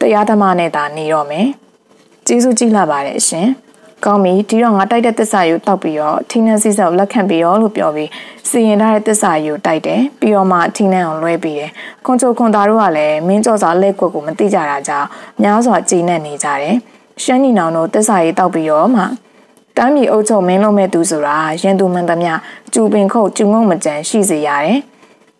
တရားဓမ္မနဲ့သာနေတော့မယ်။ကျေးဇူးကြီးလာပါတယ်ရှင်။ ကောင်းပြီဒီတော့ငါတိုက်တဲ့သစ္စာယူတောက်ပြီးတော့ထီနန်းစီဆောက်လက်ခံပြီးရောလို့ပြောပြီးစီရင်ထားတဲ့သစ္စာယူတိုက်တယ်ပြီးတော့မှထီနန်းအောင်လွှဲပြီးတယ်ခွန်ချိုခွန်သားတို့ကလည်းမင်းကြော်စာလက်ကွက်ကိုမသိကြတာကြောင့်များစွာကြည်နက်နေကြတယ်ရှမ်းညီနောင်တို့သစ္စာရေးတောက်ပြီးတော့မှတမ်းမြေအုပ်ချုပ်မင်းလုံးမဲ့သူဆိုတာရင်သူမှန်သမျှကျူပင်ခုတ်ကျူငုံမကြံရှိစေရတယ်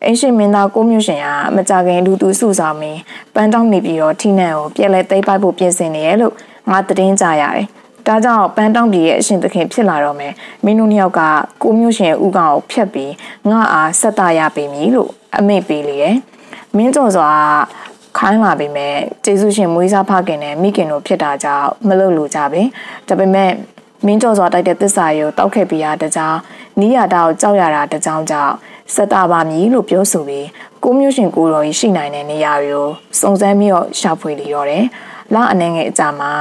အင်းရှင်မင်းသားကိုမျိုးရှင်ကမကြခင်လူသူစုဆောင်ပြီးပန်းတောင်းနေပြီးတော့ထီနန်းကိုပြက်လဲသိမ်းပိုက်ဖို့ပြင်ဆင်နေရလို့ငါတည်င်းကြရတယ် ဒါကြောင့်ပန်းတောင်းပြည်ရဲ့အရှင်သခင်ဖြစ်လာတော့မယ်မင်းတို့နှစ်ယောက်ကကိုမျိုးရှင်ဥကောင်ကိုဖျက်ပြီးငါအားဆက်တာရပေမည်လို့အမိတ်ပေးလေရဲ့မင်းကျော်စွာခိုင်းလာပေမဲ့ကျေးဇူးရှင်မွေးစားဖခင်နဲ့မိခင်တို့ဖြစ်တာကြောင့်မလုပ်လို့ကြပဲဒါပေမဲ့မင်းကျော်စွာတိုက်တဲ့သစ္စာကိုတောက်ခဲ့ပြီးရတဲ့ကြောင့်နီးရတာကိုကြောက်ရတာတကြောင်ကြောင့်ဆက်တာပါမည်လို့ပြောဆိုပြီးကိုမျိုးရှင်ကိုတော်ကြီးရှိနိုင်တဲ့နေရာကိုစုံစမ်းပြီးတော့ရှာဖွေလေတော့တယ်လအနေငယ်အကြမှာ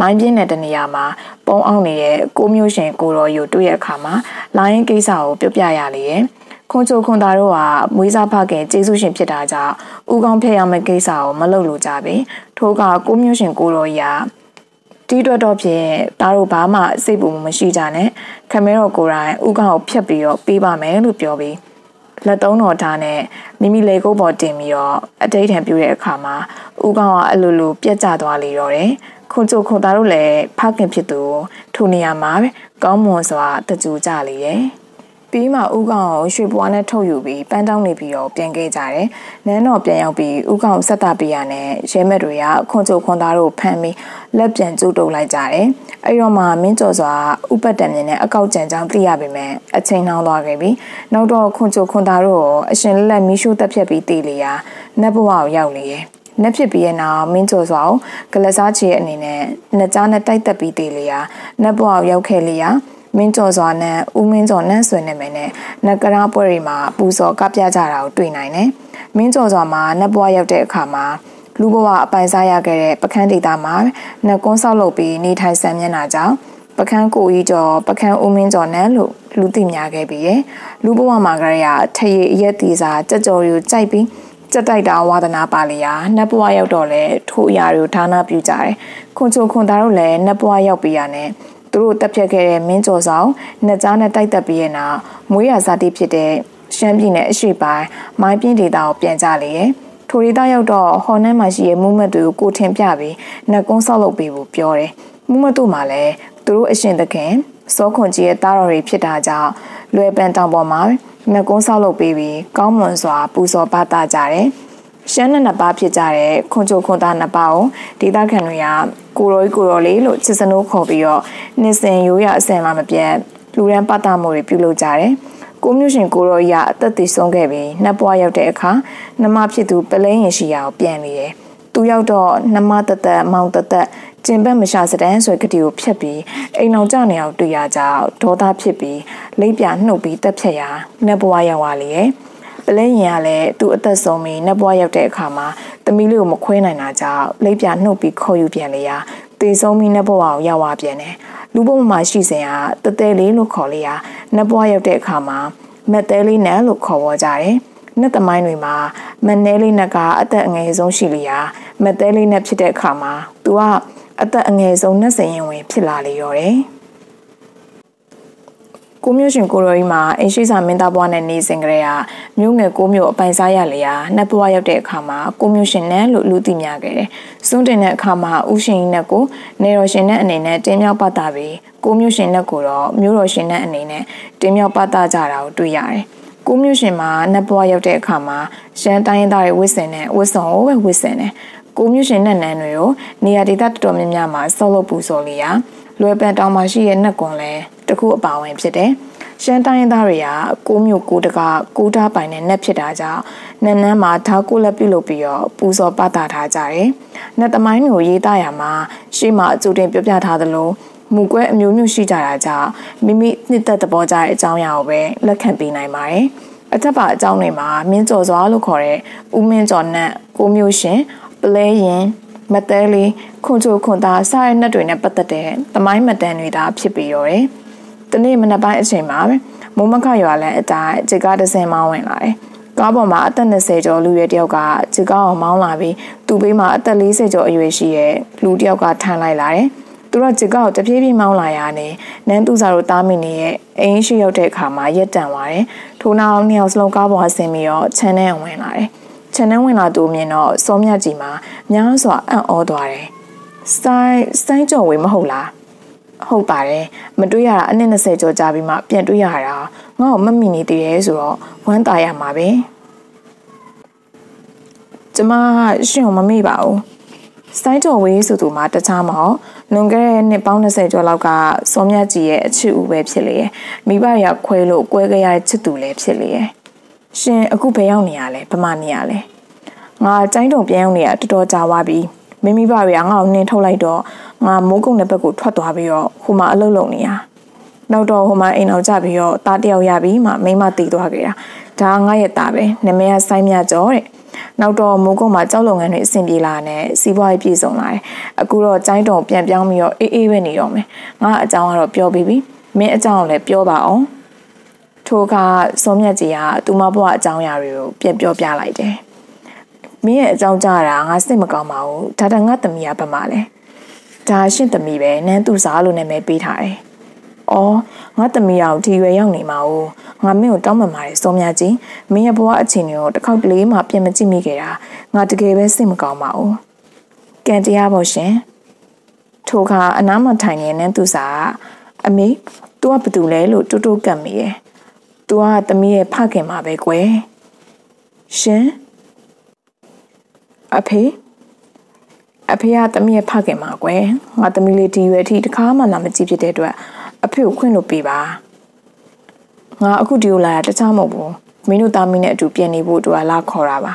မိုင်းပြင်းတဲ့တနေရာမှာပုံအောင်နေတဲ့ကိုမျိုးရှင်ကိုတော်ယူတွေ့ရအခါမှာလိုင်းကိစ္စကိုပြောပြရလေရဲ့ခွန်ချိုခွန်သားတို့ကမွေးစားဖခင်ကျေးဇူးရှင်ဖြစ်တာကြောင့်ဥကောင်းဖျက်ရမယ့်ကိစ္စကိုမလုပ်လို့ကြပြီထို့ကကိုမျိုးရှင်ကိုတော်ကြီးကတီးတွတ်တော့ဖြင့်ဒါတို့ဘာမှစိတ်ပူမှုမရှိကြနဲ့ခမဲတော်ကိုယ်တိုင်ဥကောင်းကိုဖျက်ပြီးတော့ပေးပါမယ်လို့ပြောပြီးလက်သုံးတော်ထားနဲ့မိမိလေကုတ်ပေါ်တင်ပြီးတော့အတိတ်ထံပြူတဲ့အခါမှာဥကောင်းကအလိုလိုပြက်ကျသွားလေတော့တယ် ခွန်ချိုခွန်သားတို့လည်းဖခင်ဖြစ်သူထိုနေရာမှာပဲကောင်းမွန်စွာတကြူကြလေတယ်ပြီးမှဥကောင်ကိုရွှေပွားနဲ့ထုတ်ယူပြီးပန်းတောင်းနေပြီးတော့ပြန်ခဲ့ကြတယ်။နန်းတော်ပြန်ရောက်ပြီးဥကောင်ဆက်တာပေးရနဲ့ရဲမက်တွေကခွန်ချိုခွန်သားတို့ဖမ်းပြီးလက်ပြန်ကျုပ်တုပ်လိုက်ကြတယ်။အဲဒီတော့မှမင်းကျော်စွာဥပတ်တံမြင်နဲ့အကောက်ကြံကြောင်းသိရပေမဲ့အချိန်နှောင်းသွားခဲ့ပြီ။နောက်တော့ခွန်ချိုခွန်သားတို့အရှင်လက်လက်မီးရှို့တက်ဖြတ်ပြီးတည်လျာနတ်ဘဝကိုရောက်လေရဲ့။ နှက်ဖြစ်ပြီးရဲ့နောက်မင်းကျော်စွာကိုဂလစားချီရဲ့အနေနဲ့နှစ်ကြားနဲ့တိုက်သက်ပြီးသေးလေရာနှက်ဘွားရောက်ခဲ့လေရာမင်းကျော်စွာနဲ့ဦးမင်းကျော်နဲ့ဆွေနေမယ်နဲ့နကရာပွဲတွေမှာပူဇော်ကပြကြတာကိုတွေ့နိုင်တယ်။မင်းကျော်စွာမှာနှက်ဘွားရောက်တဲ့အခါမှာလူဘဝအပိုင်စားရခဲ့တဲ့ပကန်းဒေတာမှာနှကွန်းဆောက်လုပ်ပြီးနေထိုင်ဆံမျက်နှာကြောင့်ပကန်းကိုကြီးကျော်ပကန်းဦးမင်းကျော်နဲ့လို့လူသိများခဲ့ပြီးရဲ့လူဘဝမှာကလေးကထရေအရက်တီစာကြက်ကြော်ယူကြိုက်ပြီး စက်တိုက်တာဝါသနာပါလျာနတ်ဘွားရောက်တော့လဲထိုအရာတွေကိုဌာနပြုကြတယ်ခွန်ချုံခွန်သားတို့လည်းနတ်ဘွားရောက်ပြီးရနဲ့သူတို့တက်ဖြတ်ခဲ့တဲ့မင်းကျော်ဆောင်နှစ်ကြားနဲ့တိုက်တက်ပြီးရဲ့နောက်မွေးရဇာတိဖြစ်တဲ့ရှမ်းပြည်နယ်အရှိပိုင်းမိုင်းပြင်းဒေသကိုပြန်ကြလေရဲ့ထိုဒေသရောက်တော့ဟော်နန်းမှာရှိတဲ့မူးမတ်တွေကိုကိုထင်ပြပြီးနှက်ကုန်းဆောက်လုပ်ပေးဖို့ပြောတယ်မူးမတ်တို့မှလည်းသူတို့အရှင်သခင်စောခွန်ကြီးရဲ့တားတော်တွေဖြစ်တာကြောင့်လွယ်ပန်တောင်ပေါ်မှာ နှကုန်းဆောက်လုပ်ပေးပြီးကောင်းမွန်စွာပူဇော်ပါတာကြတယ်။ရှမ်းနဲ့နှစ်ပါးဖြစ်ကြတဲ့ခွန်ချိုခွန်သားနှစ်ပါးကိုဒေသခံတွေကကိုရိုကြီးကိုရိုလေးလို့ချစ်စနိုးခေါ်ပြီးတော့နှစ်စဉ်ရိုးရအစင်မှမပြတ်လူရန်ပတ်တာမှုတွေပြုလုပ်ကြတယ်။ကိုမျိုးရှင်ကိုရိုကြီးကအသက်သေဆုံးခဲ့ပြီးနှစ်ပွားရောက်တဲ့အခါနှမဖြစ်သူပလိန်ရင်ရှိရာကိုပြန်နေတယ်။သူရောက်တော့နှမတသက်မောင်တသက် ကျင်ပတ်မရှာစတန်းဆွဲကတိကိုဖျက်ပြီးအိမ်အောင်ကြနေအောင်တွေ့ရကြဒေါသဖြစ်ပြီးလိပ်ပြနှုတ်ပြီးတက်ဖြတ်ရာနတ်ဘဝရောက်သွားလေရဲ့ပလဲရင်ကလည်းသူ့အသက်ဆုံးပြီးနတ်ဘဝရောက်တဲ့အခါမှာသမီးလေးကိုမခွဲနိုင်တာကြောင့်လိပ်ပြနှုတ်ပြီးခေါ်ယူပြန်လေရာတေဆုံးပြီးနတ်ဘဝကိုရောက်သွားပြန်တယ်လူဘုံမှာရှိစဉ်ကတသေးလေးလို့ခေါ်လေရာနတ်ဘဝရောက်တဲ့အခါမှာမက်သေးလေးနဲ့လို့ခေါ်ဝေါ်ကြတယ်နတ်သမိုင်းတွေမှာမနဲလေးနက်ကအသက်အငယ်ဆုံးရှိလျာမက်သေးလေးနက်ဖြစ်တဲ့အခါမှာသူက အသက်အငယ်ဆုံးနတ်စရင်ဝင်ဖြစ်လာလေရောတယ်ကိုမျိုးရှင်ကိုရိုကြီးမှာအင်ရှိစာမင်းသားဘွားနဲ့နေစဉ်ကလေးကမြို့ငယ်ကိုမျိုးအပိုင်စားရလျာနှစ်ဘွားရောက်တဲ့အခါမှာကိုမျိုးရှင်နဲ့လို့လူသိများခဲ့တယ်။စွန်းတင်တဲ့အခါမှာဥရှင်နဲ့ကိုနေတော်ရှင်နဲ့အနေနဲ့တင်းမြောက်ပတ်တာပြီးကိုမျိုးရှင်နဲ့ကိုတော့မျိုးတော်ရှင်နဲ့အနေနဲ့တင်းမြောက်ပတ်တာကြတာကိုတွေ့ရတယ်။ကိုမျိုးရှင်မှာနှစ်ဘွားရောက်တဲ့အခါမှာရှမ်းတိုင်းသားတွေဝစ်စင်နဲ့ဝစ်စုံကိုပဲဝစ်စင်တယ်။ ကိုမျိုးရှင်နဲ့နန်းတွေကိုနေရာဒေသတော်တော်များများမှာဆောက်လုပ်ပူဇော်လျာလွယ်ပန်တောင်မှာရှိတဲ့နှက်ကွန်လဲတခုအပါဝင်ဖြစ်တယ်။ရှမ်းတိုင်းသားတွေကကိုမျိုးကိုတကကိုတားပိုင်နဲ့နှက်ဖြစ်တာကြောင့်နန်းနန်းမှာဓာကိုလက်ပြုတ်လုပ်ပြီးတော့ပူဇော်ပသထားကြတယ်။နှက်သမိုင်းကိုရေးသားရမှာရှေ့မှာအကျိုးတင်ပြပြထားသလိုမူကွဲအမျိုးမျိုးရှိကြတာကြောင့်မိမိနှစ်သက်သဘောကျတဲ့အကြောင်းအရာကိုပဲလက်ခံပေးနိုင်ပါတယ်။အထက်ပါအကြောင်းတွေမှာမင်းကျော်စွာလို့ခေါ်တဲ့ဦးမင်းကျော်နဲ့ကိုမျိုးရှင် ပလဲရင်မတဲလေးခွန်ချိုခွန်သားစတဲ့နှက်တွေနဲ့ပတ်သက်တဲ့သမိုင်းမတန်တွေသာဖြစ်ပြီးရောတယ်။ဒီနေ့မနက်ပိုင်းအချိန်မှာပဲမိုးမခရွာလည်းအတိုင်းဂျကားတစ်စင်မောင်းဝင်လာတယ်။ကားပေါ်မှာအသက်20ကျော်လူရွယ်တယောက်ကဂျကားအောင်မောင်းလာပြီးသူ့ဘေးမှာအသက်40ကျော်အရွယ်ရှိရဲ့လူတယောက်ကထိုင်လိုက်လာတယ်။သူတို့ဂျကားကိုတပြေးပြေးမောင်းလာရတဲ့နန်းသူစာတို့တားမိနေရဲ့အင်းရှိရောက်တဲ့အခါမှာရက်တန်သွားတယ်။ထိုးနောက်နှစ်ယောက်စလုံးကားပေါ်ဆင်းပြီးတော့ခြံထဲဝင်လာတယ်။ ခြံထဲဝင်လာသူမြင်တော့စောမြကြီးမှာများစွာအံ့ဩသွားတယ်။စိုင်းစိုင်းကြော်ဝေးမဟုတ်လား။ဟုတ်ပါတယ်မတွေ့ရတာအနည်း20ကျော်ကြာပြီးမှပြန်တွေ့ရတာငါ့ကိုမမိနေသေးတယ်ဆိုတော့ဝမ်းသာရမှာပဲကျမရှင်ကိုမမေ့ပါဘူးစိုင်းကျော်ဝေးဆိုသူမှတခြားမဟုတ်လွန်ခဲ့တဲ့နှစ်ပေါင်း20ကျော်လောက်ကစောမြတ်ကြီးရဲ့အချစ်ဦးပဲဖြစ်လေမိဘရခွဲလို့ကွဲကြရတဲ့ချစ်သူလည်းဖြစ်လေ ရှင်အခုဘယ်ရောက်နေရလဲဗမာနေရလဲငါကျိုင်းတုံပြန်ရောက်နေရတော်တော်ကြာသွားပြီမိမိဘတွေကငါ့ကိုနှင်ထုတ်လိုက်တော့ငါမိုးကုံတဲ့ဘက်ကိုထွက်သွားပြီးတော့ဟိုမှာအလုပ်လုပ်နေရနောက်တော့ဟိုမှာအိမ်အောင်ကြပြီးတော့တားတယောက်ရပြီးမှမိမတည်သွားခဲ့တာဒါငါရဲ့သားပဲနာမည်ကစိုင်းမြကျော်တဲ့နောက်တော့မိုးကုံမှာကြောက်လုပ်ငန်းတွေအဆင်ပြေလာနဲ့စီးပွားရေးပြည့်စုံလာတယ်အခုတော့ကျိုင်းတုံပြန်ပြောင်းပြီးတော့အေးအေးပဲနေတော့မယ်ငါအကြောင်းကတော့ပြောပြီးပြီမင်းအကြောင်းလည်းပြောပါအောင် ထိုကစောမြတ်ကြီးကသူမဘွားအကြောင်းအရာတွေကိုပြန်ပြောပြလိုက်တယ်မင်းရဲ့အကြောင်းကြားတာငါစိတ်မကောင်းပါဘူးဒါတငါသမီးကဘာမှလဲဒါရှင့်သမီးပဲနန်းသူစားလို့နာမည်ပေးထားတယ်။အော်ငါသမီးအောင်ဒီရွယ်ရောက်နေမှာ哦ငါမင်းကိုတောင်းပန်ပါတယ်စောမြကြီးမင်းရဲ့ဘဝအခြေအနေကိုတစ်ခေါက်တလေမှပြင်မကြည့်မိခဲ့တာငါတကယ်ပဲစိတ်မကောင်းပါဘူး။ကံတရားပေါ့ရှင်။ထိုခါအနားမှာထိုင်နေတဲ့နန်းသူစားအမေ तू ကဘာတူလဲ လို့တူတူကတ်မိရဲ့။ तू ကသမီးရဲ့ဖခင်မှာပဲကွယ်။ရှင်အဖေအဖေကသမီးရဲ့ဖခင်မှာကွယ်ငါသမီးလေးဒီရွယ်အထိတခါမှလာမကြည့်ဖြစ်တဲ့အတွက်အဖေကိုခွင့်လို့ပေးပါငါအခုဒီကိုလာတာတခြားမဟုတ်ဘူးမင်းတို့သားမင်းနဲ့အတူပြန်နေဖို့တို့ကလာခေါ်တာပါ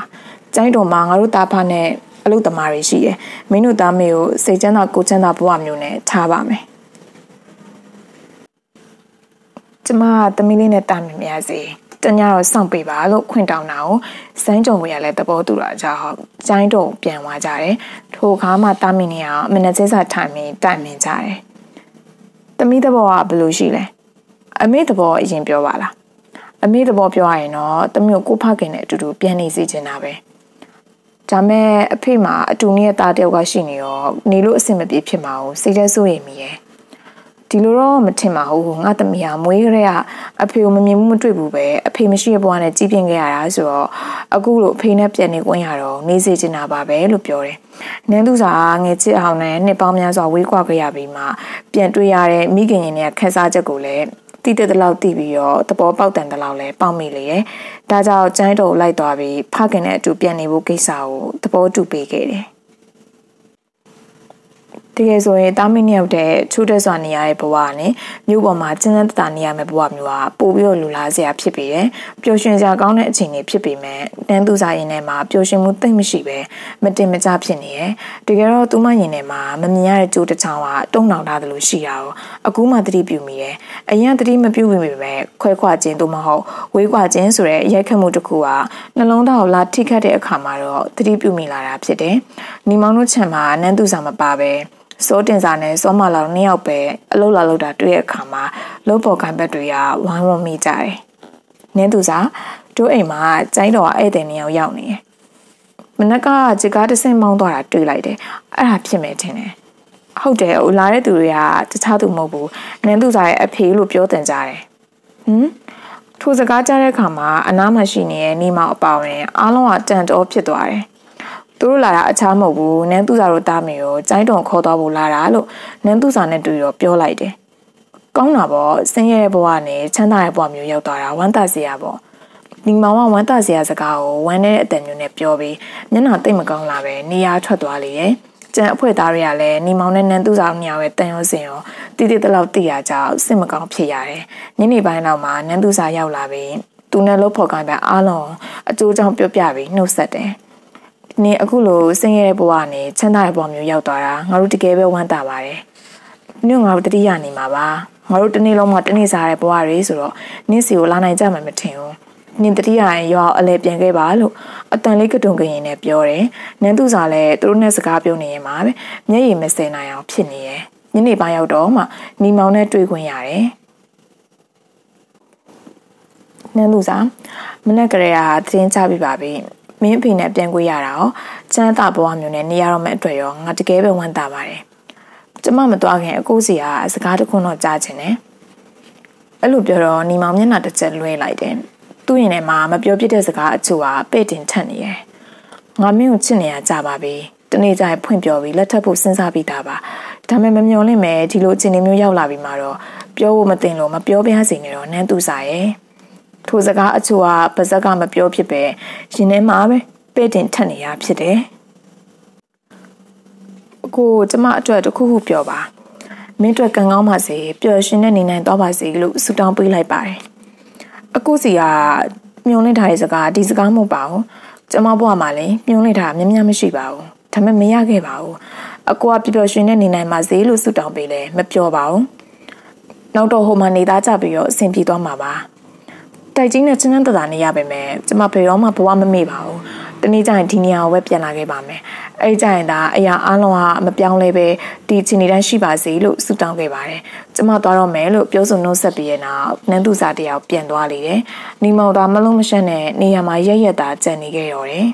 ကျိုင်းတော်မှာငါတို့သားဖနဲ့အလုပ်သမားတွေရှိတယ်မင်းတို့သားမေကိုစိတ်ချမ်းသာကိုချမ်းသာဘဝမျိုးနဲ့ထားပါမယ် ကျမသမီးလေးနဲ့တာမင်မြရစေတညတော့စောင့်ပေးပါလို့ခွင့်တောင်းတာကိုစမ်းကြုံဝေရလဲသဘောတူတာကြောင့်ကျိုင်းတော့ပြန်သွားကြတယ်ထိုခါမှတာမင်နေအောင်မနက်စစာထိုင်ပြီးတိုင်ပင်ကြတယ်သမီးသဘောကဘယ်လိုရှိလဲအမေသဘောအရင်ပြောပါလားအမေသဘောပြောရရင်တော့တမျိုးကိုဖခင်နဲ့အတူတူပြန်နေစီချင်တာပဲဒါမဲ့အဖေမှာအတူနဲ့တာတယောက်ကရှိနေရောနေလို့အဆင်မပြေဖြစ်မှာကိုစိတ်ထဲစိုးရိမ်မိရဲ့ ဒီလိုတော့မထင်ပါဘူးငါသမီးဟာမွေးကြတဲ့အဖေကိုမမြင်ဘူးမတွေ့ဘူးပဲအဖေမရှိတဲ့ဘဝနဲ့ကြီးပြင်းခဲ့ရတာဆိုတော့အခုလိုအဖေနဲ့ပြန်နေခွင့်ရတော့နေစေချင်တာပါပဲလို့ပြောတယ်။နန်းသူစာငယ်ချစ်အောင်နဲ့နှစ်ပေါင်းများစွာဝေးကွာခဲ့ရပြီးမှပြန်တွေ့ရတဲ့မိခင်ရင်နဲ့ခန်းစားချက်ကိုလည်းတိတဲ့တလောက်တိပြီးတော့သဘောပေါက်တန်တလောက်လည်းပေါက်မိလေရဲ့။ဒါကြောင့်ကျိုင်းတော်လိုက်သွားပြီးဖခင်နဲ့အတူပြန်နေဖို့ကိစ္စကိုသဘောတူပေးခဲ့တယ်။ တကယ်ဆိုရင်တာမီနှစ်ယောက်တည်းချိုးတက်စွာနေရတဲ့ဘဝနဲ့မြို့ပေါ်မှာကျန်းကျန်းတတာနေရမယ့်ဘဝမျိုးဟာပို့ပြီးတော့လူလားစရာဖြစ်ပေတယ်ပျော်ရွှင်စရာကောင်းတဲ့အခြေအနေဖြစ်ပေမဲ့တန်းသူစားရင်ထဲမှာပျော်ရွှင်မှုသိမ့်မရှိပဲမတင်မကြဖြစ်နေတယ်တကယ်တော့သူမရင်ထဲမှာမမြင်ရတဲ့ကြိုးတစ်ချောင်းကတုံ့နှောင်ထားသလိုရှိတာကိုအခုမှသတိပြုမိတယ်အရင်သတိမပြုမိပေမဲ့ခွဲခွာခြင်းတို့မဟုတ်ဝေးခွာခြင်းဆိုတဲ့ရိုက်ခတ်မှုတစ်ခုကနှလုံးသားကိုလာထိခတ်တဲ့အခါမှာတော့သတိပြုမိလာတာဖြစ်တယ်။ညီမောင်တို့ချံမှာနန်းသူစာမပါပဲ စိုးတင်စာနဲ့စောမလောင်နှစ်ယောက်ပဲအလုပ်လာလုပ်တာတွေ့ရအခါမှာလုံးပေါ်ကန်ဘက်တွေကဝမ်းရုံမိကြတယ်။နန်းသူစာတို့အိမ်မှာကျိုင်းတော်ကဧည့်သည်နှစ်ယောက်ရောက်နေတယ်။မနက်ကဂျကားတဆင့်မောင်းသွားတာတွေ့လိုက်တယ်။အဲ့ဒါဖြစ်မယ်ထင်တယ်။ဟုတ်တယ်ဟိုလာတဲ့သူတွေကတခြားသူမဟုတ်ဘူး။နန်းသူစာရဲ့အဖေလို့ပြောတင်ကြတယ်။ဟမ်ထိုစကားကြားတဲ့အခါမှာအနားမှာရှိနေတဲ့နေမောင်အပါဝင်အားလုံးကတန်တော်ဖြစ်သွားတယ်။ သူတို့လာတာအခြားမဟုတ်ဘူး။နန်းသူစာတို့တားမေရောကျိုင်းတုံခေါ်သွားဖို့လာတာလို့နန်းသူစာနဲ့တွေ့တော့ပြောလိုက်တယ်။ကောင်းတာပေါ့ဆင်းရဲတဲ့ဘဝနဲ့ချမ်းသာတဲ့ဘဝမျိုးရောက်သွားတာဝမ်းသာစရာပေါ့။ဒီမောင်ကဝမ်းသာစရာစကားကိုဝမ်းနဲ့အတန်မျိုးနဲ့ပြောပြီးမျက်နှာတိတ်မကောင်းလာပဲနေရာထွက်သွားလေရဲ့။ကျန်အဖွဲ့သားတွေကလည်းနေမောင်နဲ့နန်းသူစာညောင်ရဲ့တန်ရောစင်ရောတည်တည်တလောက်တည်ရကြစစ်မကောင်းဖြစ်ရတယ်။ညနေပိုင်းတော့မှနန်းသူစာရောက်လာပြီးသူနဲ့လို့ဖော်ကိုင်းပဲအားလုံးအကျိုးကြောင့်ပြောပြပြီးနှုတ်ဆက်တယ်။ နေအခုလိုဆင်းရဲတဲ့ဘဝနဲ့ချမ်းသာတဲ့ဘဝမျိုးရောက်သွားတာငါတို့တကယ်ပဲဝမ်းသာပါတယ်။ညငါတို့တတိယနေမှာပါ။ငါတို့တနေ့လုံးမှတနေ့စားတဲ့ဘဝတွေဆိုတော့နင်းစီကိုလာနိုင်ကြမှာမထင်ဘူး။နင်တတိယရင်ရောအလဲပြန်ခဲ့ပါလို့အတန်လေးကတုံကရင်နဲ့ပြောတယ်။နန်းသူစာလည်းသူတို့နဲ့စကားပြောနေရင်မှာပဲမျက်ရည်မစင်နိုင်အောင်ဖြစ်နေရဲ့။ညနေပိုင်းရောက်တော့မှနီမောင်နဲ့တွေ့ခွင့်ရတယ်။နန်းသူစာမနေ့ကလေးကသတင်းချပြပါပြီ။ မင်းအဖေနဲ့ပြန်ကြွေးရတာရောကျန်းသာဘဝမျိုးနဲ့နေရတော့မယ့်အတွက်ရောငါတကယ်ပဲဝမ်းသာပါတယ်။ကျမမသွားခင်အကိုစီကစကားတခုတော့ကြားချင်တယ်။အဲ့လိုပြောတော့နီမောင်မျက်နှာတစ်ချက်လွှဲလိုက်တယ်။သူ့ရင်ထဲမှာမပြောပြတဲ့စကားအချို့ကပဲ့တင်ထက်နေတယ်။ငါမင်းကိုချစ်နေရကြပါပြီ။တနေ့ကျရင်ဖွင့်ပြောပြီးလက်ထပ်ဖို့စဉ်းစားပြီးသားပါဒါပေမဲ့မမျော်လင့်မဲ့ဒီလိုအခြေအနေမျိုးရောက်လာပြီးမှတော့ပြောဖို့မတင်လို့မပြောပြစေနဲ့တော့နန်းသူစာရဲ့ ထိုစကားအချို့ကပါဇက်ကမပြောဖြစ်ပဲရင်ထဲမှာပဲပဲ့တင်ထက်နေရဖြစ်တယ်ကိုကျမအတွက်တခုခုပြောပါမင်းအတွက်ကံကောင်းပါစေပျော်ရွှင်တဲ့နေနိုင်သွားပါစေလို့ဆုတောင်းပေးလိုက်ပါတယ်အခုစီကမြုံလင့်ထားတဲ့စကားဒီစကားမဟုတ်ပါဘူးကျမဘဝမှာလည်းမြုံလင့်ထားများများမရှိပါဘူးဒါပေမဲ့မရခဲ့ပါဘူးအကိုကပျော်ပျော်ရွှင်နဲ့နေနိုင်ပါစေလို့ဆုတောင်းပေးလဲမပြောပါဘူးနောက်တော့ဟိုမှာနေသားကြပြီးတော့အဆင်ပြေသွားမှာပါ တိုက်ကြီးနဲ့ချင်းချင်းတသာနေရပါမယ်ကျမဘယ်တော့မှဘဝမမေ့ပါဘူးတနေ့ကျရင်ဒီနေရာကိုပဲပြန်လာခဲ့ပါမယ်အဲ့ကြရင်ဒါအရာအလုံးဟာမပြောင်းလဲပဲဒီချင်နေတန်းရှိပါစေလို့ဆုတောင်းခဲ့ပါတယ်ကျမသွားတော့မယ်လို့ပြောဆိုနှုတ်ဆက်ပြီးရဲ့နောက်နန်းသူစာတယောက်ပြန်သွားလေတယ်နီမောင်သားမလုံးမရှက်နဲ့နေရာမှာရက်ရက်သားကြံနေခဲ့ရောတယ်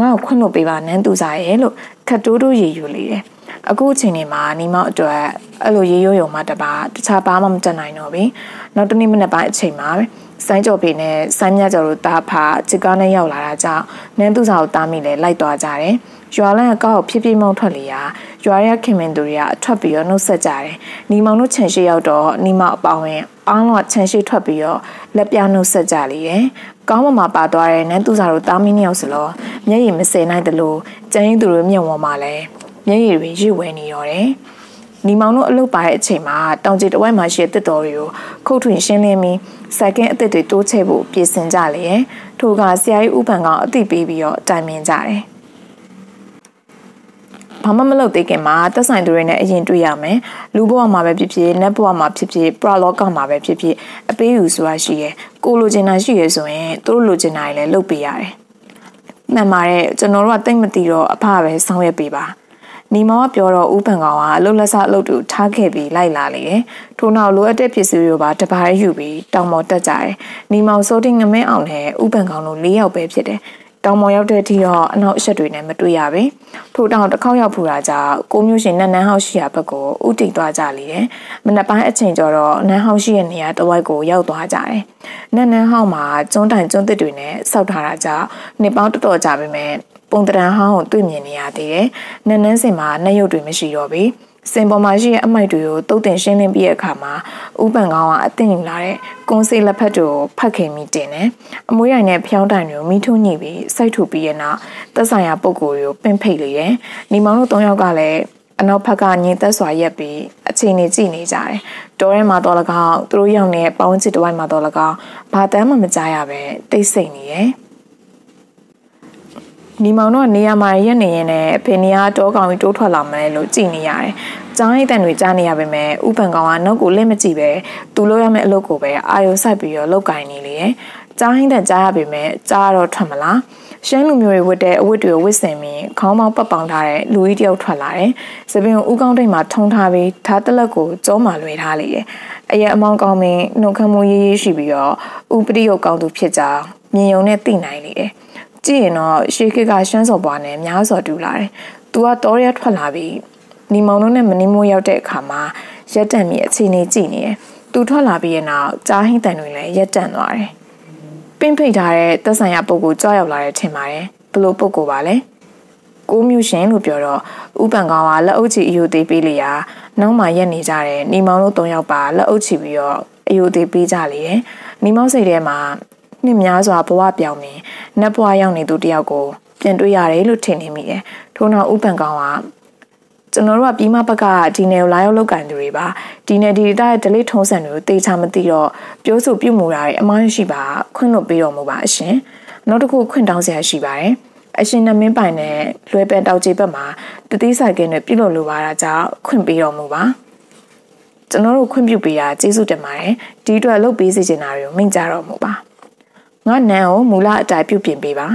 ငါ့ကိုခွင့်လို့ပေးပါနန်းသူစာရဲ့လို့ခတ်တိုးတိုးရေယူလေတယ်အခုအချိန်နေမှာနီမောက်အတွက်အဲ့လိုရေရိုးရုံမှတပါတခြားဘာမှမတက်နိုင်တော့ဘူးနောက်တနေ့မနေ့ပိုင်းအချိန်မှာပဲ ဆိုင်းကြော်ပေနဲ့ဆိုင်းမြကျော်တို့တားဖာချစ်ကားနဲ့ရောက်လာတာကြောင့်နန်းသူစာကိုတားမိလဲလိုက်သွားကြတယ်ရွာလန့်ကောက်ဖြည်းဖြည်းမောင်းထွက်လေရာရွာရဲခင်မင်သူတွေကအထွက်ပြီးတော့နှုတ်ဆက်ကြတယ်။နီမောင်တို့ခြံရှိရောက်တော့နီမောင်အပေါဝင်အားလုံးကခြံရှိထွက်ပြီးတော့လက်ပြနှုတ်ဆက်ကြလေတယ်။ကောင်းမမှာပါသွားတဲ့နန်းသူစာတို့တားမင်းနှစ်ယောက်စလောမျက်ရည်မစင်နိုင်တယ်လို့ကျန်းရင်သူတို့မျက်ဝန်းမှာလဲမျက်ရည်တွေရစ်ဝဲနေရောတယ်။ နီမောင်တို့အလုပ်ပါတဲ့အချိန်မှာတောင်ကြီးတဝိုက်မှာရှိတဲ့တစ်တော်တွေကိုခုတ်ထွင်ရှင်းလင်းပြီးစိုက်ကင်းအစ်စ်တွေတိုးချဲ့ဖို့ပြင်ဆင်ကြလေ။ထိုကဆရာကြီးဥပန်ကအသိပေးပြီးတော့တိုင်ပင်ကြတယ်။ဘာမှမလုပ်သေးခင်မှာတက်ဆိုင်သူတွေနဲ့အရင်တွေ့ရမယ်လူဘဝမှာပဲဖြစ်ဖြစ်နက်ဘဝမှာဖြစ်ဖြစ်ပရလောကမှာပဲဖြစ်ဖြစ်အပေးယူဆိုတာရှိရယ်ကိုလိုချင်တာရှိရယ်ဆိုရင်သူတို့လိုချင်တာတွေလည်းလုပ်ပေးရတယ်မှန်ပါတယ်ကျွန်တော်တို့ကတိတ်မတီတော့အဖပဲဆောင်ရွက်ပေးပါ နီမောကပြောတော့ဥပန်ကောင်ကအလုတ်လက်ဆအလုတ်တူထားခဲ့ပြီးလိုက်လာလေတယ်။ထို့နောက်လိုအပ်တဲ့ပစ္စည်းတွေပါတပါးယူပြီးတောင်ပေါ်တက်ကြတယ်။နီမောစိုးတင်ငမင်းအောင်လည်းဥပန်ကောင်တို့၄ယောက်ပဲဖြစ်တယ်။တောင်ပေါ်ရောက်တဲ့အထိတော့အနောက်အဆက်တွေနဲ့မတွေ့ရပဲထို့တောင်တစ်ခေါက်ရောက်ဖူတာကြောင့်ကိုမျိုးရှင်နန်းနန်းဟောက်ရှိရာဘက်ကိုဥတီသွားကြလေတယ်မနက်ပိုင်းအချိန်ကျတော့နန်းဟောက်ရှိရဲ့နေရာတစ်ဝိုက်ကိုရောက်သွားကြတယ်နန်းနန်းဟောက်မှာကျွန်းတိုင်ကျွန်းသစ်တွေနဲ့စောက်ထားတာကြောင့်နေပေါင်းတော်တော်ကြာပြီမဲ့ ပုံတရံဟောင်းကိုတွေ့မြင်နေရသေးတယ်နန်းနန်းစင်မှာနှက်ရုပ်တွေမရှိတော့ဘူးစင်ပေါ်မှာရှိတဲ့အမိုက်တွေကိုတုတ်တင်ရှင်းလင်းပြီးတဲ့အခါမှာဥပန်ကောင်းကအသင့်ယူလာတဲ့ကွန်စေးလက်ဖက်တို့ဖတ်ခင်မိတင်တယ်။အမွှေးရိုင်နဲ့ဖျောင်းတိုင်တွေကိုမိထုံးညိပြီးစိုက်ထုတ်ပြီးရဲ့နောက်သက်ဆိုင်ရာပုံကိုယ်တွေကိုပင့်ဖိတ်လေတယ်။နေမောင်တို့၃ယောက်ကလည်းအနောက်ဘက်ကညင်သက်စွာရက်ပြီးအချိန်နေကြည့်နေကြတယ်တောထဲမှာတော့လကောက်သူတို့ရောက်နေတဲ့ပေါင်းချစ်တဝိုက်မှာတော့လကောက်ဘာတမ်းမှမကြားရပဲတိတ်ဆိတ်နေတယ် ညီမောင်တို့ကနေရာမှာရက်နေရင်လည်းဖေနီယာတောကောင်ကြီးတိုးထွက်လာမယ်လို့ကြည်နေရတယ်။ကြားရိတ်တန်တွေကြားနေရပါမယ်။ဥပန်ကောင်ကနောက်ကိုလက်မကြည့်ပဲသူ့လိုရမယ့်အလုပ်ကိုပဲအာရုံစိုက်ပြီးတော့လောက်ကင်နေလေ။ကြားရိတ်တန်ကြားရပါမယ်။ကြားတော့ထွက်မလား။ရှမ်းလူမျိုးတွေဝတ်တဲ့အဝတ်တွေကိုဝတ်ဆင်ပြီးခေါင်းပေါင်းပတ်ပေါင်းထားတဲ့လူကြီးတယောက်ထွက်လာတယ်။စပင်ကိုဥကောင်းတိတ်မှာထုံထားပြီးဓာတ်တလက်ကိုကျောမှာလွှဲထားလေတယ်။အရက်အမောင်းကောင်းမင်းနှုတ်ခမ်းမိုးရေးရေးရှိပြီးတော့ဥပတိယုတ်ကောင်းသူဖြစ်ကြောင်းမြင်ယုံနဲ့သိနိုင်လေတယ်။ ကြည့်ရင်တော့ရှေးခေတ်ကရှမ်းစော်ပွားနဲ့များစွာတူလာတယ်။ "तू ကတော်ရထွက်လာပြီ။ညီမောင်တို့နဲ့မနီမိုးရောက်တဲ့အခါမှာရက်တန့်ပြီးအခြေအနေကြည့်နေတယ်။ तू ထွက်လာပြီးရင်တော့ကြားဟင်းတန်တွေလည်းရက်တန့်သွားတယ်။ပင်းဖိတ်ထားတဲ့သက်ဆိုင်ရာပုံကိုကြွရောက်လာတဲ့ထင်ပါတယ်။ဘလို့ပုံကိုပါလဲ။ကိုမျိုးရှင်လို့ပြောတော့ဥပန်ကောင်ကလက်အုပ်ချီအယူသေးပေးလျာနောက်မှရက်နေကြတယ်။ညီမောင်တို့၃ယောက်ပါလက်အုပ်ချီပြီးတော့အယူသေးပေးကြလေတယ်။ညီမောင်စိတ်ထဲမှာ နှစ်များစွာဘဝပြောင်းနေနတ်ဘဝရောက်နေသူတယောက်ကိုပြန်တွေ့ရတယ်လို့ထင်နေမိတယ်။ထို့နောက်ဥပန်ကောင်ကကျွန်တော်တို့ကပြီးမဘက်ကဒီနယ်ကိုလာရောက်လောက်ကန်သူတွေပါဒီနယ်ဒီတာရဲ့ delete ထုံးစံတွေကိုတေချာမသိတော့ပြောဆိုပြုမှုတာတွေအမှားရှိပါခွင့်လွတ်ပေးတော်မူပါအရှင်နောက်တစ်ခုခွင့်တောင်းစရာရှိပါတယ်အရှင်နမင်းပိုင်နဲ့လွယ်ပန်တောက်ကြီးဘက်မှာတတိဆိုင်ကင်းတွေပြုလုပ်လိုပါတာကြောင့်ခွင့်ပေးတော်မူပါကျွန်တော်တို့ခွင့်ပြုပေးတာကျေးဇူးတင်ပါတယ်ဒီအတွက်လုပ်ပေးစီချင်တာတွေကိုမိန့်ကြတော်မူပါ ငါနန်းကိုမူလအတိုင်းပြုပြင်ပေးပါ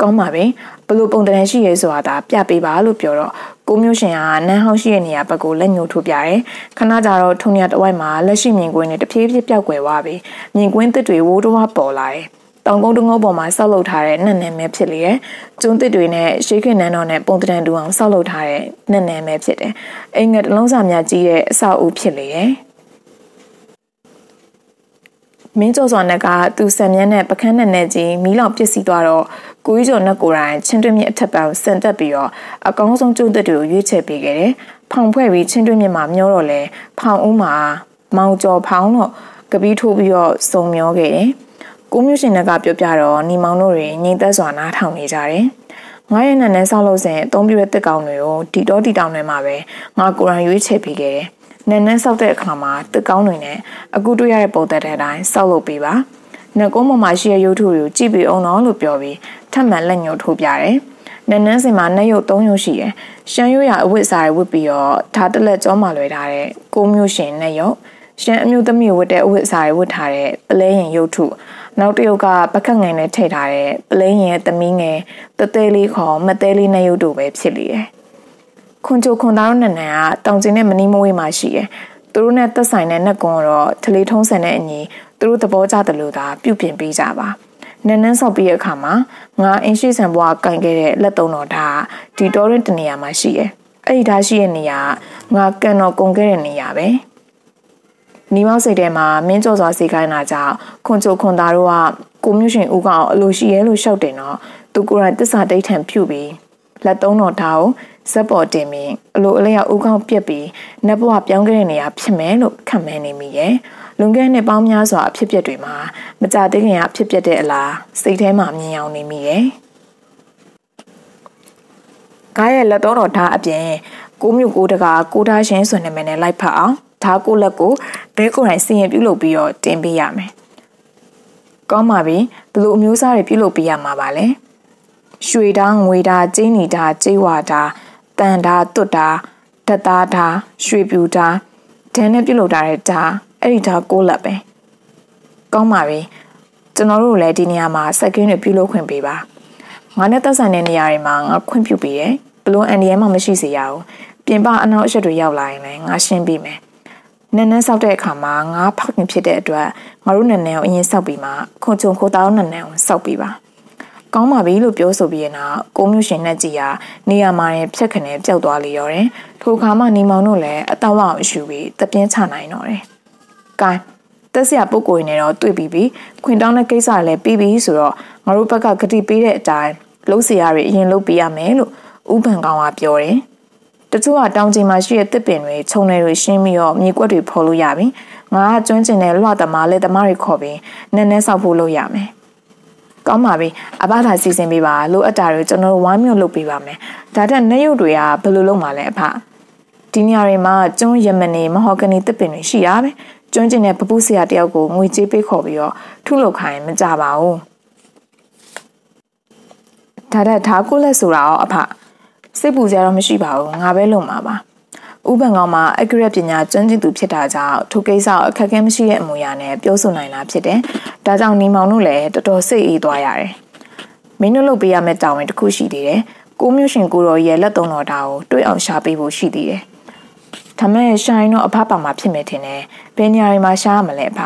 ကောင်းပါပြီဘလို့ပုံတန်ရှိရဲဆိုတာဒါပြပေးပါလို့ပြောတော့ကိုမျိုးရှင်ကနန်းဟောင်းရှိတဲ့နေရာဘက်ကိုလက်ညှိုးထိုးပြတယ်ခဏကြာတော့ထုံရတဝိုက်မှာလက်ရှိမြင်ကွင်းနဲ့တဖြည်းဖြည်းပျောက်ကွယ်သွားပြီမြင်ကွင်းတစ်တွေဝိုးတဝပေါ်လာတယ်တောင်ကုန်းတငုံပေါ်မှာဆောက်လုပ်ထားတဲ့နက်နယ်မဲဖြစ်လေရဲ့ကျွန်းတစ်တွေနဲ့ရှေးခေတ်နန်းတော်နဲ့ပုံတန်တူအောင်ဆောက်လုပ်ထားတဲ့နက်နယ်မဲဖြစ်တယ်အိမ်ငယ်တလုံးစာများကြီးတဲ့အဆောက်အဦဖြစ်လေရဲ့ မင်းကျော်စောနဲ့ကသူဆံမြန်းနဲ့ပကန်းနဲ့နဲ့ကြီးမီးလောင်ပစ်စီသွားတော့ကိုကြီးကျော်နဲ့ကိုရိုင်းချင်းတွင်းမြစ်အထက်ပံဆန်တက်ပြီးတော့အကောင်းဆုံးကျုပ်သက်တွေကိုရွေးချယ်ပေးခဲ့တယ်။ဖောင်ဖွဲ့ပြီးချင်းတွင်းမြစ်မှာမျောတော့လဲဖောင်ဦးမှာမောင်ကျော်ဖောင်တော့ကပီးထိုးပြီးတော့စုံမျောခဲ့တယ်။ကိုမျိုးရှင်ကပြောပြတော့ညီမောင်တို့တွေငြိမ်သက်စွာနားထောင်နေကြတယ်။ငါရဲ့နန်းနဲ့ဆောက်လို့စဉ်အသုံးပြုတဲ့တက်ကောင်တွေကိုဒီတော့ဒီတောင်တွေမှာပဲငါကိုရိုင်းရွေးချယ်ပေးခဲ့တယ်။ နန်းနန်းဆောက်တဲ့အခါမှာတစ်ကောင်းတွေနဲ့အခုတွေ့ရတဲ့ပုံသက်တဲ့အတိုင်းဆောက်လုပ်ပေးပါ။နကုန်းပေါ်မှာရှိတဲ့ရုပ်ထုတွေကိုကြည့်ပြီးအောင်တော့လို့ပြောပြီးထပ်မံလက်ညှိုးထိုးပြတယ်။နန်းနန်းစင်မှာနှက်ရုပ်၃ရုပ်ရှိတယ်။ရှမ်းရွရအဝတ်စားတွေဝတ်ပြီးတော့ဓာတ်တလက်ကြောမှလွယ်ထားတဲ့ကိုမျိုးရှင်နှက်ရုပ်ရှမ်းအမျိုးသမီးဝတ်တဲ့အဝတ်စားတွေဝတ်ထားတဲ့ပလဲရင်ရုပ်ထုနောက်တစ်ရုပ်ကပကတ်ငယ်နဲ့ထည့်ထားတဲ့ပလဲရင်ရဲ့သမီးငယ်တသေးလေးခေါ်မသေးလေးနှက်ရုပ်တို့ပဲဖြစ်လေတယ်။ ခွန်ချိုခွန်သားတို့နန်နန်ကတောင်ကျင်းနဲ့မနီးမဝေးမှာရှိတယ်။သူတို့နဲ့သက်ဆိုင်တဲ့နှက်ကွန်တော့ထလေးထုံးစံတဲ့အညီသူတို့သဘောကျတယ်လို့သာပြုပြင်ပေးကြပါ။နန်းနန်းဆောက်ပြီးတဲ့အခါမှာငါအင်းရှိဆန်ဘွားကင်ခဲ့တဲ့လက်သုံးတော်ဓာတ်ဒီတော်ရင်တနေရာမှာရှိတယ်။အဲ့ဒီဓာတ်ရှိတဲ့နေရာငါကန်တော်ကုန်ခဲ့တဲ့နေရာပဲ။နီမောက်စိတ်ထဲမှာမင်းကြော်စွာစီခိုင်းတာကြောင့်ခွန်ချိုခွန်သားတို့ကကိုမျိုးရှင်ဦးကောင်အလိုရှိရဲလို့ရှောက်တယ်နော်။သူကိုယ်တိုင်တစ္ဆာဒိဋ္ဌံဖြူပြီးလက်သုံးတော်ဓာတ်ကို ဇက်ပေါ်တင်ပြီးအလိုအလျောက်ဥကောင်းပြက်ပြီးနတ်ဘဝပြောင်းခဲ့တဲ့နေရာဖြစ်မယ်လို့ခန့်မှန်းနေမိရဲ့လွန်ခဲ့တဲ့ပေါင်းများစွာအဖြစ်ပြက်တွေမှာမကြသေးခင်ကအဖြစ်ပြက်တဲ့အလားစိတ်ထဲမှာမြင်အောင်နေမိရဲ့ကားရဲ့လက်တော်တော်ဓာအပြင်ကိုမြို့ကိုတကကိုထားရှင်ဆိုနေမယ်နဲ့လိုက်ဖတ်အောင်ဓာကိုလက်ကိုဘဲကိုယ်တိုင်စီရင်ပြုလုပ်ပြီးတော့တင်ပေးရမယ်ကောင်းပါပြီဘလို့အမျိုးအစားတွေပြုလုပ်ပေးရမှာပါလဲရွှေဓာငွေဓာကျင်းနီဓာကြေးဝါဓာ တန်ဓာတွတ်ဓာဓာသားဓာရွှေပြူဓာဒန်းနဲ့ပြုတ်လောက်တာတဲ့ဓာအဲ့ဒီဓာကိုလက်ပဲကောင်းပါပြီကျွန်တော်တို့လည်းဒီနေရာမှာစက်ကင်းတွေပြုတ်လို့ခွင့်ပေးပါငါနဲ့သက်ဆိုင်တဲ့နေရာတွေမှာငါခွင့်ပြုပေးရဘလို့အန်ဒီယဲမှမရှိစေရအောင်ပြင်ပအနောက်အချက်တွေရောက်လာရင်လည်းငါရှင်းပေးမယ်နန်းနန်းဆောက်တဲ့အခါမှာငါဖောက်ခင်ဖြစ်တဲ့အတွက်ငါတို့နန်းနန်းကိုအရင်ဆောက်ပြီးမှခွန်ချုံခိုးတောင်းနန်းနန်းကိုဆောက်ပြီးပါ ကောင်းပါပြီလို့ပြောဆိုပြီးရင်တော့ကိုမျိုးရှင်နဲ့ကြည်ဟာနေရာမှာဖြက်ခနဲပျောက်သွားလေရောတယ်။ထိုခါမှနေမောင်တို့လည်းအတော့အောင်ရှူပြီးတပြင်းချနိုင်တော့တယ်။ကဲတက်စရာပုတ်ကိုရင်းနဲ့တော့တွေ့ပြီးပြီခွင်တောင်းတဲ့ကိစ္စလည်းပြီးပြီဆိုတော့ငါတို့ဘက်ကဂတိပေးတဲ့အတိုင်းလုံးစရာတွေအရင်လုပ်ပေးရမယ်လို့ဥပန်ကောင်ကပြောတယ်တချို့ကတောင်ကျင်မှာရှိတဲ့တစ်ပင်တွေခြုံတွေတွေရှင်းပြီးတော့မြေကွက်တွေဖော်လို့ရပြီငါကကျွမ်းကျင်တဲ့လွှတ်သမားလက်သမားတွေခေါ်ပြီးနည်းနည်းဆောက်ဖို့လုပ်ရမယ် ကောင်းပါပြီအဘသာစီစဉ်ပေးပါလိုအပ်တာတွေကျွန်တော်တို့ဝိုင်းမြို့လုပ်ပေးပါမယ်ဒါတက်နှရုပ်တွေကဘယ်လိုလုပ်မှာလဲအဖဒီနေရာတွေမှာကျွန်းယမနီမဟော်ဂနီတစ်ပင်တွေရှိရပဲကျွန်းကျင်တဲ့ပပူးဆရာတယောက်ကိုငွေကြေးပေးခေါ်ပြီးတော့ထုလုပ်ခိုင်းမကြပါဘူးဒါတဲ့ဓာကုလက်ဆိုတာရောအဖစိတ်ပူစရာတော့မရှိပါဘူးငါပဲလုံမှာပါ ဥပန်ကောင်မှာအကရက်ပညာကျွမ်းကျင်သူဖြစ်တာကြောင့်ထိုကိစ္စအခက်အခဲမရှိတဲ့အမူအရာနဲ့ပြောဆိုနိုင်တာဖြစ်တယ်။ဒါကြောင့်နေမောင်တို့လည်းတော်တော်စိတ်အေးသွားရတယ်။မင်းတို့လုပ်ပေးရမယ့်တာဝန်တစ်ခုရှိသေးတယ်။ကိုမျိုးရှင်ကိုတော်ရဲ့လက်သုံးတော်တာကိုတွေ့အောင်ရှာပေးဖို့ရှိသေးတယ်။ဒါမဲ့ရှာရင်တော့အဖပါမှာဖြစ်မယ်ထင်တယ်။ဘယ်နေရာတွေမှာရှာရမလဲအဖ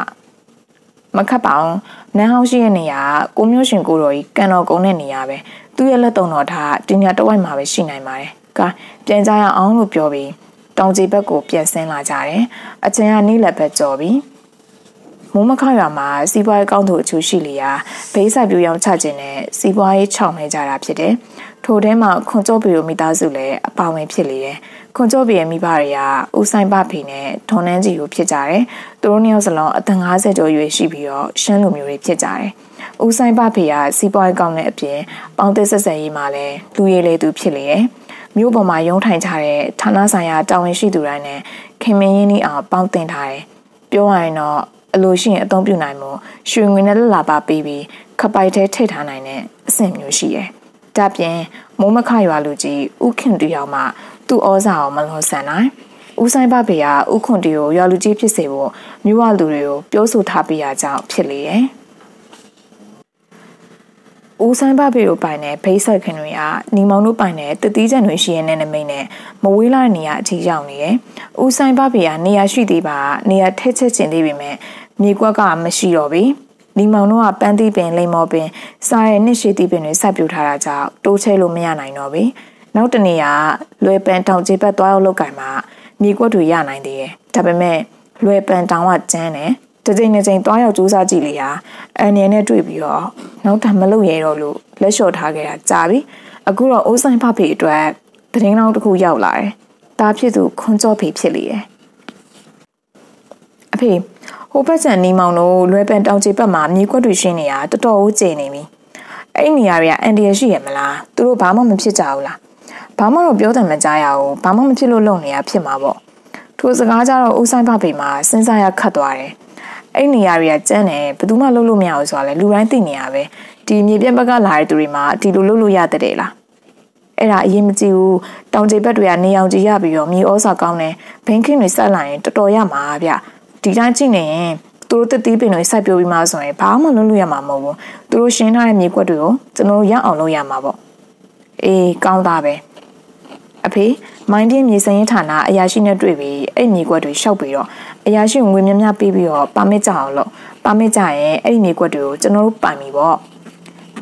။မခတ်ပါအောင်နန်းဟောင်းရှိတဲ့နေရာကကိုမျိုးရှင်ကိုတော်ကြီးကန်တော်ကုန်းတဲ့နေရာပဲ။သူ့ရဲ့လက်သုံးတော်ထားတင်ညာတဝိုက်မှာပဲရှိနိုင်ပါတယ်။ကဲပြန်ကြရအောင်လို့ပြောပြီး တောင်ကြီးဘက်ကိုပြန်ဆင်းလာကြတယ်။အချင်းကနီးလက်ဘက်ကြော်ပြီးမိုးမခရွာမှာစီးပွားရေးကောင်းသူအချို့ရှိလျာဘေးဆိုင်ပြူရောင်းချခြင်းနဲ့စီးပွားရေးချောင်နေကြတာဖြစ်တယ်။ထိုထဲမှာခွန်ကျော်ပီတို့မိသားစုလည်းအပါဝင်ဖြစ်လေတယ်။ခွန်ကျော်ပီရဲ့မိဘတွေကဦးဆိုင်ပဖေနဲ့ထွန်နှန်းကြီးကိုဖြစ်ကြတယ်။သူတို့နှစ်ယောက်စလုံးအသက်50ကျော်ရွယ်ရှိပြီးတော့ရှမ်းလူမျိုးတွေဖြစ်ကြတယ်။ဦးဆိုင်ပဖေကစီးပွားရေးကောင်းတဲ့အပြင်ပေါင်းသစ်ဆက်ဆံရေးမှာလည်းလူရည်လေသူဖြစ်လေတယ်။ မြို့ပေါ်မှာရုံးထိုင်ကြတဲ့ဌာနဆိုင်ရာတာဝန်ရှိသူတိုင်းနဲ့ခင်မင်းရင်းနှီးအောင်ပေါင်းတင်ထားတယ်။ပြောရရင်တော့အလိုရှိရင်အသုံးပြုနိုင်မှုရွှေငွေနဲ့လက်လာပါပေးပြီးခပိုက်ထဲထိတ်ထားနိုင်တဲ့အဆင့်မျိုးရှိတယ်။ဒါပြင်မိုးမခရွာလူကြီးဥခင်တူရောက်မှသူ့ဩဇာအောင်မလွန်ဆန်နိုင်။ဦးဆိုင်ပဖေကဥခွန်တီကိုရွာလူကြီးဖြစ်စေဖို့မြို့ဝလူတွေကိုပြောဆိုထားပေးရကြောင်းဖြစ်လေတယ်။ ဦးဆိုင်ဘဖေတို့ပိုင်တဲ့ဖိတ်ဆက်ခင်တွေကညီမောင်တို့ပိုင်တဲ့တတိကျန်တွေရှိရတဲ့နမိတ်နဲ့မဝေးလာတဲ့နေရာအထိရောက်နေတယ်။ဦးဆိုင်ဘဖေကနေရာရှိသေးပါနေရာထက်ချက်ကျင်သေးပေမဲ့မြေကွက်ကမရှိတော့ပြီ။ညီမောင်တို့ကပန်းသီးပင်လိမ္မော်ပင်စားရဲ့နှစ်ရှိသီးပင်တွေစိုက်ပျိုးထားတာကြောင့်တိုးချဲလို့မရနိုင်တော့ပြီ။နောက်တနေ့ကလွယ်ပန်တောင်ကျေးဘက်သွားရောက်လောက်ကင်မှာမြေကွက်တွေရနိုင်သေးတယ်။ဒါပေမဲ့လွယ်ပန်တောင်ကကျန်းတယ် တကြိမ်တစ်ကြိမ်တွားရောက်စူးစမ်းကြည့်လေရာအန်နီနဲ့တွေ့ပြီးတော့နောက်ထပ်မလုပ်ရတော့လို့လက်လျှော့ထားခဲ့တာကြာပြီအခုတော့အိုးဆိုင်ဖဖေအတွက်တရင်နောက်တစ်ခုရောက်လာတယ်ဒါဖြစ်သူခွန်ကြော့ဖေဖြစ်လေတယ်အဖေဟိုဘက်ဆန်နီမောင်တို့လွယ်ပန်တောင်ချေဘက်မှာမြေကွက်တွေရှင်းနေတာတော်တော်ဦးကျနေပြီအဲ့ဒီနေရာတွေကအန်ဒီရရှိရမလားသူတို့ဘာမှမဖြစ်ကြဘူးလားဘာမှတော့ပြောတယ်မကြားရဘူးဘာမှမဖြစ်လို့လုံနေရဖြစ်မှာပေါ့ထိုစကားကြတော့ဦးဆိုင်ဖဖေမှာစဉ်းစားရခတ်သွားတယ် အဲ့နေရာတွေကကျန်းတယ်ဘယ်သူမှလုပ်လို့မရဘူးဆိုတာလေလူတိုင်းသိနေရပဲဒီမြေပြက်ဘက်ကလာတဲ့သူတွေမှာဒီလိုလုပ်လို့ရတဲ့လားအဲ့ဒါအရင်မကြည့်ဘူးတောင်ကျေဘက်တွေကနေအောင်ကြည့်ရပြီးတော့မြေဩစာကောင်းတယ်ဘင်းခင်းတွေဆက်လာရင်တော်တော်ရမှာဗျဒီတိုင်းကြည့်နေရင်သူတို့တတိပင်တွေစိုက်ပျိုးပြီးမှဆိုရင်ဘာမှလုပ်လို့ရမှာမဟုတ်ဘူးသူတို့ရှင်းထားတဲ့မြေကွက်တွေကိုကျွန်တော်တို့ရအောင်လုပ်ရမှာပေါ့အေးကောင်းတာပဲအဖေမိုင်းတင်းမြေစရင်ဌာနအရာရှိနဲ့တွေ့ပြီးအဲ့မြေကွက်တွေရှောက်ပြီးတော့ အရာရှိငွေများများပေးပြီးတော့ပါမစ်ကြအောင်လို့ပါမစ်ကြရင်အဲ့ဒီမြေကွက်တွေကိုကျွန်တော်တို့ပိုင်ပြီပေါ့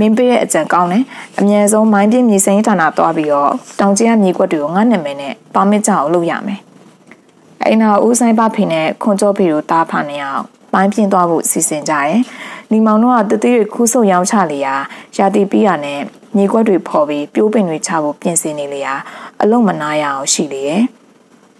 မင်းပေးတဲ့အကြံကောင်းတယ်အမြဲဆုံးမိုင်းပြင်းမြေစင်းဌာနသွားပြီးတော့တောင်ကျင်းမြေကွက်တွေကိုငါ့နာမည်နဲ့ပါမစ်ကြအောင်လုပ်ရမယ်အဲ့နောက်ဦးဆိုင်ပဖေနဲ့ခွန်ကျော်ဖေတို့တားဖာနေအောင်ပိုင်းပြင်းသွားဖို့စီစဉ်ကြတယ်။ညီမောင်တို့ကတတိတွေခူးဆုပ်ရောင်းချလေရာရာတီပြီးရနဲ့မြေကွက်တွေဖော်ပြီးပြိုးပင်တွေချဖို့ပြင်ဆင်နေလေရာအလုံးမနာရအောင်ရှိလေရဲ့။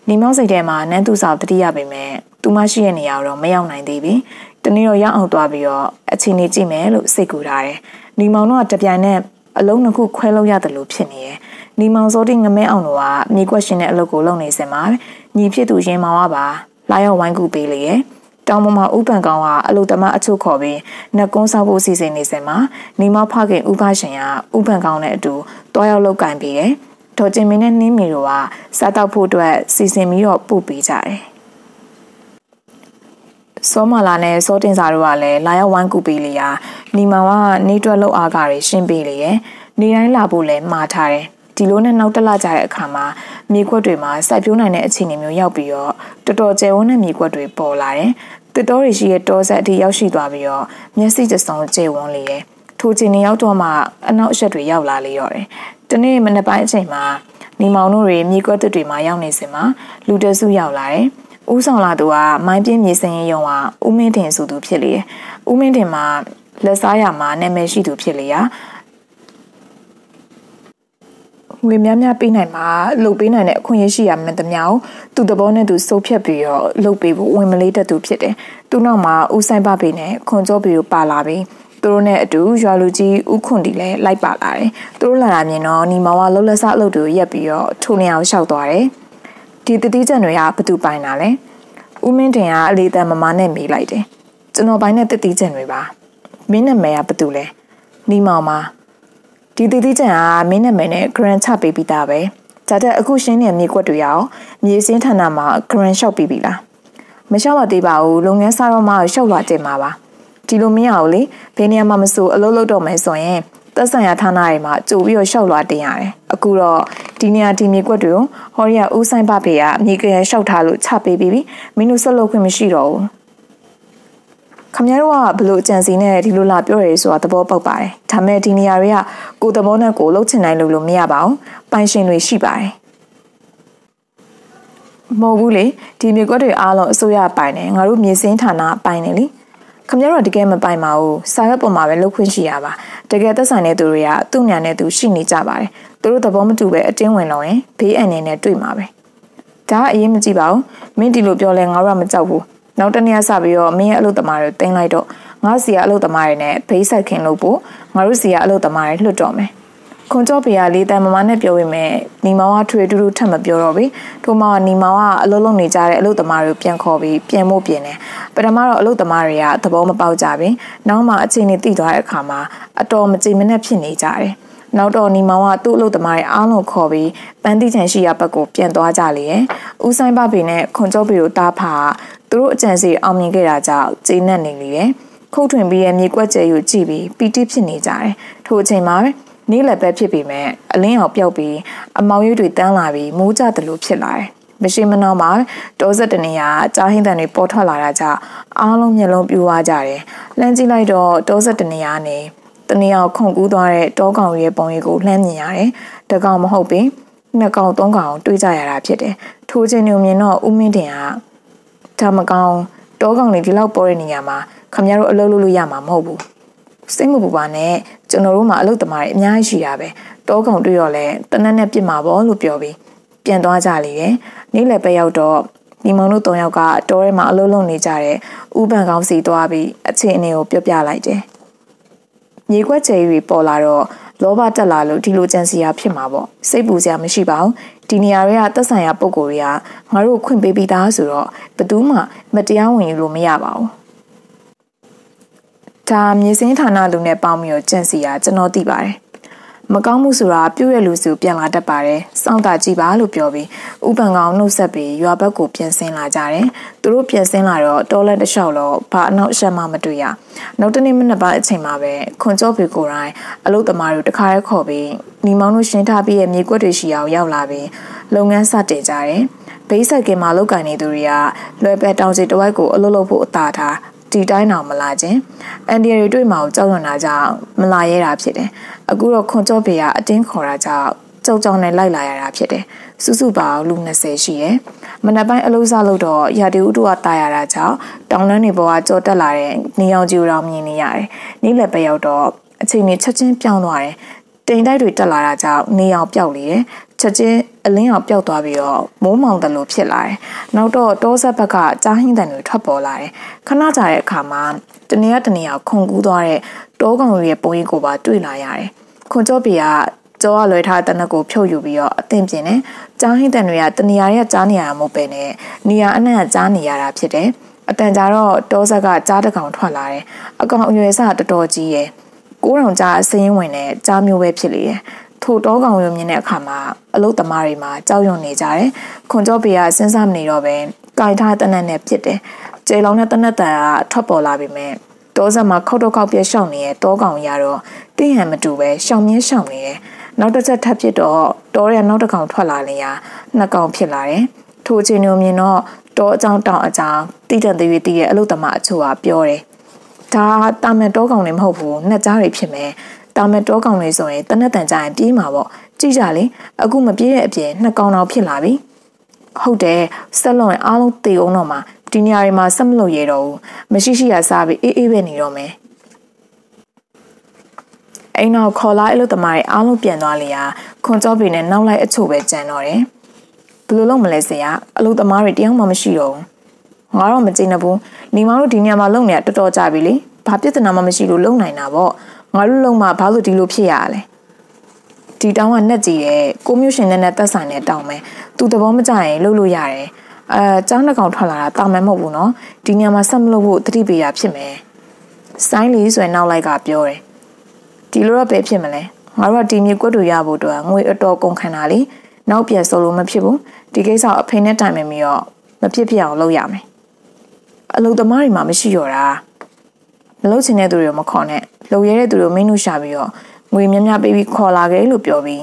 ညီမောင်စိတ်ထဲမှာနန်းသူစာတတိရပေမဲ့သူမရှိတဲ့နေရာတော့မရောက်နိုင်သေးပြီ။တနေ့တော့ရောက်အောင်သွားပြီးတော့အချိန်လေးကြည့်မယ်လို့စိတ်ကူထားတယ်။ညီမောင်တို့ကတပြိုင်နက်အလုံးနှစ်ခုခွဲလို့ရတယ်လို့ဖြစ်နေရဲ့။ညီမောင်စောတိငမဲအောင်တို့ကမြေကွက်ရှင်တဲ့အလုပ်ကိုလုပ်နေစင်ပါညီဖြစ်သူရင်မောင်ကပါလာရောက်ဝိုင်းကူပေးလေရဲ့။တောင်ပေါ်မှာဥပန်ကောင်ကအလုတမအချုပ်ခေါ်ပြီးနှက်ကုန်းဆောက်ဖို့စီစဉ်နေစင်မှာနေမဖခင်ဥပရှင်ကဥပန်ကောင်နဲ့အတူတွားရောက်လောက်ကင်ပြီးတယ်။ ဒေါ်ကျင်မင်းနဲ့နှင်းမီတို့ကစားတောက်ဖို့အတွက်စီစဉ်ပြီးတော့ပို့ပေးကြတယ်။စောမလာနဲ့စောတင်စာတို့ကလည်းလာရောက်ဝိုင်းကူပေးလေရာနီမောင်ကနေတွက်လောက်အားကတွေရှင်းပေးလေရဲ့နေတိုင်းလာဖို့လည်းမှားထားတယ်ဒီလိုနဲ့နောက်တက်လာကြတဲ့အခါမှာမြေခွက်တွေမှာစိုက်ပျိုးနိုင်တဲ့အခြေအနေမျိုးရောက်ပြီးတော့တော်တော်ကျယ်ဝန်းတဲ့မြေခွက်တွေပေါ်လာတယ်တစ်တော်တွေရှိရဲ့တောဆက်အထိရောက်ရှိသွားပြီးတော့မျက်စိတစုံကျယ်ဝန်းလေရဲ့ထိုချိန်နေရောက်တော့မှအနောက်အရှက်တွေရောက်လာလေရောတယ် တနေ့မနေ့ပိုင်းအချိန်မှာနေမောင်တို့တွေမြေခွက်တွေမှာရောက်နေစင်မှာလူတစုရောက်လာတယ်ဦးဆောင်လာသူကမိုင်းပြင်းမြေစင်ရင်ယုံကဦးမင်းတင်ဆိုသူဖြစ်လေ။ဦးမင်းတင်မှာလက်စားရမှာနာမည်ရှိသူဖြစ်လေရငွေများများပေးနိုင်မှာလှုပ်ပေးနိုင်တဲ့အခွင့်အရေးရှိရမှန်သမျှကိုသူ့သဘောနဲ့သူစုပ်ဖြတ်ပြီးတော့လှုပ်ပေးဖို့ဝင်မလေးတတ်သူဖြစ်တယ်။သူ့နောက်မှာဦးဆိုင်ပပေနဲ့ခွန်ကျော်ပေကိုပါလာပြီး သူတို့နဲ့အတူရွာလူကြီးဥခွန်တီလည်းလိုက်ပါလာတယ်။သူတို့လာတာမြင်တော့ညီမောင်ကလှုပ်လက်စားအလုပ်တွေကိုရက်ပြီးတော့ထုံနေအောင်ရှောက်သွားတယ်။ဒီတတိကျန်တွေကဘသူပိုင်တာလဲဦးမင်းတင်ကအလေးတန်မမနဲ့မေးလိုက်တယ်ကျွန်တော်ပိုင်တဲ့တတိကျန်တွေပါမင်းနာမည်ကဘသူလဲနီမောင်ပါဒီတတိကျန်ကမင်းနာမည်နဲ့ grand ချပေးပြီးသားပဲဒါတဲ့အခုရှင်းနေမြေကွက်တွေရအောင်မြေစင်းဌာနမှာ grand လျှောက်ပြီးပြီလားမလျှောက်ပါသေးပါဘူးလုပ်ငန်းစားတော့မှလျှောက်လာတင်ပါပါ ဒီလိုမရအောင်လေဘယ်နေရာမှာမဆိုအလုပ်လုပ်တော့မယ်ဆိုရင်သက်ဆိုင်ရာဌာနတွေမှာကြိုပြီးတော့ရှောက်လွှာတင်ရတယ်။အခုတော့ဒီနေရာဒီမြေကွက်တွေကိုဟော်ရီယာဦးဆိုင်ပဖေကမြေကရရှောက်ထားလို့ချပေးပြီးပြီ။မင်းတို့ဆက်လုပ်ခွင့်မရှိတော့ဘူး။ခမရတို့ကဘလို့အကြံစီနဲ့ဒီလိုလာပြောရဲဆိုတာသဘောပေါက်ပါတယ်။ဒါမဲ့ဒီနေရာတွေကကိုသဘောနဲ့ကိုလှုပ်ချင်နိုင်လို့လို့မရပါဘူး။ပိုင်ရှင်တွေရှိပါတယ်။မဟုတ်ဘူးလေဒီမြေကွက်တွေအားလုံးအစိုးရပိုင်တယ်ငါတို့မြေစင်းဌာနပိုင်တယ်လေ ခမရတို့တကယ်မပိုင်ပါဘူးစာရွက်ပေါ်မှာပဲလှုပ်ခွင့်ရှိရပါတကယ်သက်ဆိုင်တဲ့သူတွေကသူ့ညာနဲ့သူရှိနေကြပါတယ်သူတို့သဘောမတူပဲအတင်းဝင်တော့ရင်ဘေးအန်နေနဲ့တွေ့မှာပဲဒါကအရေးမကြည့်ပါဘူးမင်းဒီလိုပြောလဲငါတို့ကမကြောက်ဘူးနောက်တနေ့ဆပြီးတော့မင်းရဲ့အလုပ်သမားတွေတင်းလိုက်တော့ငါစီကအလုပ်သမားတွေနဲ့ဘေးဆက်ခင်လို့ပို့ငါတို့စီကအလုပ်သမားတွေလွတ်တော့မယ် ခွန်ကြောပေကလေးတန်မမနဲ့ပြောဝင်မဲ့ညီမောင်ကထွေတူတူထပ်မပြောတော့ဘူးထို့မောင်ကညီမောင်ကအလုပ်လုပ်နေကြတဲ့အလုပ်သမားတွေကိုပြန်ခေါ်ပြီးပြန်ဖို့ပြင်တယ်ပထမတော့အလုပ်သမားတွေကသဘောမပေါက်ကြဘူးနောက်မှအခြေအနေသိသွားတဲ့အခါမှာအတော်မကြည်မနဲ့ဖြစ်နေကြတယ်နောက်တော့ညီမောင်ကသူ့အလုပ်သမားတွေအားလုံးခေါ်ပြီးပန်းတိချန်ရှိရဘက်ကိုပြန်သွားကြလေရဲ့။ဦးဆိုင်ပပေနဲ့ခွန်ကျော်ပေတို့တားဖာသူတို့အကြံစီအောင်မြင်ခဲ့တာကြောင့်ကျေနပ်နေလေတယ်။ခုတ်ထွင်ပြီးရဲ့မြေကွက်ကျဲကိုကြည့်ပြီးပီတိဖြစ်နေကြတယ်။ထို့အချိန်မှာပဲ နေ့လည်းပဲဖြစ်ပေမဲ့အလင်းအောင်ပျောက်ပြီးအမောင်ရွေးတွေတန်းလာပြီးမိုးကြတယ်လို့ဖြစ်လာတယ်။မရှိမနှောမှာတောဆက်တနေရကြားဟင်းတန်တွေပေါ်ထွက်လာတာကြောင့်အားလုံးမျက်လုံးပြူသွားကြတယ်။လှမ်းကြည့်လိုက်တော့တောဆက်တနေရနေတနေရာခုန်ကူးသွားတဲ့တောကောင်ရဲ့ပုံရိပ်ကိုလှမ်းမြင်ရတယ်။တကောင်မဟုတ်ပင်နှစ်ကောင်သုံးကောင်တွေးကြရတာဖြစ်တယ်။ထိုးချင်းညမြင်တော့ဦးမင်းတင်ကဒါမကောင်တောကောင်တွေဒီလောက်ပေါ်တဲ့နေရာမှာခမရတို့အလုပ်လုပ်လို့ရမှာမဟုတ်ဘူး။ စိတ်မပူပါနဲ့ကျွန်တော်တို့မှာအလုပ်သမားတွေအများကြီးရှိတာပဲ။တောကောင်တွေ့တော့လဲတနက်နဲ့ပြစ်မှာပေါ့လို့ပြောပြီးပြန်သွားကြလေတယ်။နေ့လယ်ပဲရောက်တော့ညီမောင်တို့၃ယောက်ကတောထဲမှာအလုပ်လုပ်နေကြတဲ့ဥပန်ကောင်းစီသွားပြီးအခြေအနေကိုပြောပြလိုက်တယ်။မြေခွက်ချယ်တွေပေါ်လာတော့လောဘတက်လာလို့ဒီလိုကြံစီရဖြစ်မှာပေါ့စိတ်ပူစရာမရှိပါဘူးဒီနေရာတွေကသက်ဆိုင်ရာပုံကိုယ်တွေကငါတို့ခွင့်ပေးပြီးသားဆိုတော့ဘယ်သူမှမတရားဝင်ယူလို့မရပါဘူး ဒါမြေစင်းဌာနလူနဲ့ပေါင်းပြီးတော့ကြံစီရကျွန်တော်သိပါတယ်မကောင်းမှုဆိုတာပြုတ်ရလူစုပြန်လာတတ်ပါတယ်။စောင့်တာကြည့်ပါလို့ပြောပြီးဥပန်ကောင်နှုတ်ဆက်ပြီးရွာဘက်ကိုပြန်ဆင်းလာကြတယ်။သူတို့ပြန်ဆင်းလာတော့တောလက်တစ်လျှောက်တော့ဘာအနောက်အရှက်မှမတွေ့ရ။နောက်တနေ့မနက်ပိုင်းအချိန်မှာပဲခွန်ကျော်ပေကိုယ်တိုင်အလုသမားတို့တခါရဲခေါ်ပြီးညီမောင်တို့ရှင်းထားပြီးရဲ့မြေကွက်တွေရှိအောင်ရောက်လာပြီးလုပ်ငန်းစတင်ကြတယ်။ဘေးဆက်ကင်မှာလောက်ကင်နေသူတွေကလွယ်ပဲတောင်စီတဝိုက်ကိုအလုပ်လုပ်ဖို့အသာထား ဒီတိုင်းအောင်မလာခြင်းအန်ဒီရီတွေ့မှာကိုကြောက်ရွံ့တာကြောင့်မလာရဲတာဖြစ်တယ်အခုတော့ခွန်ကျော်ပေကအတင်းခေါ်တာကြောင့်ကြောက်ကြောက်နဲ့လိုက်လာရတာဖြစ်တယ်စုစုပေါင်းလူ20ရှိရယ်မနက်ပိုင်းအလုပ်စားလို့တော့ရာတီဥတုကတာရတာကြောင့်တောင်တန်းတွေပေါ်ကကြောတက်လာတဲ့နေအောင်ကြီးတော်မြင်နေရတယ်နေ့လည်းပဲရောက်တော့အချိန်ကြီးချက်ချင်းပြောင်းသွားတယ်တိမ်တိုက်တွေတက်လာတာကြောင့်နေအောင်ပျောက်လေတယ်ချက်ချင်း အလင်းအောင်ပျောက်သွားပြီးတော့မိုးမောင်တယ်လို့ဖြစ်လာတယ်။နောက်တော့တောဆက်ဘက်ကကြားဟင်းတန်တွေထွက်ပေါ်လာတယ်။ခဏကြာတဲ့အခါမှာတနေရတနေရခုန်ကူးသွားတဲ့တောကောင်တွေရဲ့ပုံရိပ်ကိုပါတွေ့လာရတယ်။ခွန်ကျော်ပီကကြောကလွယ်ထားတဲ့တနက်ကိုဖြုတ်ယူပြီးတော့အသင့်ပြင်းတယ်။ကြားဟင်းတန်တွေကတနေရာရဲ့ကြားနေရမှာမဟုတ်ပဲနဲ့နေရာအနှံ့ကကြားနေရတာဖြစ်တယ်။အတန်ကြာတော့တောဆက်ကကြားတကောင်ထွက်လာတယ်။အကောင်အရွယ်စတော်တော်ကြီးရဲ့ကိုးတောင်ကြားအစင်းဝင်တဲ့ကြားမျိုးပဲဖြစ်လေတယ်။ ထိုတောကောင်ရုံမြင်တဲ့အခါမှာအလုတ်သမားတွေမှာကြောက်ရွံ့နေကြတယ်။ခွန်ကျော်ပေကစဉ်းစားမနေတော့ပဲကြိုင်ထားတဲ့တနက်နဲ့ပြစ်တယ်။ကျေလောင်တဲ့တနက်တန်ကထွက်ပေါ်လာပြီမဲ့တောဆက်မှာခောက်တော့ခောက်ပြရှောင်နေတဲ့တောကောင်ရတော့တင်းဟန်မတူပဲရှောင်မြင်းရှောင်နေတယ်။နောက်တစ်ချက်ထပ်ဖြစ်တော့တောရဲနောက်တစ်ကောင်ထွက်လာလေရာနှစ်ကောင်ဖြစ်လာတယ်။ထိုအချိန်မျိုးမြင်တော့တောအကြောင်းတောင်အကြောင်းတိတန်သေးသေးရဲ့အလုတ်သမားအချို့ကပြောတယ်။ဒါတာမန်တောကောင်တွေမဟုတ်ဘူး။နှစ်ကြားတွေဖြစ်မယ်။ တာမန်တောကောင်တွေဆိုရင်တနက်တန်ကြရင်ပြေးမှာပေါ့။ကြည့်ကြလေအခုမပြေးတဲ့အပြင်နှစ်ကောင်တော့ဖြစ်လာပြီ။ဟုတ်တယ်ဆက်လုံးရင်အားလုံးတေအောင်တော့မှာဒီနေရာတွေမှာဆက်မလို့ရတော့ဘူးမရှိရှိရစားပြီးအေးအေးပဲနေတော့မယ်အိမ်နောက်ခေါ်လာအလုပ်သမားတွေအားလုံးပြန်သွားလေရာခွန်ကြောပေနဲ့နောက်လိုက်အချို့ပဲကြံတော့တယ်ဘယ်လိုလုပ်မလဲဆရာအလုပ်သမားတွေတယောက်မှမရှိတော့ဘူးငါတော့မကြည့်နေဘူးညီမတို့ဒီနေရာမှာလုံနေတာတော်တော်ကြာပြီလေဘာပြဿနာမှမရှိလို့လုံနိုင်တာပေါ့ ငါတို့လုံမှဘာလို့ဒီလိုဖြစ်ရလဲဒီဒီတောင်းကနှက်ကြည့်တယ်ကိုမျိုးရှင်နဲ့နဲ့တက်ဆိုင်နဲ့တောင်းမယ်သူသဘောမကျရင်လှုပ်လို့ရတယ်အဲចောင်းနှကောင်ထွက်လာတာတာမယ်မဟုတ်ဘူးနော်ဒီညမှာဆက်မလုပ်ဖို့တတိပေးရဖြစ်မယ်ဆိုင်းလီဆိုရင်နောက်လိုက်ကပြောတယ်ဒီလိုတော့ပဲဖြစ်မလဲငါတို့ကဒီမြေကွက်တို့ရဖို့တော့ငွေအတော်ကုန်ခံတာလေနောက်ပြန်ဆိုလို့မဖြစ်ဘူးဒီကိစ္စအဖေနဲ့တိုင်မယ်ပြီးတော့မဖြစ်ဖြစ်အောင်လုပ်ရမယ်အလုပ်သမားတွေမှာမရှိတော့တာ မလုပ်ချင်တဲ့သူတွေကိုမခေါ်နဲ့လုံရဲတဲ့သူတွေကိုမင်းတို့ရှာပြီးတော့ငွေများများပေးပြီးခေါ်လာခဲ့လို့ပြောပြီး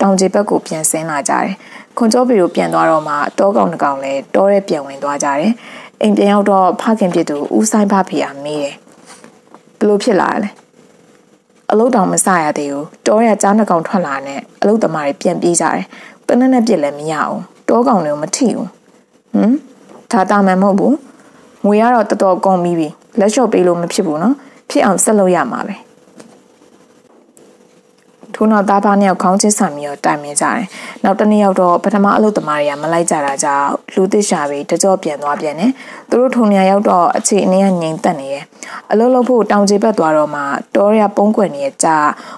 တောင်ကျေဘက်ကိုပြန်ဆင်းလာကြတယ်ခွန်ကျော်ပီကိုပြန်သွားတော့မှတောကောင်တကောင်လည်းတောထဲပြန်ဝင်သွားကြတယ်အိမ်ပြန်ရောက်တော့ဖခင်ပြစ်သူဦးဆိုင်ဖဖေကမေးတယ်ဘလို့ဖြစ်လာလဲအလုတ်တောင်မစရသေးဘူးတောရကြားနှကောင်ထွက်လာနဲ့အလုတ်သမားတွေပြန်ပြေးကြတယ်တနက်နဲ့ပြစ်လည်းမရအောင်တောကောင်တွေကိုမထိဘူးဟမ်ဒါတာမှန်မဟုတ်ဘူး ငွေကတော့တော်တော်ကုန်ပြီးပြီလက်လျှော့ပေးလို့မဖြစ်ဘူးနော်ဖြစ်အောင်ဆက်လုပ်ရမှာပဲထို့နောက်သားပါနှစ်ယောက်ခေါင်းချင်းဆံပြီးတော့တိုင်မြင်ကြတယ်။နောက်တစ်နေ့ရောက်တော့ပထမအလုပ်သမားတွေကမလိုက်ကြတာကြောင့်လူသစ်ရှာပြီးတကြောပြန်သွားပြန်တယ်။သူတို့ထုံနေရောက်တော့အခြေအနေကငြိမ်သက်နေရဲ့။အလုပ်လုပ်ဖို့တောင်ကျေဘက်သွားတော့မှတောရပုံးကွယ်နေတဲ့ကြာ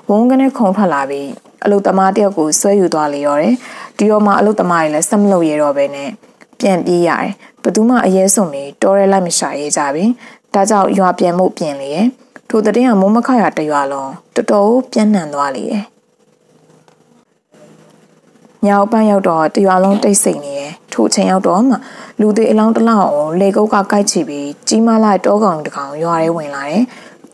ဝုန်းကနေခုံထွက်လာပြီးအလုပ်သမားတယောက်ကိုဆွဲယူသွားလေရောတယ်။ဒီတော့မှအလုပ်သမားတွေလည်းဆက်မလုပ်ရတော့ပဲနဲ့ ပြန်ပြေးရတယ်။ဘသူမှအရေးဆုံးပြီးတောရဲလိုက်မရှာရဲကြပြီ။ဒါကြောင့်ရွာပြန်မှုပြင်လေရဲ့။ထိုတဲ့ကမိုးမခရတရွာလုံးတော်တော်ပြန့်နှံ့သွားလေရဲ့ညောင်ပန်းရောက်တော့တရွာလုံးတိတ်ဆိတ်နေရယ်ထို့ချိန်ရောက်တော့မှလူသေးအလောင်းတစ်လောက်ကိုလေကုတ်ကကိုက်ချပြီးကြီးမားလိုက်တောကောင်တကောင်ရွာထဲဝင်လာတယ်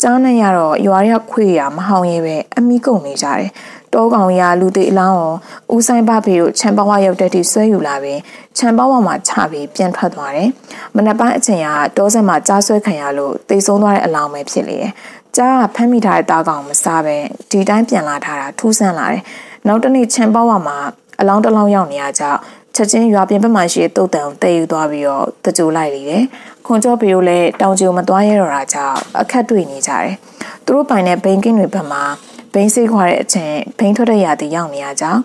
ကြားနဲ့ရတော့ရွာရခွေရမဟောင်ရဲပဲအမိကုန်နေကြတယ် တောကောင်ရလူသေးအလောင်းကိုဦးဆိုင်ဘဖေတို့ချန်ပဝါရောက်တဲ့ထိဆွဲယူလာပြီးချန်ပဝါမှာချပြီးပြန်ထွက်သွားတယ်မနက်ပိုင်းအချိန်ကတောဆက်မှာကြားဆွဲခံရလို့တိတ်ဆုံးသွားတဲ့အလောင်းပဲဖြစ်လေတယ်ကြားကဖမ်းမိထားတဲ့တားကောင်မစားပဲဒီတိုင်းပြန်လာထားတာထူးဆန်းလာတယ်နောက်တနေ့ချန်ပဝါမှာအလောင်းတလောင်းရောက်နေရကြောင်းချက်ချင်းရွာပြင်ဘက်မှာရှိတဲ့တုတ်တံကိုတည်ယူသွားပြီးတော့တကြိုလိုက်လေတယ်။ခွန်ကျော်ပီတို့လည်းတောင်ကျိုမသွားရတော့တာကြောင့်အခက်တွေ့နေကြတယ်။သူတို့ပိုင်တဲ့ဘိန်းကင်းတွေဘက်မှာ ဘိန်းစိခွာတဲ့အချိန်ဘိန်းထွက်တဲ့ရာသီရောက်နေရကြောင်း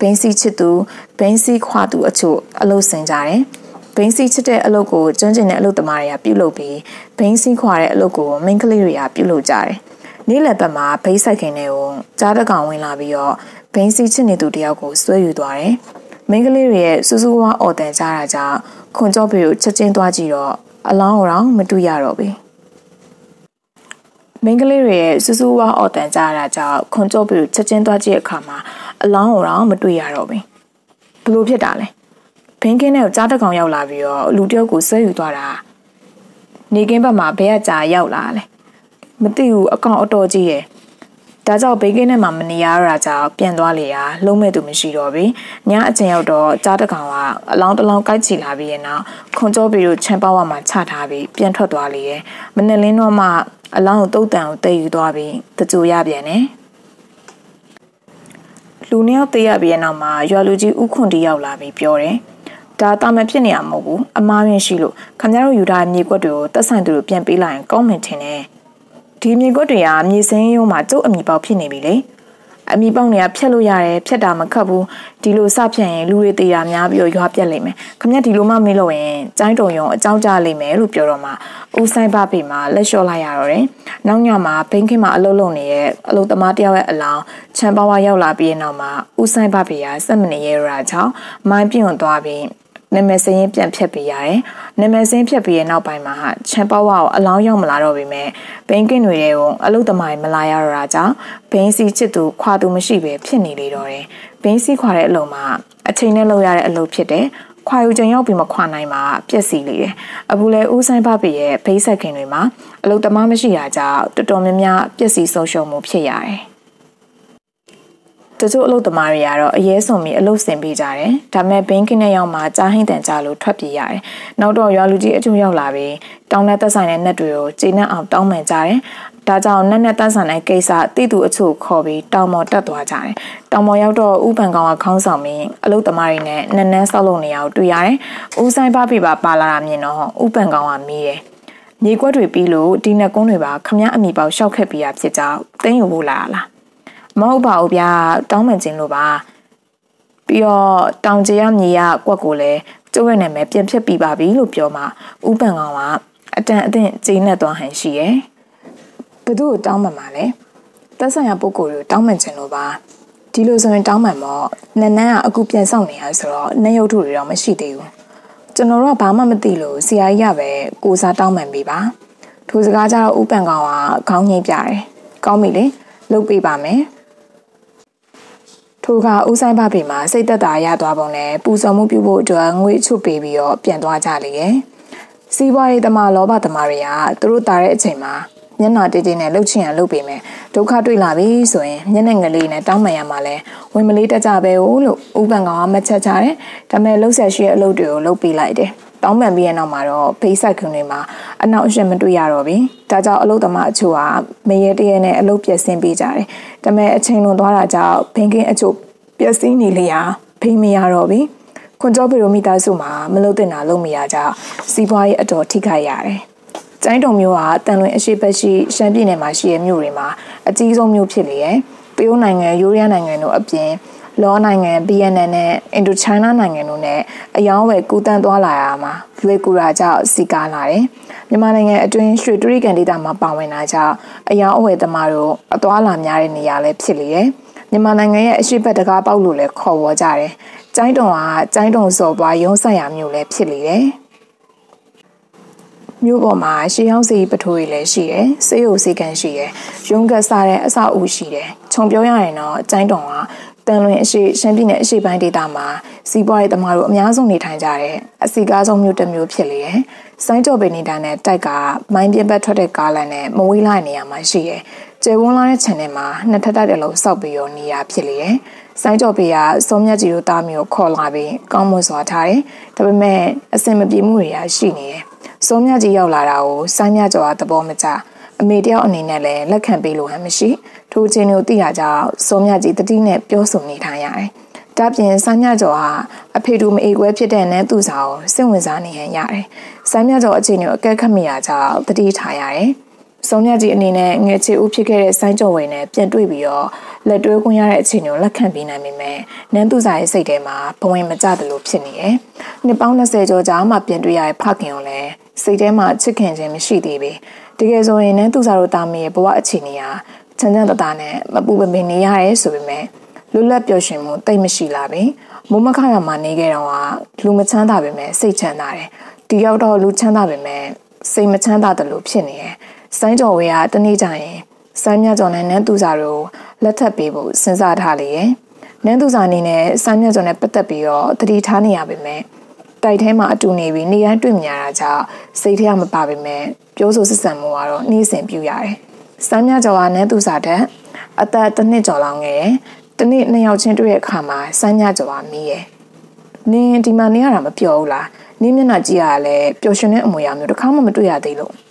ဘိန်းစီချစ်သူဘိန်းစီခွာသူအချို့အလုပ်ဆင်ကြတယ်။ဘိန်းစီချစ်တဲ့အလုပ်ကိုကျွမ်းကျင်တဲ့အလုပ်သမားတွေကပြုလုပ်ပြီးဘိန်းစီခွာတဲ့အလုပ်ကိုမိန်းကလေးတွေကပြုလုပ်ကြတယ်။နေ့လယ်ဘက်မှာဘိန်းဆိုင်ခင်တွေကိုကြားတကောင်ဝင်လာပြီးတော့ဘိန်းစီချစ်နေသူတယောက်ကိုဆွဲယူသွားတယ်။မိန်းကလေးတွေရဲ့စူးစူးဝါအော်တန်ကြတာကြောင့်ခွန်ကြော့ပေကိုချက်ချင်းသွားကြည့်တော့အလောင်းအောင်မတွေ့ရတော့ဘူး။ မိန်းကလေးတွေရဲ့စူးစူးဝါအော်တန်ကြတာကြောင့်ခွန်ကြော့ပေကိုချက်ချင်းသွားကြည့်တဲ့အခါမှာအလောင်းအောင်မတွေ့ရတော့ဘူး။ဘလို့ဖြစ်တာလဲ။ဘင်းကင်းနဲ့ကြားတကောင်ရောက်လာပြီးတော့လူတယောက်ကိုဆွဲယူသွားတာ။နေကင်းဘက်မှာဘဲကကြာရောက်လာတယ်။မသိဘူးအကောင်အတော်ကြီးရဲ့။ ဒါကြောင့်ဘေးကင်းထဲမှာမနေရတော့တာကြောင့်ပြန်သွားလေရာလုံးမဲ့သူမရှိတော့ဘူးညအချိန်ရောက်တော့ကြားတကောင်ကအလောင်းတလောင်းကိုက်ချီလာပြီးရင်နောက်ခွန်ကြောပီတို့ချန်ပေါဝါမှာချထားပြီးပြန်ထွက်သွားလေရဲ့မနေ့လင်းတော့မှအလောင်းကိုတုတ်တန်ကိုတည်ယူသွားပြီးတကြိုရပြန်တယ်လူနှစ်ယောက်တည်ရပြီးတဲ့နောက်မှာရွာလူကြီးဥခွန်တီရောက်လာပြီးပြောတယ်ဒါတာမန်ဖြစ်နေရမဟုတ်ဘူးအမားရင်ရှိလို့ခင်ဗျားတို့ယူထားမြေကွက်တွေကိုတက်ဆိုင်သူတို့ပြန်ပေးလိုက်ရင်ကောင်းမှထင်တယ် ဒီမြေကွက်တွေကမြေစင်းရုံးမှာကျုပ်အမိပေါက်ဖြစ်နေပြီလေအမိပေါက်တွေကဖြတ်လို့ရတယ်ဖြတ်တာမခတ်ဘူးဒီလိုစဖြတ်ရင်လူတွေတေးတာများပြီးတော့ရွာပြက်လိမ့်မယ်ခမက်ဒီလိုမှမေးလို့ရင်ကျိုင်းတုံယုံအကြောင်းကြားလိမ့်မယ်လို့ပြောတော့မှဦးဆိုင်ဘဖေမှာလက်လျှော့လိုက်ရတော့တယ်နောက်ညမှာဘိန်းခင်းမှာအလုပ်လုပ်နေတဲ့အလုပ်သမားတယောက်ရဲ့အလောင်းချန်ပါဝါရောက်လာပြီးနောက်မှာဦးဆိုင်ဘဖေကစက်မနေရတာကြောင့်မိုင်းပြွန်သွားပြီး နာမည်စင်းပြန်ဖြတ်ပေးရတယ်။နာမည်စင်းဖြတ်ပြီးရဲ့နောက်ပိုင်းမှာချန်ပေါဝါကိုအလောင်းရောက်မလာတော့ပေမဲ့ဘိန်းကင်းတွေကိုအလုတ်သမားမလာရတော့တာကြောင့်ဘိန်းစီချစ်သူခွာသူမရှိပဲဖြစ်နေလေတော့တယ်။ဘိန်းစီခွာတဲ့အလုံးမှာအချိန်နဲ့လုပ်ရတဲ့အလုပ်ဖြစ်တယ်။ခွာယူချိန်ရောက်ပြီးမခွာနိုင်မှာပြက်စီလေတယ်။အခုလဲဦးဆိုင်ဖဖေရဲ့ဘိန်းဆက်ခင်တွေမှာအလုတ်သမားမရှိတာကြောင့်တော်တော်များများပြက်စီဆုံးရှုံးမှုဖြစ်ရတယ်။ တချို့အလုပ်သမားတွေကတော့အရေးဆုံးပြီးအလုပ်ဆင်ပေးကြတယ်။ဒါပေမဲ့ဘင်းကင်းနဲ့ရောက်မှကြားဟိန်တန်ကြလို့ထွက်ပြေးရတယ်။နောက်တော့ရွာလူကြီးအချို့ရောက်လာပြီးတောင်းတဲ့သက်ဆိုင်တဲ့နက်တွေကိုကျေနပ်အောင်တောင်းပန်ကြတယ်။ဒါကြောင့်နက်နက်သက်ဆိုင်တဲ့ကိစ္စတိတူအချို့ခေါ်ပြီးတောင်ပေါ်တက်သွားကြတယ်။တောင်ပေါ်ရောက်တော့ဥပန်ကောင်ကခေါင်းဆောင်ပြီးအလုပ်သမားတွေနဲ့နန်းနန်းဆောက်လုပ်နေအောင်တွေ့ရတယ်။ဦးဆိုင်ပါပြပါပါလာတာမြင်တော့ဥပန်ကောင်ကမေးတယ်။မြေကွက်တွေပြီးလို့ဒီနက်ကုန်းတွေပါခမည်းအမိပေါက်ရှောက်ခက်ပြီးရဖြစ်ကြောင်းတင်းယူဖို့လာလား။ မဟုတ်ပါဘူးဗျာတောင်းမှန်ခြင်းလို့ပါပြီးတော့တောင်ကျရမြေရကွက်ကိုလည်းကျုပ်ရဲ့နာမည်ပြန်ဖြစ်ပြီးပါပြီလို့ပြောမှဥပန်ကောင်ကအတန်အသင့်ကျေးနပ်သွားဟန်ရှိရဲ့ဘသူ့ကိုတောင်းမှန်ပါလဲတက်ဆိုင်ရာပုဂ္ဂိုလ်ကိုတောင်းမှန်ခြင်းလို့ပါဒီလိုဆိုရင်တောင်းမှန်ပေါ့နန်းနန်းကအခုပြန်ဆောင်နေရဆိုတော့နှရုပ်ထုတွေတော့မရှိသေးဘူးကျွန်တော်တို့ကဘာမှမသိလို့ဆရာကြီးကပဲကိုစားတောင်းမှန်ပေးပါထိုစကားကြတော့ဥပန်ကောင်ကခေါင်းငိမ့်ပြတယ်ကောင်းပြီလေလုပ်ပေးပါမယ် ထိုကဦးဆိုင်ဘဖေမှာစိတ်သက်သာရသွားပုံနဲ့ပူဇော်မှုပြုဖို့အတွက်ငွေချုပ်ပေးပြီးတော့ပြန်သွားကြလေရဲ့စီးပွားရေးသမားလောဘသမားတွေကသူတို့တာတဲ့အချိန်မှာ မျက်နှာတေးတေးနဲ့လှုပ်ချင်ရလှုပ်ပေမဲ့ဒုက္ခတွေ့လာပြီဆိုရင်မျက်နှာငလေးနဲ့တောင်းပန်ရမှာလဲဝင်မလေးတက်ကြပဲလို့ဥပန်ကောင်ကမချက်ချတယ်ဒါပေမဲ့လှုပ်ဆက်ရှိတဲ့အလုပ်တွေကိုလုပ်ပေးလိုက်တယ်တောင်းပန်ပြီးရနောက်မှာတော့ဖေးဆိုင်ခွန်းတွေမှာအနောက်အရှက်မတွေ့ရတော့ဘူးဒါကြောင့်အလုပ်သမားအချို့ကမရေတရဲနဲ့အလုပ်ပြက်ဆင်းပေးကြတယ်ဒါပေမဲ့အချိန်လွန်သွားတာကြောင့်ဘင်ကင်းအချို့ပျက်စီးနေလျာဖိမရတော့ဘူးခွန်ကျော်ပီရိုမီတာစုမှာမလုပ်တင်တာလုပ်မရကြစီးပွားရေးအတော်ထိခိုက်ရတယ် ကျိုင်းတုံမျိုးကတန်လွင်အရှိပတ်ရှိရှမ်းပြည်နယ်မှာရှိတဲ့မြို့တွေမှာအကြီးဆုံးမြို့ဖြစ်လေရဲ့တရုတ်နိုင်ငံယူရီးယားနိုင်ငံတို့အပြင်လောနိုင်ငံ BNN နဲ့အင်ဒိုချိုင်းနာနိုင်ငံတို့နဲ့အယောင်းဝယ်ကူးတန်းသွားလာရမှာလွေကူရာကြောင့်စီကားလာတယ်မြန်မာနိုင်ငံအတွင်းရွှေတရိကန်ဒေတာမှာပါဝင်တာကြောင့်အယောင်းအဝယ်သမားတို့အသွားလာများတဲ့နေရာလည်းဖြစ်လေရဲ့မြန်မာနိုင်ငံရဲ့အရှိတ်တကားပေါက်လို့လည်းခေါ်ဝေါ်ကြတယ်။ကျိုင်းတုံကကျိုင်းတုံစော်ပွားရုံးဆက်ရမျိုးလည်းဖြစ်လေတယ်။ မြို့ပေါ်မှာရှေးဟောင်းစီပထိုးတွေလည်းရှိတယ်။စေးရုံစေးကန်ရှိတယ်။ရုံးကစားတဲ့အဆောက်အဦရှိတယ်။ခြုံပြောရရင်တော့ကျိုင်းတုံကတန်လွင်အရှိရှမ်းပြည်နယ်အရှိပိုင်းဒေသမှာစီးပွားရေးသမားတို့အများဆုံးနေထိုင်ကြတဲ့အစီကားဆုံးမြို့တစ်မြို့ဖြစ်လေတယ်။စိုင်းကြော်ပင်နေတာနဲ့တိုက်ကမိုင်းပြပတ်ထွက်တဲ့ကားလမ်းနဲ့မဝေးလိုက်နေရမှာရှိတယ်။ကျေဝန်းလာတဲ့ channel မှာနှစ်ထပ်တက်လုံးစောက်ပြီးတော့နေရဖြစ်လေတယ်။စိုင်းကြော်ပေကစောမြတ်ကြီးတို့သားမျိုးခေါ်လာပြီးကောင်းမွန်စွာထားတယ်။ဒါပေမဲ့အစင်မပြေမှုတွေရရှိနေတယ်။ စောမြတ်ကြီးရောက်လာတာကိုစိုင်းမြတ်ကျော်ကသဘောမကျအမေတယောက်အနေနဲ့လည်းလက်ခံပေးလို့ဟန်မရှိထိုချင်းတို့သိရကြောင်းစောမြကြီးတတိနဲ့ပြောဆိုနေထိုင်ရတယ်။ဒါပြင်စမ်းမြကျော်ဟာအဖေတူမအေကွဲဖြစ်တဲ့နန်းသူစာကိုစိတ်ဝင်စားနေဟန်ရတယ်။စမ်းမြကျော်အခြေအနေကိုအကဲခတ်မိရကြောင်းတတိထားရတယ်။ စောမြကြီးအနေနဲ့ငယ်ချေဦးဖြစ်ခဲ့တဲ့ဆိုင်းကျော်ဝင်နဲ့ပြန်တွေ့ပြီးတော့လက်တွဲခွင့်ရတဲ့အခြေအနေကိုလက်ခံပေးနိုင်ပေမဲ့နန်းသူစာရဲ့စိတ်ထဲမှာဘဝင်မကျသလိုဖြစ်နေတယ်။နှစ်ပေါင်း20ကျော်ကြာမှပြန်တွေ့ရတဲ့ဖခင်ကိုလည်းစိတ်ထဲမှာချစ်ခင်ခြင်းမရှိသေးပေတကယ်ဆိုရင်နန်းသူစာတို့တာမီရဲ့ဘဝအခြေအနေဟာချမ်းချမ်းသာသာနဲ့မပူမပင်နေရတယ်ဆိုပေမဲ့လွတ်လပ်ပျော်ရွှင်မှုတိတ်မရှိလာပြီမိုးမခရမှာနေခဲ့တော့ကလူမချမ်းသာပေမဲ့စိတ်ချမ်းသာတယ်ဒီရောက်တော့လူချမ်းသာပေမဲ့စိတ်မချမ်းသာတယ်လို့ဖြစ်နေတယ် စိုင်းကြော်ဝေကတနေ့ကျရင်စိုင်းမြကျော်နဲ့နန်းသူစာတို့လက်ထပ်ပေးဖို့စဉ်းစားထားလေရဲ့နန်းသူစာအနေနဲ့စိုင်းမြကျော်နဲ့ပတ်သက်ပြီးတော့တတိထားနေရပေမဲ့တိုက်ထဲမှာအတူနေပြီးနေတိုင်းတွေ့မြင်ရတာကြောင့်စိတ်ထဲမပါပေမဲ့ပြောဆိုဆက်ဆံမှုကတော့နှီးစင်ပြူရတယ်။စမ်းမြကျော်ကနန်းသူစာတဲ့အသက်တစ်နှစ်ကျော်လောက်ငယ်တယ်။တနေ့နှစ်ယောက်ချင်းတွေ့တဲ့အခါမှာစမ်းမြကျော်ကမီးရဲ့။နင်းဒီမှာနေရတာမပြောဘူးလား။နင်းမျက်နှာကြည့်ရလဲပျော်ရွှင်တဲ့အမွေအရာမျိုးတစ်ခါမှမတွေ့ရသေးလို့။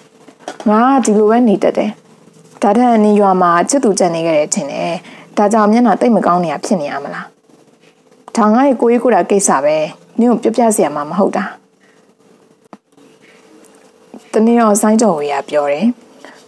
ငါကဒီလိုပဲနေတတ်တယ်။ဒါထက်နင်းရွာမှာချစ်သူကြံနေခဲ့တဲ့ထင်တယ်။ဒါကြောင့်မျက်နှာတိတ်မကောင်းနေရဖြစ်နေရမလား။ဒါငါ့ရဲ့ကိုကြီးကိုတာကိစ္စပဲ။နင်းကိုပြပြစရာမှမဟုတ်တာ။တနေ့တော့ဆိုင်းကြော်ဝေရပြောတယ်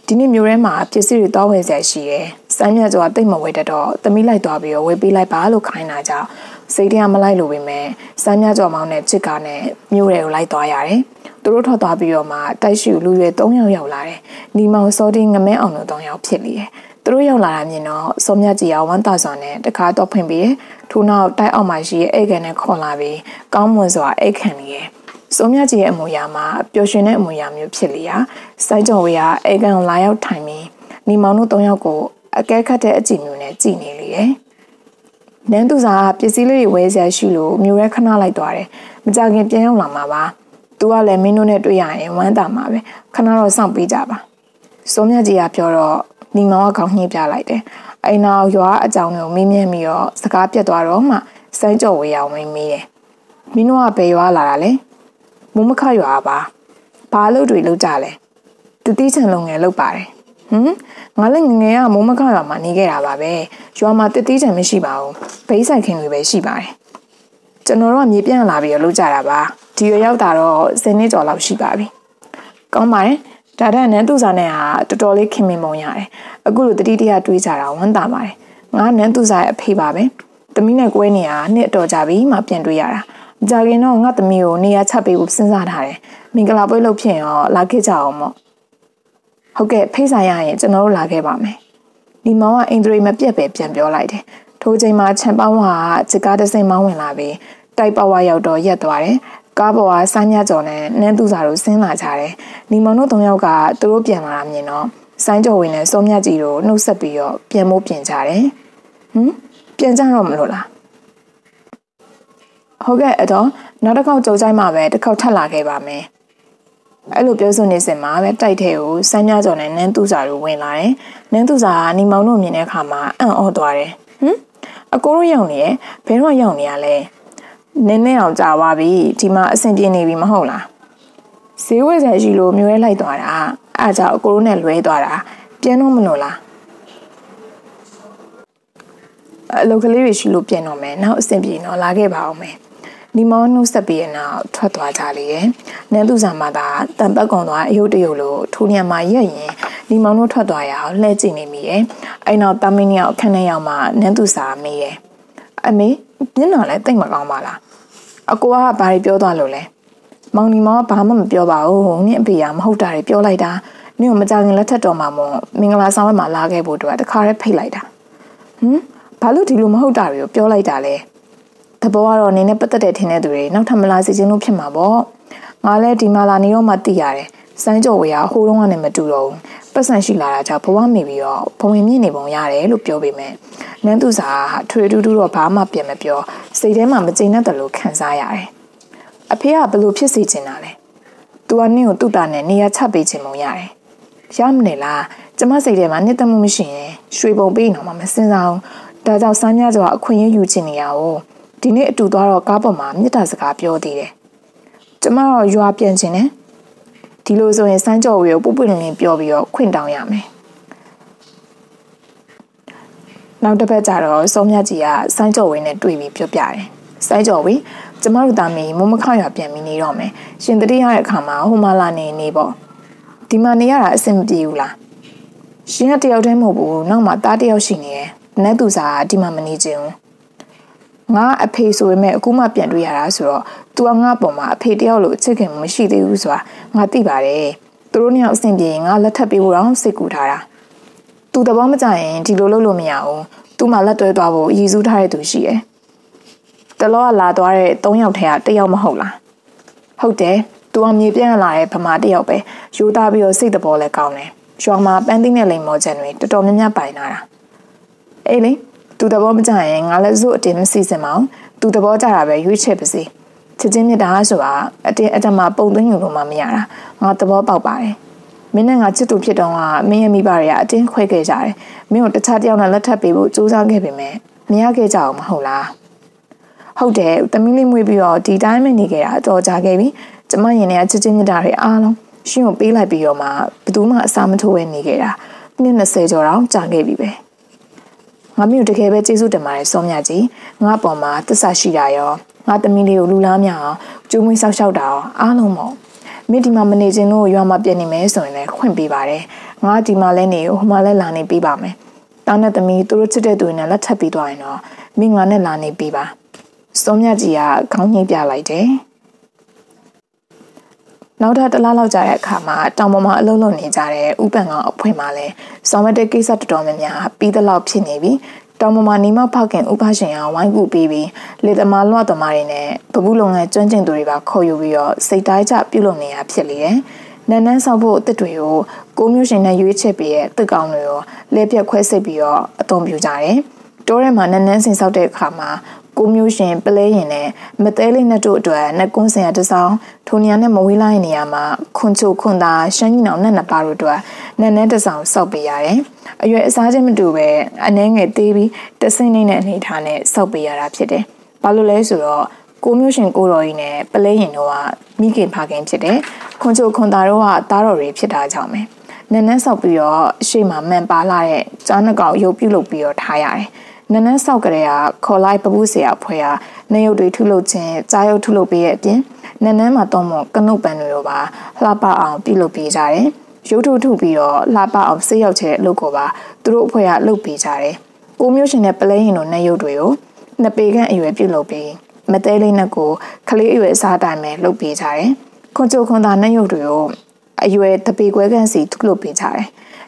ဒီနေ့မျိုးထဲမှာပစ္စည်းတွေတောင်းဝယ်ဆရာရှိတယ်ဆိုင်းမြတ်ကျော်ကတိတ်မဝဲတတ်တော့သမီးလိုက်သွားပြီးတော့ဝယ်ပေးလိုက်ပါလို့ခိုင်းတာကြောင့် စိတ်ထဲမလိုက်လို့ပဲမဲ့ဆိုင်းမြတ်ကျော်မောင်းနဲ့ချစ်ကားနဲ့မျိုးတွေကိုလိုက်သွားရတယ်သူတို့ထွက်သွားပြီးတော့မှတိုက်ရှူလူရွယ်၃ယောက်ရောက်လာတယ်နီမောင်စောတင်းငမဲအောင်တို့၃ယောက်ဖြစ်လေတယ်သူတို့ရောက်လာတာမြင်တော့စောမြတ်ကြီးကဝမ်းသာစွာနဲ့တခါတော့ဖွင့်ပြီးထို့နောက်တိုက်အောက်မှာရှိတဲ့အိတ်ကန်နဲ့ခေါ်လာပြီးကောင်းမွန်စွာအိတ်ခံနေတယ်စိုးမြကြီးရဲ့အမူအရာမှာပျော်ရွှင်တဲ့အမူအရာမျိုးဖြစ်လျာစိုက်ကြော်ဝေကအဲကန်ကိုလာရောက်ထိုင်ပြီးနီမောင်တို့၃ယောက်ကိုအကဲခတ်တဲ့အကြည့်မျိုးနဲ့ကြည်နေလေတယ်။ နန်းသူစာကပစ္စည်းလေးတွေဝဲစရာရှိလို့မျိုးရဲခဏလိုက်သွားတယ်။မကြခင်ပြန်ရောက်လာမှာပါ။ "तू ကလည်းမင်းတို့နဲ့တွေ့ရရင်ဝမ်းသာမှာပဲ။ခဏတော့စောင့်ပေးကြပါ။စိုးမြကြီးကပြောတော့နီမောင်ကခေါင်းညှိပြလိုက်တယ်။အိမ်နောက်ရွာအကြောင်းတွေကိုမေးမြန်းပြီးတော့စကားပြတ်သွားတော့မှစိုင်းကြော်ဝေရအောင်မေးတယ်။မင်းတို့ကဘယ်ရွာလာတာလဲ။မိုးမခရွာပါဘာလို့တွေလောက်ကြလဲတတိချံလုံငယ်လောက်ပါတယ် ဟမ်ငါလည်းငငယ်ကမိုးမခရွာမှာနေခဲ့တာပါပဲရွာမှာတတိချံမရှိပါဘူးဘိန်းဆိုင်ခင်တွေပဲရှိပါတယ်ကျွန်တော်တို့ကမြေပြန့်လာပြီးတော့လောက်ကြတာပါဒီရရောက်တာတော့10နှစ်ကျော်လောက်ရှိပါပြီကောင်းပါတယ်ဒါတဲ့နန်းသူစာနဲ့ဟာတော်တော်လေးခင်မင်မုံရတယ်အခုလိုတတိတရတွေးကြတာဝမ်းသာပါတယ်ငါနန်းသူစာရဲ့အဖေပါပဲသမီးနဲ့ကွဲနေရနှစ်အတော်ကြာပြီမှပြန်တွေးရတာကြာခင်တော့ငါသမီးကိုနေရာချပေးဖို့စဉ်းစားထားတယ်မင်္ဂလာပွဲလုပ်ဖြစ်ရင်ရောလာခဲ့ကြအောင်ပေါ့ ဟုတ်ကဲ့ဖိတ်ဆိုင်ရရင်ကျွန်တော်တို့လာခဲ့ပါမယ်ဒီမောင်ကအိန္ဒြေမပြတ်ပဲပြန်ပြောလိုက်တယ်ထိုချိန်မှာချန်ပေါင်းဟာဂျကားတစိမ့်မောင်းဝင်လာပြီးတိုက်ပဝါရောက်တော့ရက်သွားတယ်ကားပေါ်ကဆိုင်းမြကျော်နဲ့နန်းသူစာတို့ဆင်းလာကြတယ်နီမောင်တို့၃ယောက်ကသူတို့ပြန်လာတာမြင်တော့ဆိုင်းကျော်ဝင်နဲ့စောမြကြီးတို့နှုတ်ဆက်ပြီးတော့ပြန်မိုးပြင်ကြတယ်ဟမ်ပြန်ကြတော့မလို့လားဟုတ်ကဲ့အဲ့တော့နောက်တစ်ခေါက်ကြုံကြိုက်မှပဲတစ်ခေါက်ထပ်လာခဲ့ပါမယ် အဲ့လိုပြောဆိုနေစင်မှာပဲတိုက်ထဲကိုစမ်းမြကျော်နဲ့နန်းသူစာတို့ဝင်လာတယ်။နန်းသူစာကနီမောင်တို့မြင်တဲ့အခါမှာအံ့ဩသွားတယ်။ဟမ်အကိုတို့ရောက်နေရဲ့ဘယ်တော့ရောက်နေရလဲ။နင်းနေအောင်ကြာသွားပြီဒီမှာအဆင်ပြေနေပြီမဟုတ်လား။ဈေးဝယ်ဆယ်ရှိလို့မျိုးရဲလိုက်သွားတာအားကြောင့်အကိုတို့နဲ့လွဲသွားတာပြန်တော့မလို့လား။အလုပ်ကလေးတွေရှိလို့ပြန်တော့မယ်နောက်အဆင်ပြေတော့လာခဲ့ပါအောင်မယ်။ နီမောနှုတ်ဆက်ပြီးနောက်ထွက်သွားကြလေတယ်။နန်းသူစာမသာတန်ပတ်ကုန်သွားအယုတ်တယုတ်လို့ထိုညမှာရက်ရင်နီမောတို့ထွက်သွားရအောင်လှည့်ကြည့်နေမိရဲ့။အဲ့နောက်တာမင်းနှစ်ယောက်ခန်းထဲရောက်မှနန်းသူစာမေးရဲ့။အမေမျက်နှာလည်းတိတ်မကောင်းပါလား။အကိုကဘာတွေပြောသွားလို့လဲ။မောင်နီမောဘာမှမပြောပါဘူး။နင့်အဖေကမဟုတ်တာတွေပြောလိုက်တာ။နင့်ကိုမကြခင်လက်ထက်တော်မှာမို့မင်္ဂလာဆောင်မှာလာခဲ့ဖို့အတွက်တခါတည်းဖိတ်လိုက်တာ။ဟမ်ဘာလို့ဒီလိုမဟုတ်တာတွေကိုပြောလိုက်တာလဲ။ သဘောကတော့နေနဲ့ပတ်သက်တဲ့ထင်တဲ့သူတွေနောက်ထပ်မလာစီခြင်းလို့ဖြစ်မှာပေါ့ငါလည်းဒီမှာလာနေတော့မှသိရတယ်စမ်းကြော်ဝေကဟိုတုန်းကနေမတူတော့ဘူးပတ်စံရှိလာတာကြောင့်ဘဝမိပြီးတော့ဘဝင်မြင့်နေပုံရတယ်လို့ပြောပေမဲ့နန်းသူစာထွေတူးတူးတော့ဘာမှပြန်မပြောစိတ်ထဲမှာမကျေနပ်တယ်လို့ခံစားရတယ်အဖေကဘလို့ဖြစ်စေချင်တာလဲသူကနင့်ကိုတုတာနဲ့နေရာချပေးချင်ပုံရတယ်ရမနေလားကျမစိတ်ထဲမှာနှစ်သက်မှုမရှိရင်ရွှေပုံပေးနေတော့မှမစင်စားဘူးဒါကြောင့်စမ်းမြကြောအခွင့်အရေးယူချင်နေရအောင် ဒီနေ့အတူသွားတော့ကားပေါ်မှာမြစ်တာစကားပြောသေးတယ်။ကျမတော့ရွာပြန်ခြင်းနဲ့ဒီလိုဆိုရင်စမ်းကြော်ဝေကိုပုပ်ပွင့်လင်းပြောပြီးတော့ခွင့်တောင်းရမယ်။နောက်တစ်ပတ်ကျတော့စောမြကြီးကစမ်းကြော်ဝေနဲ့တွေ့ပြီးပြောပြတယ်။စမ်းကြော်ဝေကျမတို့သားမီးမမခရွာပြန်ပြီးနေတော့မယ်။ရှင်တတိရတဲ့အခါမှာဟိုမလာနေနေပေါ့။ဒီမှာနေရတာအဆင်မပြေဘူးလား။ရှင်ကတယောက်တည်းမဟုတ်ဘူး။နောက်မှသားတယောက်ရှိနေတယ်။နတ်သူစာကဒီမှာမနေချင်ဘူး ငါအဖေဆိုပေမဲ့အခုမှပြန်တွေ့ရတာဆိုတော့ तू ကငါပေါ်မှာအဖေတယောက်လိုချစ်ခင်မရှိသေးဘူးဆိုတာငါသိပါတယ်သူတို့နှစ်ယောက်အဆင်ပြေရင်ငါလက်ထပ်ပေးဖို့တော့စိတ်ကူထားတာ तू တဘောမကြရင်ဒီလိုလုပ်လို့မရဘူး तू မှလက်တွဲသွားဖို့ရည်စူးထားတဲ့သူရှိတယ်တလောကလာသွားတဲ့၃ယောက်ထဲကတစ်ယောက်မဟုတ်လားဟုတ်တယ်သူအမြေပြန်လာတဲ့ဗမာတယောက်ပဲယူသားပြီးတော့စိတ်တဘောလဲကောင်းတယ်ရွာမှာပန်းသိနဲ့လိမ်မောချန်တွေတော်တော်များများပိုင်လာတာအေးလေ သူသဘောမကျရင်ငါလည်းစုအတင်းမစီစဉ်မအောင်သူသဘောကျတာပဲရွေးချယ်ပါစေချစ်ချင်းမြတ်တာဆိုတာအတင်းအတမပုံသွင်းယူလို့မှမရတာငါသဘောပေါက်ပါတယ်မင်းနဲ့ငါချစ်သူဖြစ်တော့ကမင်းရဲ့မိဘတွေကအတင်းခွဲခဲ့ကြတယ်မင်းကိုတခြားတယောက်နဲ့လက်ထပ်ပေးဖို့ကြိုးစားခဲ့ပေမဲ့မရခဲ့ကြအောင်မဟုတ်လားဟုတ်တယ်သမီးလေးမွေးပြီးတော့ဒီတိုင်းမနေခဲ့တာတော်ကြခဲ့ပြီကျမရင်ထဲကချစ်ချင်းမြတ်တာတွေအားလုံးရှင်ကိုပေးလိုက်ပြီးတော့မှဘယ်သူမှအစာမထိုးဝဲနေခဲ့တာနှစ်20ကျော်တော့ကြာခဲ့ပြီပဲ ငါမျိုးတကယ်ပဲကျေးဇူးတင်ပါတယ်စောမြကြီးငါပေါ်မှာတစ္ဆာရှိတာရောငါသမီးလေးကိုလူလားမြအောင်ကျူးမွေးဆောက်ရှောက်တာရောအားလုံးပေါ့မင်းဒီမှာမနေခြင်းလို့ရွာမှာပြည့်နေမယ်ဆိုရင်လည်းခွင့်ပေးပါတယ်ငါဒီမှာလဲနေဟိုမှာလဲလာနေပေးပါမယ်တောင်းတဲ့သမီးသူတို့ချစ်တဲ့သူတွေနဲ့လက်ထပ်ပြီးသွားရင်တော့မင်းငါနဲ့လာနေပေးပါစောမြကြီးကခေါင်းငိမ့်ပြလိုက်တယ် နောက်ထပ်တစ်လလောက်ကြာတဲ့အခါမှာတောင်ပေါ်မှာအလုပ်လုပ်နေကြတဲ့ဥပန်ကောင်အဖွဲ့မှလည်းဆောင်ရွက်တဲ့ကိစ္စတော်တော်များများပြီးသလောက်ဖြစ်နေပြီတောင်ပေါ်မှာနေမောက်ဖောက်ခင်ဥပရှင်အောင်ဝိုင်းကူပြီးပြီးလေသမားလွှတ်သမားတွေနဲ့ပပူးလုံငယ်ကျွမ်းကျင်သူတွေပါခေါ်ယူပြီးတော့စိတ်တိုင်းကျပြုလုပ်နေရဖြစ်လေတယ်။နန်းနန်းဆောင်ဖို့အစ်စ်တွေကိုကိုမျိုးရှင်နဲ့ရွေးချယ်ပြီးရဲ့တစ်ကောင်တွေကိုလဲပြက်ခွဲစိတ်ပြီးတော့အသုံးပြုကြတယ်။တိုးထဲမှာနန်းနန်းစင်ဆောက်တဲ့အခါမှာ ကိုမျိုးရှင်ပလဲရင်နဲ့မသေးလေးနဲ့တို့အတွက်နှကွန်းစင်ရတစောင်းထိုနေရာနဲ့မဝေးလိုက်နေရာမှာခွန်ချိုခွန်သာရှမ်းကြီးနောင်နဲ့နှစ်ပါးတို့အတွက်နန်းနဲ့တစောင်းစောက်ပေးရတယ်။အရွယ်အစားချင်းမတူပဲအနှဲငယ်သေးပြီးတဆင်းနေတဲ့အနေထားနဲ့စောက်ပေးရတာဖြစ်တယ်။ဘာလို့လဲဆိုတော့ကိုမျိုးရှင်ကိုတော်ကြီးနဲ့ပလဲရင်တို့ကမိခင်ဖခင်ဖြစ်တယ်။ခွန်ချိုခွန်သာတို့ကသားတော်တွေဖြစ်တာကြောင့်ပဲ။နန်းနဲ့ဆောက်ပြီးတော့အရှိမမှန်ပါလာတဲ့ကြားနှကောင်ရုပ်ပြုတ်လုပ်ပြီးတော့ထားရတယ်။ နနန်းဆောက်ကလေးကခေါ်လိုက်ပပုဆရာဖွဲ့ဟာနေရုပ်တွေထုလုပ်ခြင်းကြားရုပ်ထုလုပ်ပေးရဲ့အပြင်နနန်းမှာတော့မကနုတ်ပန်တွေရောပါလှပအောင်ပြုလုပ်ပေးကြတယ်ရုပ်ထုထုပြီးတော့လှပအောင်စိတ်ရောက်တဲ့အလုပ်ကိုပါသူတို့အဖွဲ့ကလုပ်ပေးကြတယ်ကိုမျိုးရှင်နဲ့ပလဲရင်တို့နေရုပ်တွေကိုနှစ်ပေခန့်အရွယ်ပြုလုပ်ပြီးမသေးလေးနဲ့ကိုခလေးအရွယ်အစားတိုင်းပဲလုပ်ပေးကြတယ်ခွန်ချိုခွန်သာနဲ့ရုပ်တွေကိုအရွယ်တပေခွဲခန့်စီထုလုပ်ပေးကြတယ်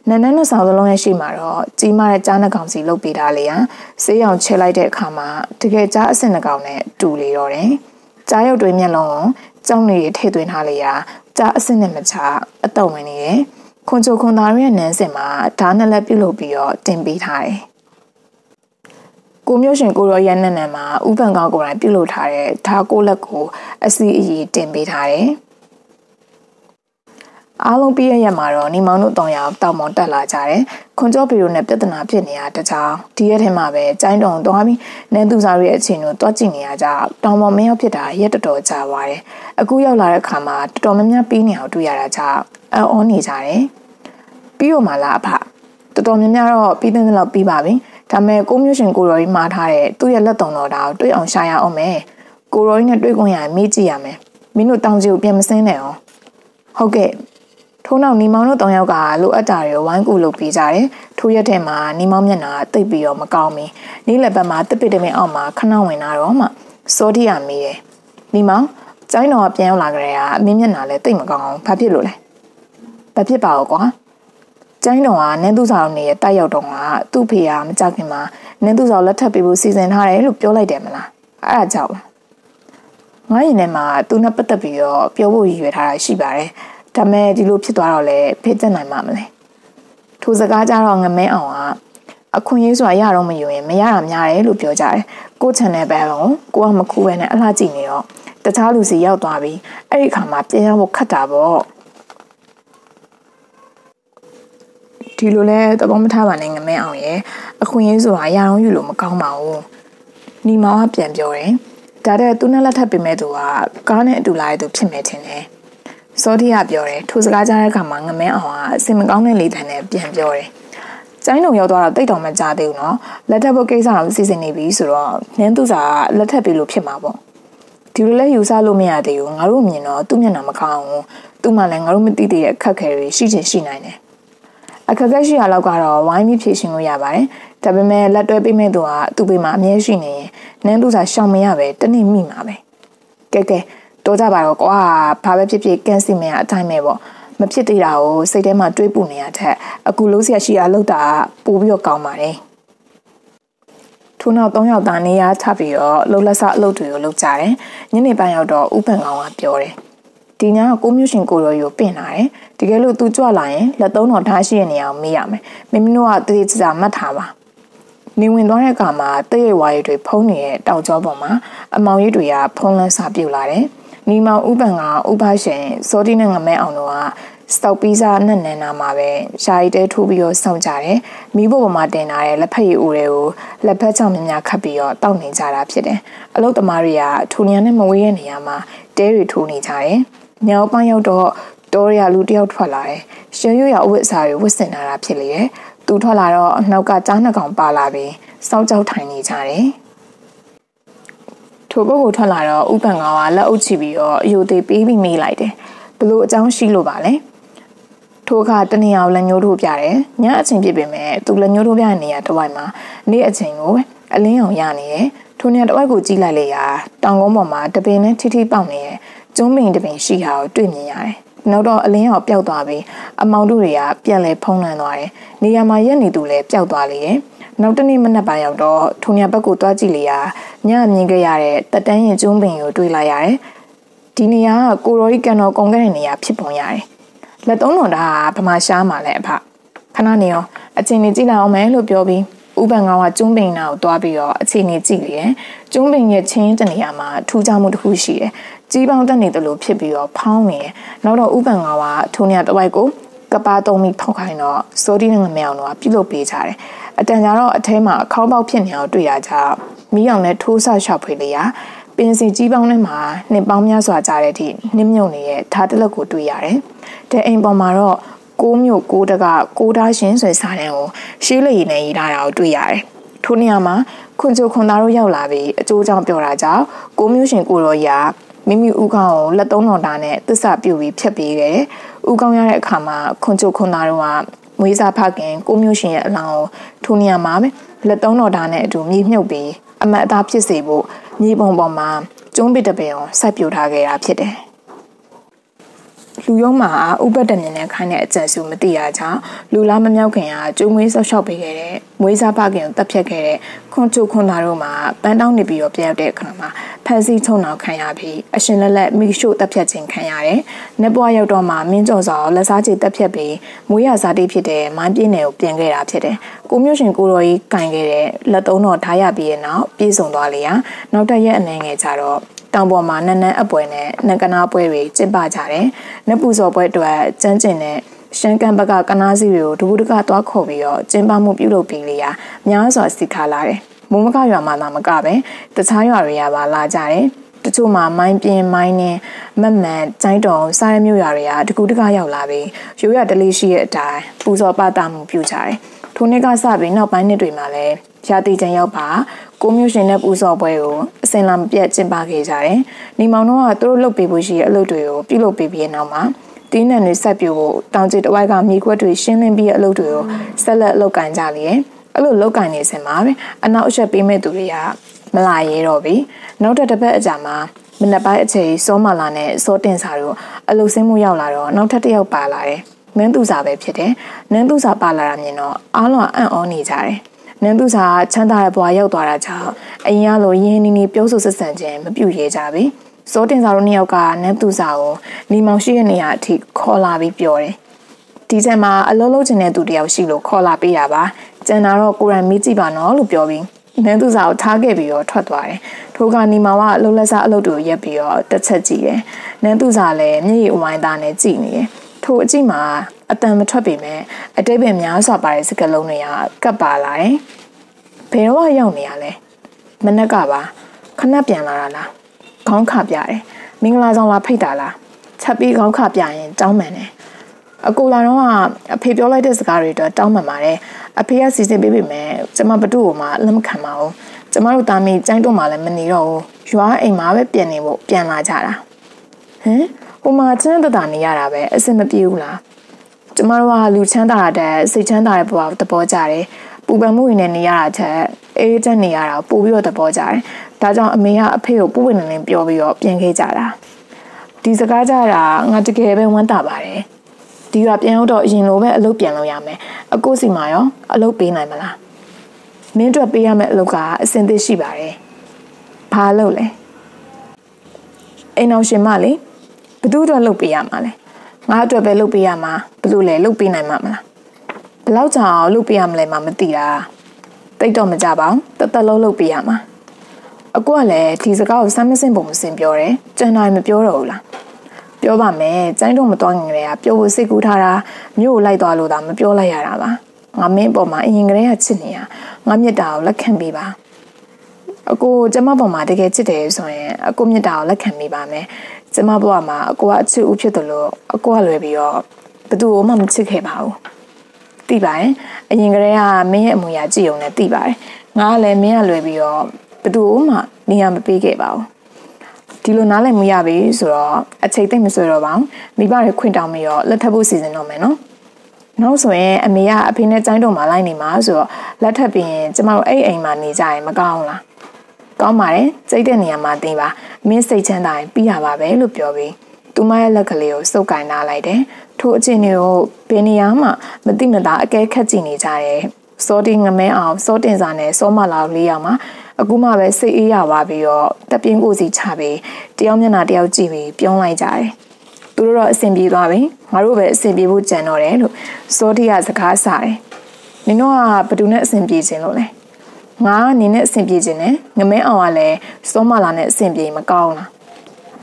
နန်းနန်းနှစ်ဆောင်စလုံးရဲ့ရှိမှာတော့ကြီးမားတဲ့ကြားနှကောင်စီလုတ်ပေးထားလေရန်ဆေးရောင်ချဲလိုက်တဲ့အခါမှာတကယ်ကြားအစင်နှကောင်နဲ့တူလေတော့တယ်။ကြားရုပ်တွေမျက်လုံးကိုကြောင်းနေထည့်သွင်းထားလေရာကြားအစင်နဲ့မချအတော့ဝင်နေတယ်။ခွန်ချိုခွန်သားရဲ့နန်းစင်မှာဓာတ်နဲ့လက်ပြုတ်လုပ်ပြီးတော့တင်ပေးထားတယ်။ကိုမျိုးရှင်ကိုရောရန်နန်းနန်းမှာဥပန်ကောင်းကိုယ်တိုင်ပြုတ်လုပ်ထားတဲ့ဓာတ်ကိုလက်ကိုအစီအီတင်ပေးထားတယ်။ အားလုံးပြည့်ရရက်မှာတော့နေမောင်တို့တောင်ရောက်တောင်မောင်တက်လာကြတယ်။ခွန်ကျော်ဗီရိုနဲ့ပြဿနာဖြစ်နေရတဲ့ကြောင်ဒီရက်ထဲမှာပဲကျိုင်းတုံသွားပြီးနန်းသူစားရဲ့အခြေအနေကိုတွားကြည့်နေရကြတောင်မောင်မရောက်ဖြစ်တာရက်တော်တော်ကြာသွားတယ်။အခုရောက်လာတဲ့အခါမှာတော်တော်များများပြီးနေအောင်တွေ့ရတာကြောင့်အော်နေကြတယ်။ပြီးတော့မှလားအဖတော်တော်များများတော့ပြီးတဲ့လောက်ပြီးပါပြီ။ဒါပေမဲ့ကိုမျိုးရှင်ကိုရော်ကြီးမှားထားတဲ့သူ့ရဲ့လက်တုံတော်တာကိုတွေ့အောင်ရှာရအောင်မယ်။ကိုရော်ကြီးနဲ့တွေ့ခွင့်ရရင်မေးကြည့်ရမယ်။မင်းတို့တောင်ကြီးကိုပြန်မစင်းနဲ့အောင်။ဟုတ်ကဲ့ ထိုးနောက်နီမောင်တို့၃ယောက်ကလိုအပ်တာတွေကိုဝိုင်းကူလုပ်ပေးကြတယ်။ထိုးရက်ထဲမှာနီမောင်မျက်နှာတိတ်ပြီးတော့မကောင်းမီ။နီးလက်ပတ်မှာတစ်ပစ်တမင်အောက်မှာခဏဝင်လာတော့မှစောတိရမေးတယ်။နီမောင်ကျိုင်းတော်ကပြန်ရောက်လာကြတဲ့ကအမင်းမျက်နှာလည်းတိတ်မကောင်းအောင်ဘာဖြစ်လို့လဲ။ဘာဖြစ်ပါ့ကွာ။ကျိုင်းတော်ကနန်းသူဆောင်နေရဲ့တိုက်ရောက်တော့ကသူ့ဖေကမကြခင်မှာနန်းသူဆောင်လက်ထပ်ပေးဖို့စီစဉ်ထားတယ်လို့ပြောလိုက်တယ်မလား။အဲ့ဒါကြောင့်ငါရင်ထဲမှာသူနဲ့ပတ်သက်ပြီးတော့ပြောဖို့ရည်ရွယ်ထားတာရှိပါတယ်။ ဒါမဲ့ဒီလိုဖြစ်သွားတော့လေဖေးသက်နိုင်မှာမလဲထိုစကားကြတော့ငမဲအောင်ကအခွင့်အရေးဆိုတာရတော့မယူရင်မရတာများတယ်လို့ပြောကြတယ်ကိုချန်နယ်ဘဲလုံးကိုကမခူးပဲနဲ့အလှကြည့်နေတော့တခြားလူစီရောက်သွားပြီးအဲ့ဒီခါမှာပြန်ရဖို့ခတ်တာပေါ့ဒီလိုလဲသဘောမထားပါနဲ့ငမဲအောင်ရဲ့အခွင့်အရေးဆိုတာရအောင်ယူလို့မကောင်းပါဘူးညီမောင်ကပြန်ပြောတယ်ဒါတဲ့သူနဲ့လက်ထပ်ပေးမဲ့သူကကားနဲ့အတူလာတဲ့သူဖြစ်မယ်ထင်တယ် စောတိကပြောတယ်ထိုစကားကြားတဲ့အခါမှာငမင်းအောင်ကအစင်မကောင်းတဲ့လေတံနဲ့ပြန်ပြောတယ်ကျိုင်းုံရောက်သွားတော့တိတ်တော်မကြသေးဘူးနော်လက်ထပ်ဖို့ကိစ္စတော့စီစဉ်နေပြီဆိုတော့နင်းသူစာကလက်ထပ်ပြီလို့ဖြစ်မှာပေါ့ဒီလိုလဲယူဆလို့မရသေးဘူးငါတို့မြင်တော့သူ့မျက်နှာမကောင်းဘူးသူ့မှလည်းငါတို့မသိသေးတဲ့အခက်အခဲတွေရှိချင်ရှိနိုင်တယ်အခက်အခဲရှိရလောက်ကတော့ဝိုင်းပြီးဖြေရှင်းလို့ရပါတယ်ဒါပေမဲ့လက်တွဲပေးမဲ့သူကသူ့ဘေးမှာအမြဲရှိနေရင်နင်းသူစာရှောင်မရပဲတနေ့မိမှာပဲကဲကဲ တော့ကြပါတော့ကွာဘာပဲဖြစ်ဖြစ်ကန်စီမန်အတိုင်းပဲပေါ့မဖြစ်သေးတာကိုစိတ်ထဲမှာတွေးပူနေရတဲ့အခုလုံးဆရာရှိရလောက်တာပို့ပြီးတော့ကောင်းပါတယ်ထို့နောက်၃ယောက်သားနေရာချပြီးတော့လှုပ်လက်ဆအလုပ်တွေကိုလုပ်ကြတယ်ညနေပိုင်းရောက်တော့ဥပန်ကောင်ကပြောတယ်ဒီညကကိုမျိုးရှင်ကိုရော်ရီကိုပင့်လာတယ်တကယ်လို့သူကြွလာရင်လက်သုံးတော်ထားရှိတဲ့နေရာကိုမေးရမယ်မင်းတို့ကတတိကျကျမှတ်ထားပါနေဝင်သွားတဲ့အခါမှာတည့်ရဝါရီတွေဖုံးနေတဲ့တောက်ကြောပေါ်မှာအမောင်ရိပ်တွေကဖုံးလန်းစာပြုတ်လာတယ် နီမောင်ဥပန်ကဥပရှင်စောတိနဲ့ငမဲအောင်တို့ကစတောက်ပီဇာနဲ့နန်းနာမှာပဲရှာရီတဲထိုးပြီးတော့စောင့်ကြတယ်။မိဖို့ပေါ်မှာတင်ထားတဲ့လက်ဖက်ရည်အိုတွေကိုလက်ဖက်ချောင်းများများခတ်ပြီးတော့တောက်နေကြတာဖြစ်တယ်။အလုတ်သမားတွေကထူနီယာနဲ့မဝေးတဲ့နေရာမှာတဲတွေထိုးနေကြတယ်။ညောင်ပန်းရောက်တော့တော်ရလူတယောက်ထွက်လာတယ်။ရှယ်ရွရအဝတ်အစားတွေဝတ်ဆင်လာတာဖြစ်လေတယ်။သူထွက်လာတော့နှောက်ကကြားနှကောင်ပါလာပြီးစောက်ကြောက်ထိုင်နေကြတယ်။ ထိုပုဂ္ဂိုလ်ထွက်လာတော့ဥပန်ကောင်ကလက်အုပ်ချပြီးတော့အယိုသေးပေးပြီးမေးလိုက်တယ်ဘလို့အကြောင်းရှိလို့ပါလဲထိုအခါတနေရာကိုလက်ညှိုးထိုးပြတယ်ညအချိန်ပြည့်ပေမဲ့သူလက်ညှိုးထိုးပြတဲ့နေရာတစ်ဝိုက်မှာနေ့အချိန်ကိုအလင်းအောင်ရနေတယ်ထိုနေရာတစ်ဝိုက်ကိုကြည့်လိုက်လေရာတောင်ကုန်းပေါ်မှာတပင်နဲ့ထိထိပေါက်နေတဲ့ကျုံးပင်တပင်ရှိတာကိုတွေ့မြင်ရတယ် နောက်တော့အလင်းအောင်ပျောက်သွားပြီးအမောင်တို့တွေကပြန်လဲဖုံးလွှမ်းသွားတယ်နေရာမှာရက်နေသူလည်းပျောက်သွားလေတယ်နောက်တနေ့မနက်ပိုင်းရောက်တော့ထုံညာဘက်ကိုတွားကြည့်လေရာညမြင်ခဲ့ရတဲ့တက်တန်းရင်ကျုံးပင်ကိုတွေ့လိုက်ရတယ်။ဒီနေရာကကိုရိုရီကန်တော်ကုန်ခဲ့တဲ့နေရာဖြစ်ပုံရတယ်။လက်သုံးတော်တာကဗမာရှားမှာလဲအဖခဏနေရောအချိန်နေကြည့်လိုက်အောင်မယ်လို့ပြောပြီးဥပန်ကောင်ကကျုံးပင်နာကိုတွားပြီးတော့အချိန်နေကြည့်လေတယ်။ကျုံးပင်ရဲ့ချင်းတနေရာမှာထူးခြားမှုတစ်ခုရှိတယ်။ ကြီးပေါင်းတက်နေတယ်လို့ဖြစ်ပြီးတော့ဖောင်းနေတယ်။နောက်တော့ဥပန်ကောင်ကထိုနေရာတစ်ဝိုက်ကိုကပါသုံးပြီးဖောက်ခိုင်းတော့စိုးဒီနဲ့ငမေအောင်တော့ပြုလုပ်ပေးကြတယ်။အတန်ကြာတော့အထဲမှာအခေါင်းပေါက်ဖြစ်နေအောင်တွေ့ရကြမီးအောင်နဲ့ထိုးဆရှောက်ဖွေလေးရပင်စီကြီးပေါင်းထဲမှာနှစ်ပေါင်းများစွာကြာတဲ့အထိနစ်မြုပ်နေတဲ့ဓာတ်တလက်ကိုတွေ့ရတယ်။တဲ့အိမ်ပေါ်မှာတော့ကိုးမြို့ကိုးတကကိုးသားရှင်ဆွေစာတန်းကိုရှေးလေရည်နဲ့ရေးထားတာကိုတွေ့ရတယ်။ထိုနေရာမှာခွန်ချိုခွန်သားတို့ရောက်လာပြီးအကျိုးကြောင့်ပြောတာကြောင့်ကိုမျိုးရှင်ကိုရောရ မိမိဥကောင်းကိုလက်သုံးတော်တာနဲ့သစ္စာပြုတ်ပြီးဖြတ်ပေးခဲ့တယ်။ဥကောင်းရတဲ့အခါမှာခွန်ချိုခွန်သားတို့ကမွေးစားဖခင်ကိုမျိုးရှင်ရဲ့အလောင်းကိုထိုနေရာမှာပဲလက်သုံးတော်သားနဲ့အတူမြေမြုပ်ပြီးအမတ်အသားဖြစ်စေဖို့မြေပုံပေါ်မှာကျုံးပစ်တပင်ကိုစိုက်ပြိုထားခဲ့တာဖြစ်တယ် လူယုံမှာဥပဒမြင်နဲ့ခိုင်းတဲ့အကြံစုမသိရကြောင်းလူလားမမြောက်ခင်ကကျုံမွေးဆောက်ရှောက်ပေးခဲ့တဲ့မွေးစားဖခင်ကိုတပ်ဖြတ်ခဲ့တဲ့ခွန်ချုခွန်သားတို့မှာပန်းတောင်းနေပြီးတော့ပြရောက်တဲ့အခါမှာဖန်စီချုံအောင်ခံရပြီးအရှင်လက်လက်မိရှို့တပ်ဖြတ်ခြင်းခံရတယ်။နေပွားရောက်တော့မှမင်းကြော်စောလက်စားချေတပ်ဖြတ်ပြီးမွေးရစားတိဖြစ်တဲ့မိုင်းပြင်းနယ်ကိုပြင်ခဲ့တာဖြစ်တယ်။ကိုမျိုးရှင်ကိုတော်ကြီးကင်ခဲ့တဲ့လက်သုံးတော်ထားရပြီးရဲ့နောက်ပြေးဆုံသွားလေရာနောက်တစ်ရက်အနေငယ်ကြတော့ တောင်ပေါ်မှာနန်းနန်းအပွဲနဲ့နန်ကနာပွဲတွေကျင်းပကြတယ်။နပူဇော်ပွဲအတွက်ကျန်းကျင်တဲ့ရှမ်းကန်ဘက်ကကနားစီတွေကိုဒုဘူးတကသွားခေါ်ပြီးတော့ကျင်းပမှုပြုလုပ်ပြီးလေရာများစွာစီခါလာတယ်။မိုးမကရွာမှာသာမကပဲတခြားရွာတွေကပါလာကြတယ်။တချို့မှာမိုင်းပြင်းမိုင်းနဲ့မက်မန်ကျိုင်းတုံစားရမျိုးရွာတွေကတကူတကရောက်လာပြီးရိုးရတလေးရှိရဲ့အတိုင်းပူဇော်ပတာမှုပြုကြတယ်။ထိုနေ့ကစပြီးနောက်ပိုင်းနှစ်တွေမှာလည်း ရာသီချင်ရောက်ပါကိုမျိုးရှင်နဲ့ပူဇော်ပွဲကိုအစင်လာမပြတ်ကျင်းပခဲ့ကြတယ်။နေမောင်တို့ကသူတို့လုပ်ပေးဖို့ရှိတဲ့အလုပ်တွေကိုပြုလုပ်ပေးပြီးနောက်မှာတင်းနဲ့တွေဆက်ပြဖို့တောင်ကျတစ်ဝိုက်ကမြေခွက်တွေရှင်းလင်းပြီးအလုပ်တွေကိုဆက်လက်လုပ်ကင်ကြလျက်အဲ့လိုလုပ်ကင်နေစင်မှာပဲအနောက်အချက်ပေးမဲ့သူတွေကမလာရဲတော့ပြီနောက်တစ်ပတ်အကြာမှာမနက်ပိုင်းအချိန်စောမလာနဲ့စောတင်စာတို့အလုပ်ဆင်းမှုရောက်လာတော့နောက်ထပ်တစ်ယောက်ပါလာတယ်နန်းသူစာပဲဖြစ်တယ်နန်းသူစာပါလာတာမြင်တော့အားလုံးအံ့ဩနေကြတယ် နန်းသူစာချမ်းသာတဲ့ဘဝရောက်သွားတာကြောင့်အရင်ကလိုရင်းနှီးနှီးပြောဆိုဆက်ဆံခြင်းမပြုရဲကြပြီစောတင်စာတို့နှစ်ယောက်ကနန်းသူစာကိုလီမောင်ရှိတဲ့နေရာအထိခေါ်လာပြီးပြောတယ်ဒီချက်မှာအလုံးလုံးချင်တဲ့သူတယောက်ရှိလို့ခေါ်လာပေးတာပါကျန်တာတော့ကိုရန်မေးကြည့်ပါနော်လို့ပြောပြီးနန်းသူစာကိုထားခဲ့ပြီးတော့ထွက်သွားတယ်ထိုကနီမာကအလုံးလက်စားအလုပ်တွေကိုရက်ပြီးတော့တစ်ချက်ကြည့်တယ်နန်းသူစာလည်းမျက်ရည်အဝိုင်းသားနဲ့ကြည့်နေတယ် ထိုအကြည့်မှာအတန်မထွက်ပေမဲ့အတိတ်ပဲများစွာပါတဲ့စကားလုံးတွေကကပ်ပါလာတယ်။ဘယ်တော့ရောက်နေရလဲ။မနက်ကပါခဏပြန်လာတာလား။ခေါင်းခပြတယ်။မင်္ဂလာဆောင်လာဖိတ်တာလား။ချက်ပြီးခေါင်းခပြရင်တောင်းပန်တယ်။အကူလာတော့အဖေပြောလိုက်တဲ့စကားတွေတော့တောင်းပန်ပါတယ်။အဖေကစီစဉ်ပေးပေမဲ့ကျမဘသူ့ကိုမှလက်မခံပါဘူး။ကျမတို့သားမီးကျိုင်းတော့မှလည်းမနေတော့ဘူး။ရွာအိမ်မှာပဲပြန်နေဖို့ပြန်လာကြတာ။ဟမ် ဟိုမှာချမ်းတတာနေရတာပဲအဆင်မပြေဘူးလားကျမတို့ကလူချမ်းသာတဲ့စိတ်ချမ်းသာတဲ့ဘဝသဘောကြတယ်ပူပန်မှုတွေနဲ့နေရတာချက်အေးချက်နေရတာပို့ပြီးတော့သဘောကြတယ်ဒါကြောင့်အမေကအဖေကိုပူပန်နေနေပြောပြီးတော့ပြန်ခဲ့ကြတာဒီစကားကြတာငါတကယ်ပဲဝမ်းသာပါတယ်ဒီကပြန်တော့အရင်လိုပဲအလုပ်ပြန်လုပ်ရမယ်အကိုစီမှာရောအလုပ်ပေးနိုင်မလားမင်းတို့ပေးရမယ့်အလုပ်ကအဆင်သင့်ရှိပါတယ်ဘာလုပ်လဲအိမ်အောင်ရှင်မလေး ဘသူအတွက်လုပ်ပေးရမှာလဲငါအတွက်ပဲလုပ်ပေးရမှာဘလို့လဲလုပ်ပေးနိုင်မှာမလားဘလောက်ကြာအောင်လုပ်ပေးရမလဲမှမသိတာတိတ်တော့မကြပါဘူးတသက်လုံးလုပ်ပေးရမှာအကူကလည်းဒီစကားကိုစမ်းမစင်ပုံမစင်ပြောတယ်ကျန်တိုင်းမပြောတော့ဘူးလားပြောပါမယ်ကျိုင်းတော့မတော်ငင်ကလေးကပြောဖို့စိတ်ကူးထားတာမြို့ကိုလိုက်သွားလို့သာမပြောလိုက်ရတာပါငါမင်းပေါ်မှာအရင်ကလေးကချစ်နေရငါမြတ်တာကိုလက်ခံပေးပါအကိုကျမပေါ်မှာတကယ်ချစ်တယ်ဆိုရင်အကိုမြတ်တာကိုလက်ခံပေးပါမယ် ကျမဘဝမှာအကိုကအချစ်ဦးဖြစ်တယ်လို့အကိုကလွယ်ပြီးတော့ဘသူ့ကိုမှမချစ်ခဲ့ပါဘူးသိပါတယ်အရင်ကတည်းကမင်းရဲ့အမူအရာကြည့်ုံနဲ့သိပါတယ်ငါကလည်းမင်းကလွယ်ပြီးတော့ဘသူ့ကိုမှနေရာမပေးခဲ့ပါဘူးဒီလိုနားလည်မရပြီဆိုတော့အချိန်သိမ့်မဆွဲတော့ပါဘူးမိဘတွေခွင့်တောင်းပြီးတော့လက်ထပ်ဖို့စီစဉ်တော့မယ်နော်နောက်ဆိုရင်အမေကအဖေနဲ့ကျိုင်းတော်မှာလိုက်နေမှာဆိုတော့လက်ထပ်ပြီးရင်ကျမတို့အဲ့အိမ်မှာနေကြရင်မကောင်းလား ကောင်းပါတယ်စိတ်တဲ့နေရာမှာတင်ပါမင်းစိတ်ချမ်းသာရင်ပြီးရပါပဲလို့ပြောပြီးသူမရဲ့လက်ကလေးကိုစုပ်ကင်ထားလိုက်တယ်ထိုအချင်းတွေကိုဘယ်နေရာမှမတိမတာအကဲခတ်ကြည့်နေကြတယ်စောတင်ငမဲအောင်စောတင်စာနဲ့စောမလာလေးယောက်မှာအခုမှပဲစိတ်အေးရပါပြီးတော့တပြင်းကိုစီချပြီးတယောက်မျက်နှာတယောက်ကြည့်ပြီးပြုံးလိုက်ကြတယ်သူတို့တော့အဆင်ပြေသွားပြီငါတို့ပဲအဆင်ပြေဖို့ကြံတော့တယ်လို့စောတိကစကားစားတယ်နင်တို့ကဘယ်သူနဲ့အဆင်ပြေခြင်းလို့လဲ ငါအနေနဲ့အဆင်ပြေခြင်းနဲ့ငမဲအောင်ကလည်းစောမလာနဲ့အဆင်ပြေမကောင်းလား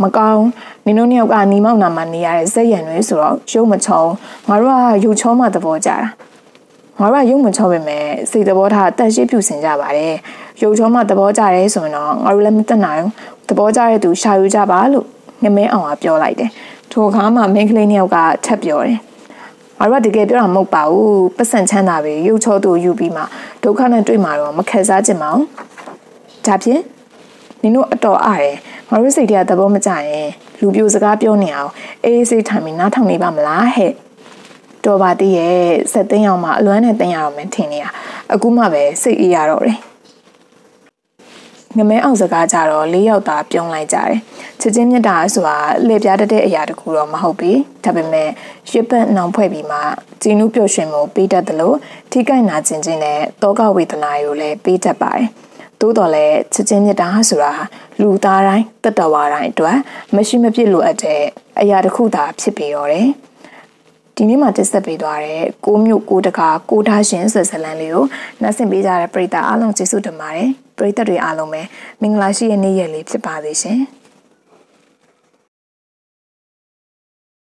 မကောင်းနင်တို့နှစ်ယောက်ကနီမောက်နာမှာနေရတဲ့ဇက်ရံတွေဆိုတော့ရုပ်မချုံငါတို့ကရုပ်ချောမှသဘောကြတာငါတို့ကရုပ်မချောပဲမဲ့စိတ်သဘောထားတက်ရှိဖြူစင်ကြပါတယ်ရုပ်ချောမှသဘောကြတယ်ဆိုရင်တော့ငါတို့လည်းမတက်နိုင်ဘူးသဘောကြတဲ့သူရှာယူကြပါလို့ငမဲအောင်ကပြောလိုက်တယ်ထိုအခါမှာမင်းကလေးနှစ်ယောက်ကထပ်ပြောတယ် ငါတို့ကတကယ်ပြောတာမဟုတ်ပါဘူးပတ်စံချမ်းသာပဲရုပ်ချောသူယူပြီးမှဒုက္ခနဲ့တွေ့မှာတော့မခံစားချင်ပါဘူးဒါဖြင့်နင်တို့အတော်အားတယ်ငါတို့စိတ်ထဲကသဘောမကျရင်လူပြိုစကားပြောနေအောင်အေးအေးစိတ်ထိုင်ပြီးနားထောင်နေပါမလားဟဲ့တော်ပါသေးရဲ့စက်သိန်းအောင်မှအလွမ်းနဲ့တင်ရတော့မယ်ထင်နေရအခုမှပဲစိတ်အေးရတော့တယ် ငမဲအောင်စကားကြတော့၄ယောက်သာပြုံးလိုက်ကြတယ်ချစ်ချင်းမြတ်တာဆိုတာလှည့်ပြားတတ်တဲ့အရာတခုတော့မဟုတ်ပြီဒါပေမဲ့ရွက်ပတ်နှောင်ဖွဲ့ပြီးမှဂျင်းနုပျော်ရွှင်မှုပေးတတ်တယ်လို့ထိကိုက်နာခြင်းချင်းနဲ့တောကဝေဒနာတွေကိုလည်းပေးတတ်ပါတယ်သို့တော်လည်းချစ်ချင်းမြတ်တာဆိုတာလူသားတိုင်းတတဝါတိုင်းအတွက်မရှိမဖြစ်လိုအပ်တဲ့အရာတစ်ခုသာဖြစ်ပြီးတော့တယ် ဒီနေ့မှာတက်ဆက်ပေးသွားတဲ့ကိုမျိုးကိုတကာကိုထားရှင်ဆွေဇလန်လေးကိုနှက်ဆင်ပေးကြတဲ့ပရိသတ်အားလုံးကျေးဇူးတင်ပါတယ်ပရိသတ်တွေအားလုံးပဲမင်္ဂလာရှိတဲ့နေ့ရက်လေးဖြစ်ပါစေရှင်